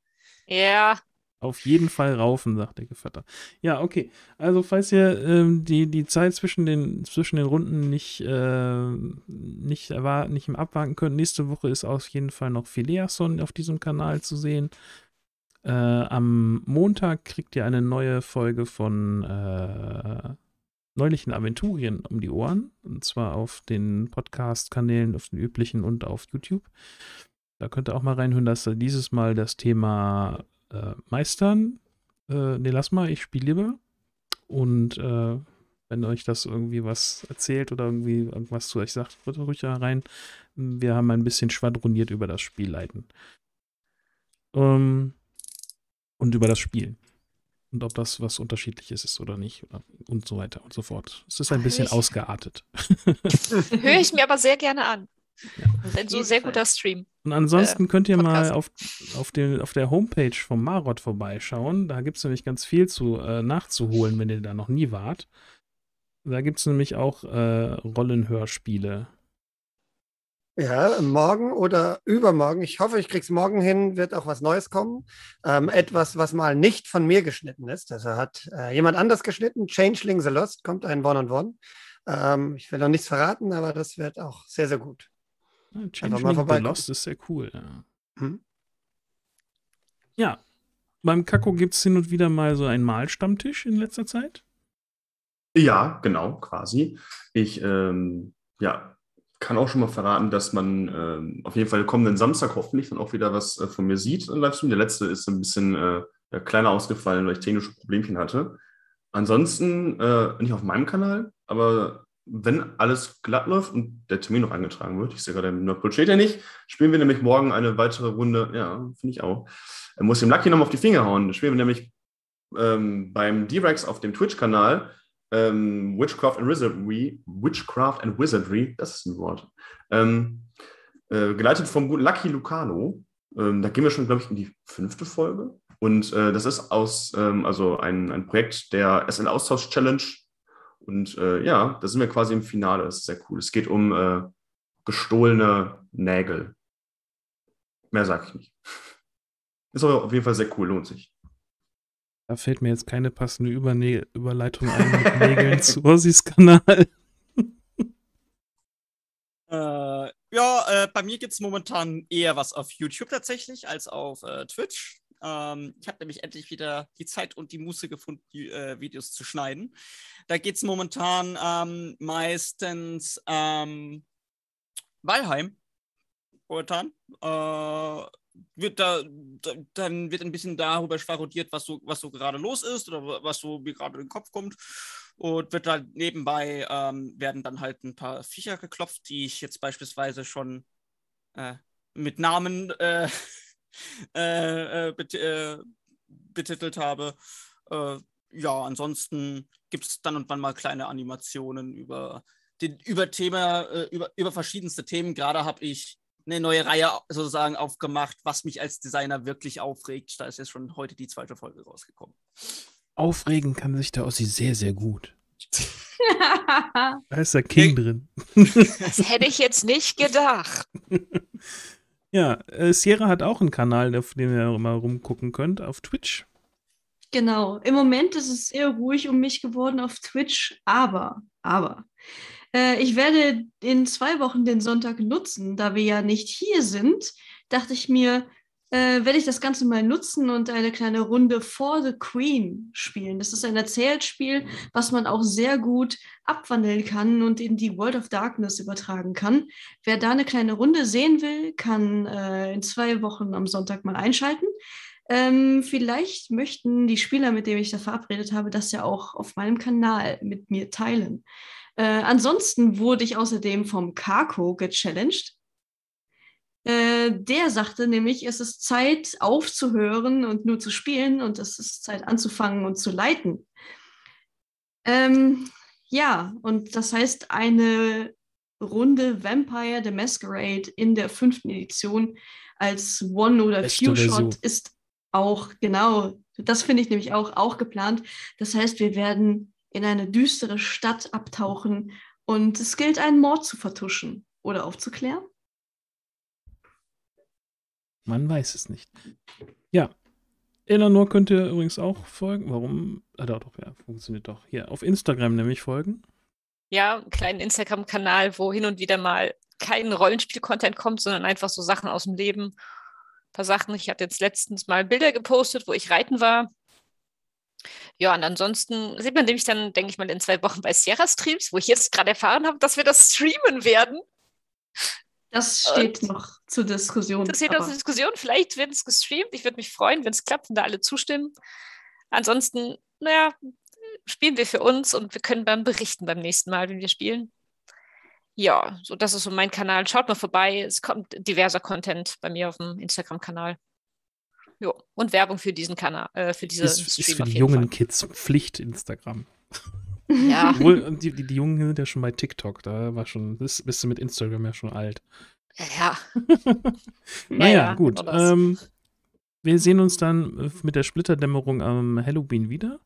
Ja, Auf jeden Fall raufen, sagt der Gevatter. Ja, okay. Also, falls ihr ähm, die, die Zeit zwischen den, zwischen den Runden nicht, äh, nicht, erwar- nicht im abwarten könnt, nächste Woche ist auf jeden Fall noch Phileason auf diesem Kanal zu sehen. Äh, am Montag kriegt ihr eine neue Folge von äh, neulichen Aventurien um die Ohren. Und zwar auf den Podcast-Kanälen, auf den üblichen und auf YouTube. Da könnt ihr auch mal reinhören, dass da dieses Mal das Thema äh, Meistern. Äh, nee, lass mal, ich spiele lieber. Und äh, wenn euch das irgendwie was erzählt oder irgendwie irgendwas zu euch sagt, wird ruhig da rein. Wir haben ein bisschen schwadroniert über das Spielleiten. Ähm, und über das Spielen. Und ob das was Unterschiedliches ist oder nicht. Oder, und so weiter und so fort. Es ist ein Ach, bisschen ich- ausgeartet. <laughs> höre ich mir aber sehr gerne an. Ein so sehr guter Stream. Und ansonsten könnt ihr mal Podcast. auf, auf, den, auf der Homepage vom Marot vorbeischauen. Da gibt es nämlich ganz viel zu äh, nachzuholen, wenn ihr da noch nie wart. Da gibt es nämlich auch äh, Rollenhörspiele. Ja, morgen oder übermorgen. Ich hoffe, ich kriege es morgen hin, wird auch was Neues kommen. Ähm, etwas, was mal nicht von mir geschnitten ist. Also hat äh, jemand anders geschnitten. Changeling the Lost kommt ein One-on-One. Ähm, ich will noch nichts verraten, aber das wird auch sehr, sehr gut. Ja, Changeling the Lost ist sehr cool. Ja, hm? ja. beim Kako gibt es hin und wieder mal so einen Malstammtisch in letzter Zeit. Ja, genau, quasi. Ich, ähm, ja, kann auch schon mal verraten, dass man äh, auf jeden Fall kommenden Samstag hoffentlich dann auch wieder was äh, von mir sieht im Livestream. Der letzte ist ein bisschen äh, kleiner ausgefallen, weil ich technische Problemchen hatte. Ansonsten äh, nicht auf meinem Kanal, aber wenn alles glatt läuft und der Termin noch eingetragen wird, ich sehe gerade, im Nordpol steht ja nicht, spielen wir nämlich morgen eine weitere Runde, ja, finde ich auch. Er muss dem Lucky nochmal auf die Finger hauen. Spielen wir nämlich ähm, beim D-Rex auf dem Twitch-Kanal ähm, Witchcraft and Wizardry, Witchcraft and Wizardry, das ist ein Wort, ähm, äh, geleitet vom guten Lucky Lucano. Ähm, da gehen wir schon, glaube ich, in die fünfte Folge. Und äh, das ist aus, ähm, also ein, ein Projekt der SL Austausch Challenge. Und äh, ja, da sind wir quasi im Finale. Das ist sehr cool. Es geht um äh, gestohlene Nägel. Mehr sage ich nicht. <laughs> Ist aber auf jeden Fall sehr cool, lohnt sich. Da fällt mir jetzt keine passende Überne Überleitung ein mit Nägeln zu <laughs> Ossis Kanal. Äh, ja, äh, bei mir gibt es momentan eher was auf YouTube tatsächlich als auf äh, Twitch. Ähm, ich habe nämlich endlich wieder die Zeit und die Muße gefunden, die äh, Videos zu schneiden. Da geht es momentan ähm, meistens ähm, Walheim. Momentan. Äh, wird da, da, dann wird ein bisschen darüber schwarodiert, was so, was so gerade los ist oder was so mir gerade in den Kopf kommt. Und wird da nebenbei ähm, werden dann halt ein paar Viecher geklopft, die ich jetzt beispielsweise schon äh, mit Namen äh, <laughs> äh, äh bet äh, betitelt habe. Äh, ja, ansonsten gibt es dann und wann mal kleine Animationen über den, über Thema, über, über verschiedenste Themen. Gerade habe ich eine neue Reihe sozusagen aufgemacht, was mich als Designer wirklich aufregt. Da ist jetzt schon heute die zweite Folge rausgekommen. Aufregen kann sich der Ossi sehr, sehr gut. <laughs> da ist der King drin. Das <laughs> hätte ich jetzt nicht gedacht. <laughs> ja, äh, Sierra hat auch einen Kanal, auf dem ihr mal rumgucken könnt, auf Twitch. Genau. Im Moment ist es sehr ruhig um mich geworden auf Twitch, aber, aber, äh, ich werde in zwei Wochen den Sonntag nutzen, da wir ja nicht hier sind, dachte ich mir, äh, werde ich das Ganze mal nutzen und eine kleine Runde For the Queen spielen. Das ist ein Erzählspiel, was man auch sehr gut abwandeln kann und in die World of Darkness übertragen kann. Wer da eine kleine Runde sehen will, kann äh, in zwei Wochen am Sonntag mal einschalten. Ähm, vielleicht möchten die Spieler, mit denen ich da verabredet habe, das ja auch auf meinem Kanal mit mir teilen. Äh, ansonsten wurde ich außerdem vom Kako gechallenged. Äh, der sagte nämlich, es ist Zeit aufzuhören und nur zu spielen und es ist Zeit anzufangen und zu leiten. Ähm, ja, und das heißt, eine Runde Vampire the Masquerade in der fünften Edition als One- oder Few-Shot ist auch, genau, das finde ich nämlich auch, auch geplant. Das heißt, wir werden in eine düstere Stadt abtauchen und es gilt, einen Mord zu vertuschen oder aufzuklären? Man weiß es nicht. Ja. Eleanor könnt ihr übrigens auch folgen. Warum? Ah, doch, doch, ja, funktioniert doch. Hier, auf Instagram nämlich folgen. Ja, einen kleinen Instagram-Kanal, wo hin und wieder mal kein Rollenspiel-Content kommt, sondern einfach so Sachen aus dem Leben. Ein paar Sachen. Ich hatte jetzt letztens mal Bilder gepostet, wo ich reiten war. Ja, und ansonsten sieht man nämlich dann, denke ich mal, in zwei Wochen bei Sierra Streams, wo ich jetzt gerade erfahren habe, dass wir das streamen werden. Das steht und noch zur Diskussion. Das steht noch zur Diskussion. Vielleicht wird es gestreamt. Ich würde mich freuen, wenn es klappt und da alle zustimmen. Ansonsten, naja, spielen wir für uns und wir können dann berichten beim nächsten Mal, wenn wir spielen. Ja, so das ist so mein Kanal. Schaut mal vorbei. Es kommt diverser Content bei mir auf dem Instagram-Kanal. Jo. Und Werbung für diesen Kanal, äh, für diese ist, Stream ist für die jungen Fall. Kids Pflicht Instagram. Ja. <laughs> Obwohl, die, die, die, Jungen sind ja schon bei TikTok, da war schon, bist, bist du mit Instagram ja schon alt. Ja. <laughs> naja, ja, gut. Ähm, wir sehen uns dann äh, mit der Splitterdämmerung am Halloween wieder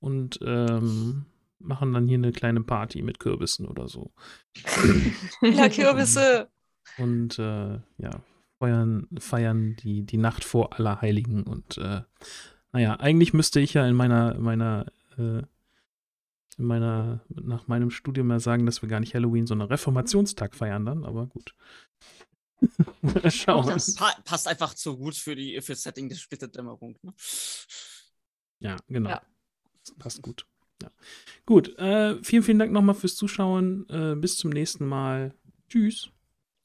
und ähm, machen dann hier eine kleine Party mit Kürbissen oder so. <laughs> Ja, Kürbisse. und äh, ja, feiern, feiern die, die Nacht vor Allerheiligen. Und äh, naja, eigentlich müsste ich ja in meiner, meiner, äh, in meiner, nach meinem Studium mal sagen, dass wir gar nicht Halloween, sondern Reformationstag feiern dann, aber gut. <laughs> Schauen. das. Pa passt einfach zu gut für die für das Setting der Splitterdämmerung. Ne? Ja, genau. Ja. Das passt gut. Ja. Gut, äh, vielen, vielen Dank nochmal fürs Zuschauen. Äh, bis zum nächsten Mal. Tschüss.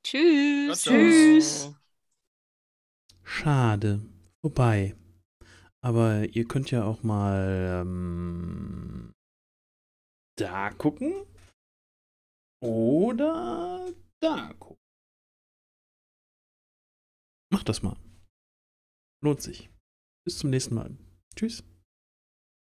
Tschüss. Tschüss. Schade. Vorbei. Aber ihr könnt ja auch mal ähm, da gucken. Oder da gucken. Macht das mal. Lohnt sich. Bis zum nächsten Mal. Tschüss.